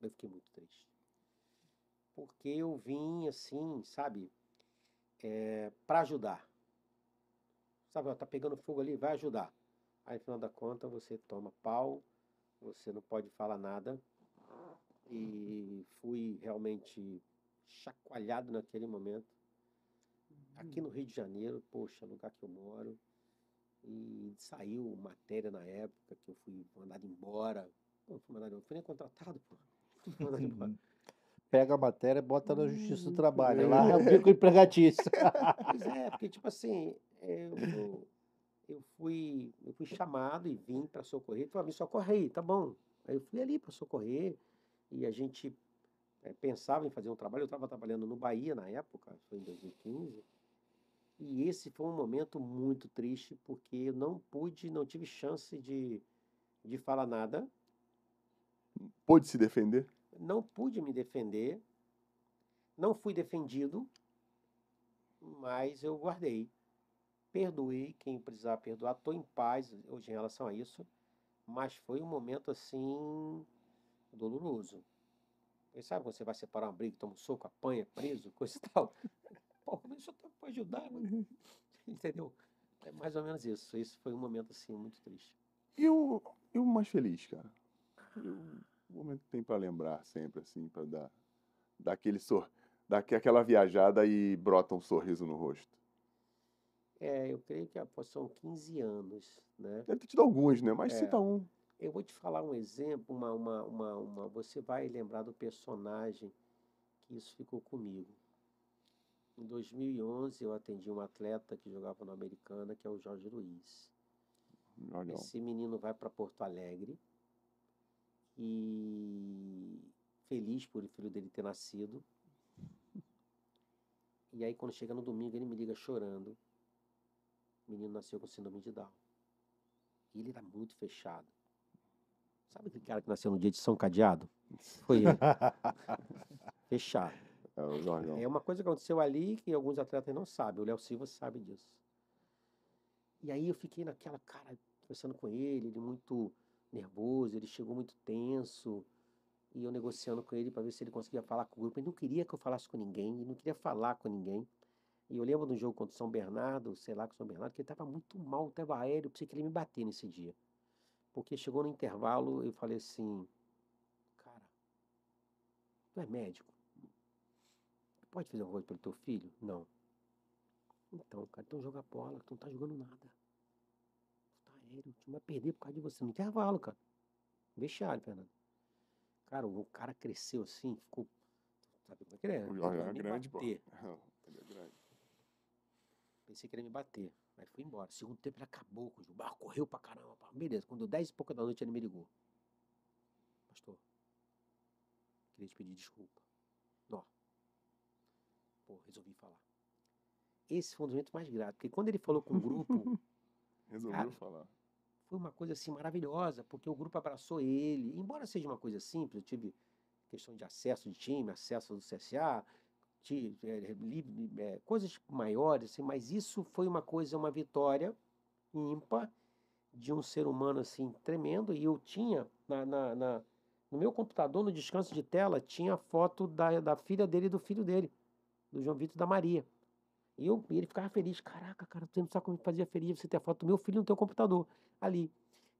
Eu fiquei muito triste. Porque eu vim assim, sabe, é, para ajudar. Sabe, ó, tá pegando fogo ali, vai ajudar. Aí, no final da conta, você toma pau, você não pode falar nada. E fui realmente chacoalhado naquele momento. Aqui no Rio de Janeiro, poxa, lugar que eu moro. E saiu matéria na época que eu fui mandado embora. Não fui mandado, eu fui nem contratado, pô. Fui mandado embora. Pega a matéria, bota na Justiça do Trabalho. Lá eu fico empregatício. Pois é, porque tipo assim, eu, eu, fui, eu fui chamado e vim para socorrer. Falei, me socorre aí, tá bom. Aí eu fui ali para socorrer e a gente é, pensava em fazer um trabalho. Eu estava trabalhando no Bahia na época, foi em 2015. E esse foi um momento muito triste porque eu não pude, não tive chance de, de falar nada. Pôde se defender? Não pude me defender. Não fui defendido, mas eu guardei. Perdoei quem precisava perdoar. Estou em paz hoje em relação a isso. Mas foi um momento assim doloroso. E sabe quando você vai separar uma briga, toma um soco, apanha, preso, <laughs> coisa e tal? Pô, como isso para ajudar, mano? <laughs> entendeu? É mais ou menos isso. Isso foi um momento assim muito triste. E o, e o mais feliz, cara? O momento que tem para lembrar sempre, assim, para dar, dar aquele sor, dar aquela viajada e brota um sorriso no rosto. É, eu creio que após são 15 anos, né? Deve ter tido alguns, né? Mas É. cita um. Eu vou te falar um exemplo, uma, uma, uma, uma, você vai lembrar do personagem que isso ficou comigo. Em 2011, eu atendi um atleta que jogava no Americana, que é o Jorge Luiz. Esse menino vai para Porto Alegre e feliz por o filho dele ter nascido. E aí, quando chega no domingo, ele me liga chorando. O menino nasceu com síndrome de Down. E ele era muito fechado. Sabe aquele cara que nasceu no dia de São Cadeado? Foi ele. <laughs> Fechado. é. É uma coisa que aconteceu ali que alguns atletas não sabem. O Léo Silva sabe disso. E aí eu fiquei naquela cara, conversando com ele, ele muito nervoso, ele chegou muito tenso. E eu negociando com ele para ver se ele conseguia falar com o grupo. Ele não queria que eu falasse com ninguém, ele não queria falar com ninguém. E eu lembro de um jogo contra o São Bernardo, sei lá, com o São Bernardo, que ele estava muito mal, estava aéreo, pensei que ele me bater nesse dia. Porque chegou no intervalo, eu falei assim, cara, tu é médico? Pode fazer alguma coisa pelo teu filho? Não. Então, cara, então joga bola, tu não tá jogando nada. Tu tá aéreo, o time vai perder por causa de você. No intervalo, cara. Vestiário, Fernando. Cara, o cara cresceu assim, ficou. Sabe como é que ele é? Vai é grande, pô. bater. <laughs> Ele é grande. Pensei que ele ia me bater. Aí fui embora. Segundo tempo ele acabou com o jogo. Ah, correu pra caramba. Beleza, quando deu 10 e pouca da noite ele me ligou. Pastor, queria te pedir desculpa. Não. Pô, resolvi falar. Esse foi um dos momentos mais gratos. Porque quando ele falou com o grupo, <laughs> Resolveu Cara, falar. foi uma coisa assim maravilhosa, porque o grupo abraçou ele. Embora seja uma coisa simples, eu tive questão de acesso de time, acesso do CSA, li- eh, coisas maiores, assim, mas isso foi uma coisa, uma vitória ímpar de um ser humano assim tremendo. E eu tinha na, na- na- no meu computador, no descanso de tela, tinha a foto da, da filha dele e do filho dele, do João Vitor e da Maria. E, eu, ele ficava feliz. Caraca, cara, tu não sabe como me fazia feliz você ter a foto do meu filho no teu computador ali.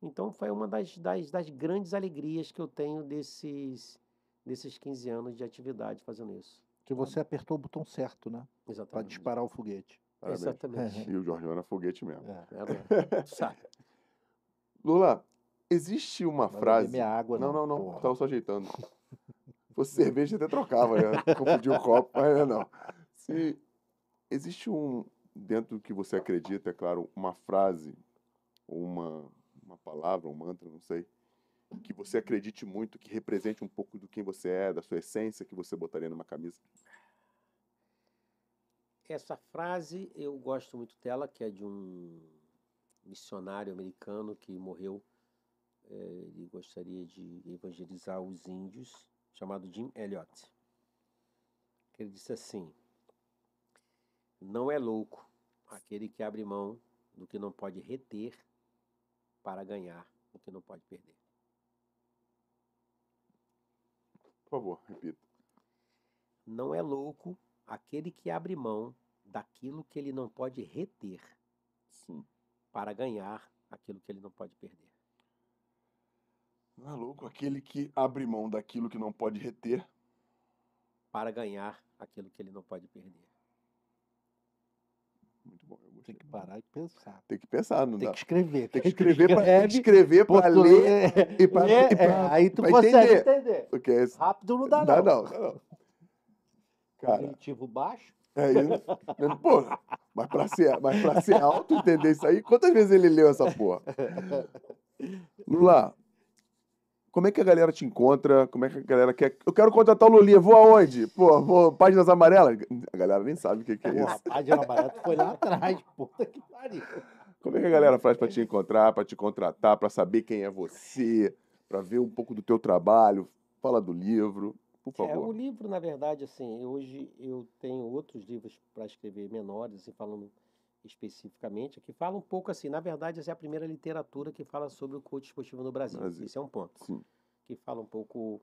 Então foi uma das, das, das grandes alegrias que eu tenho desses, desses 15 anos de atividade fazendo isso. Que você apertou o botão certo, né? Para Exatamente. disparar o foguete. Parabéns. Exatamente. <laughs> E o Jorgão era foguete mesmo. É. É, <laughs> sabe. Lula, existe uma beber frase. minha água, não, não, não. porra. Tava só ajeitando. Se fosse cerveja, até trocava, né? Confundiu o copo, mas não. Se existe um, dentro do que você acredita, é claro, uma frase, ou uma, uma palavra, um mantra, não sei, que você acredite muito, que represente um pouco do quem você é, da sua essência, que você botaria numa camisa. Essa frase eu gosto muito dela, que é de um missionário americano que morreu. eh, ele gostaria de evangelizar os índios, chamado Jim Elliot. Ele disse assim: Não é louco aquele que abre mão do que não pode reter para ganhar o que não pode perder. Por favor, repita. Não é louco aquele que abre mão daquilo que ele não pode reter Sim. para ganhar aquilo que ele não pode perder. Não é louco aquele que abre mão daquilo que não pode reter para ganhar aquilo que ele não pode perder. Muito bom. Tem que parar e pensar. Tem que pensar, não Tem dá. que escrever. Tem que <laughs> escrever para escrever para ler e para É, é, aí tu consegue entender. entender. Porque é. Rápido não dá, Dá não. não, dá não. Cara, Cognitivo baixo. é isso. Pô, mas pra, ser, mas pra ser alto entender isso aí, quantas vezes ele leu essa porra? Lula, como é que a galera te encontra? Como é que a galera quer. Eu quero contratar o Lulinha, vou aonde? Pô, vou páginas amarelas? A galera nem sabe o que, que é isso. a página amarela foi lá atrás. Puta que pariu. Como é que a galera faz pra te encontrar, pra te contratar, pra saber quem é você, pra ver um pouco do teu trabalho? Fala do livro, por É, o favor. livro, na verdade, assim, hoje eu tenho outros livros para escrever menores, assim, falando especificamente, que fala um pouco assim, na verdade, essa é a primeira literatura que fala sobre o coach esportivo no Brasil. Brasil. Esse é um ponto. Sim. Que fala um pouco,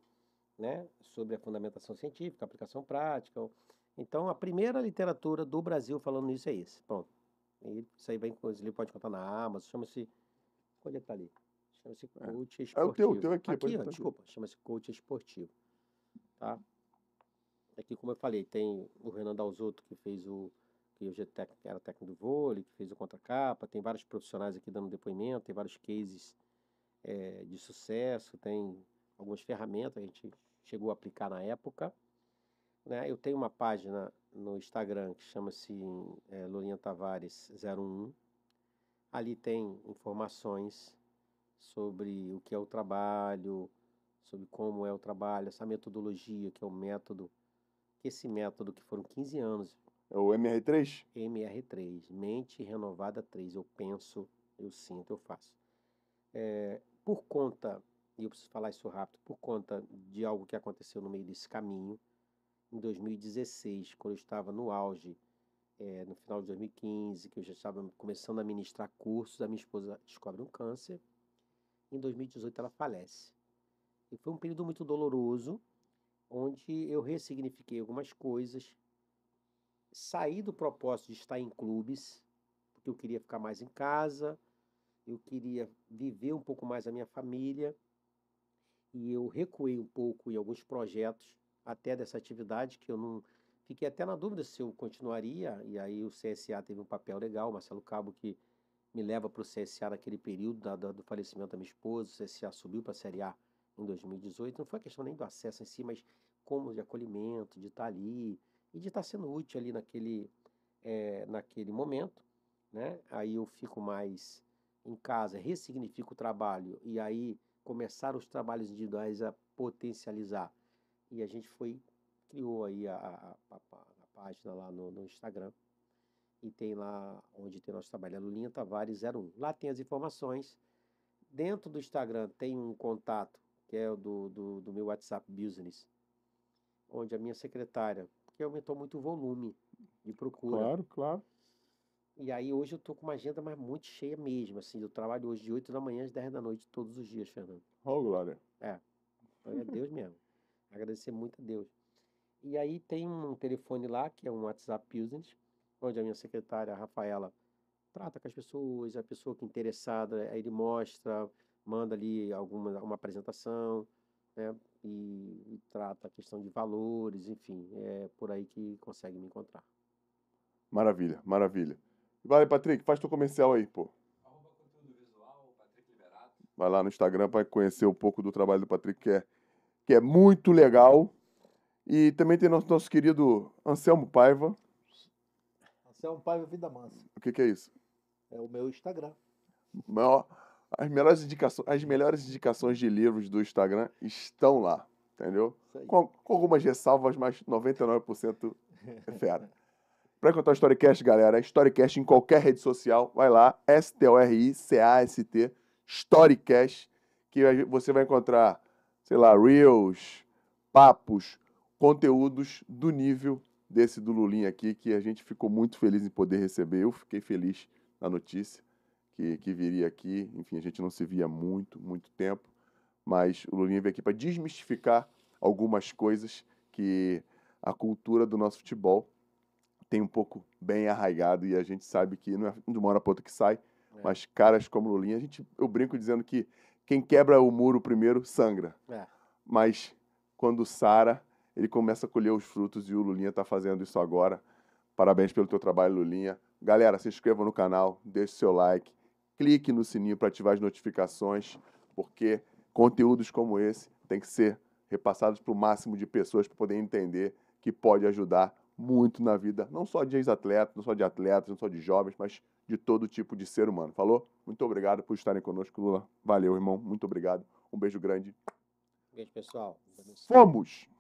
né, sobre a fundamentação científica, aplicação prática. Então, a primeira literatura do Brasil falando nisso é esse. Pronto. E isso aí vem livro, pode contar na Amazon, chama-se. Onde é que tá ali? Chama-se É. Coach É Esportivo. o teu, o teu aqui, Aqui, ó, desculpa, chama-se Coach Esportivo. Tá? Aqui, como eu falei, tem o Renan Dalzotto, que fez o. que hoje é era técnico do vôlei, que fez o contracapa, tem vários profissionais aqui dando depoimento, tem vários cases eh, de sucesso, tem algumas ferramentas que a gente chegou a aplicar na época. Né? Eu tenho uma página no Instagram que chama-se é, Lourinha Tavares 01. Ali tem informações sobre o que é o trabalho, sobre como é o trabalho, essa metodologia que é o método, esse método que foram 15 anos, É o MR3? MR3, Mente Renovada 3, eu penso, eu sinto, eu faço. É, por conta, e eu preciso falar isso rápido, por conta de algo que aconteceu no meio desse caminho, em 2016, quando eu estava no auge, é, no final de 2015, que eu já estava começando a ministrar cursos, a minha esposa descobre um câncer. Em 2018 ela falece. E foi um período muito doloroso, onde eu ressignifiquei algumas coisas, saí do propósito de estar em clubes, porque eu queria ficar mais em casa, eu queria viver um pouco mais a minha família, e eu recuei um pouco em alguns projetos até dessa atividade, que eu não. Fiquei até na dúvida se eu continuaria, e aí o CSA teve um papel legal, Marcelo Cabo, que me leva para o CSA naquele período da- da- do falecimento da minha esposa, o CSA subiu para a Série A em 2018, não foi questão nem do acesso em si, mas como de acolhimento, de estar ali, e de estar sendo útil ali naquele, eh, naquele momento, né? Aí eu fico mais em casa, ressignifico o trabalho, e aí começaram os trabalhos individuais a potencializar. E a gente foi, criou aí a, a- a- a- a página lá no, no Instagram. E tem lá onde tem nosso trabalho, é Lulinha Tavares 01. Lá tem as informações. Dentro do Instagram tem um contato, que é o do, do, do meu WhatsApp Business, onde a minha secretária, que aumentou muito o volume de procura. Claro, claro. E aí hoje eu tô com uma agenda mas muito cheia mesmo, assim, eu trabalho hoje de 8 da manhã às 10 da noite todos os dias, Fernando. Ó, Glória. Então é Deus mesmo. Agradecer muito a Deus. E aí tem um telefone lá, que é um WhatsApp Business, onde a minha secretária, a Rafaela, trata com as pessoas, a pessoa que é interessada, aí ele mostra, manda ali alguma uma apresentação, né? E, e trata a questão de valores, enfim, é por aí que consegue me encontrar. Maravilha, maravilha. Vai, Patrick, faz teu comercial aí, pô. Arroba conteúdo visual, Patrick Liberato. Vai lá no Instagram para conhecer um pouco do trabalho do Patrick, que é, que é muito legal. E também tem nosso, nosso querido Anselmo Paiva. Você é um pai vida mansa. O que, que é isso? É o meu Instagram. Maior- As melhores, indicações, as melhores indicações de livros do Instagram estão lá, entendeu? Com, com algumas ressalvas, mas 99% é fera. <laughs> Para contar o Storycast, galera, é Storycast em qualquer rede social. Vai lá, S-T-O-R-I-C-A-S-T, Storycast, que você vai encontrar, sei lá, Reels, papos, conteúdos do nível desse do Lulinha aqui, que a gente ficou muito feliz em poder receber. Eu fiquei feliz na notícia que, que viria aqui. Enfim, a gente não se via muito, muito tempo. Mas o Lulinha veio aqui para desmistificar algumas coisas que a cultura do nosso futebol tem um pouco bem arraigado e a gente sabe que não é de uma hora para outra que sai, é. mas caras como Lulinha, a gente, eu brinco dizendo que quem quebra o muro primeiro sangra. É. Mas quando Sara, ele começa a colher os frutos e o Lulinha está fazendo isso agora. Parabéns pelo teu trabalho, Lulinha. Galera, se inscreva no canal, deixe seu like, clique no sininho para ativar as notificações, porque conteúdos como esse têm que ser repassados para o máximo de pessoas para poder entender que pode ajudar muito na vida, não só de ex-atletas, não só de atletas, não só de jovens, mas de todo tipo de ser humano. Falou? Muito obrigado por estarem conosco, Lula. Valeu, irmão. Muito obrigado. Um beijo grande. Beijo, pessoal. Fomos!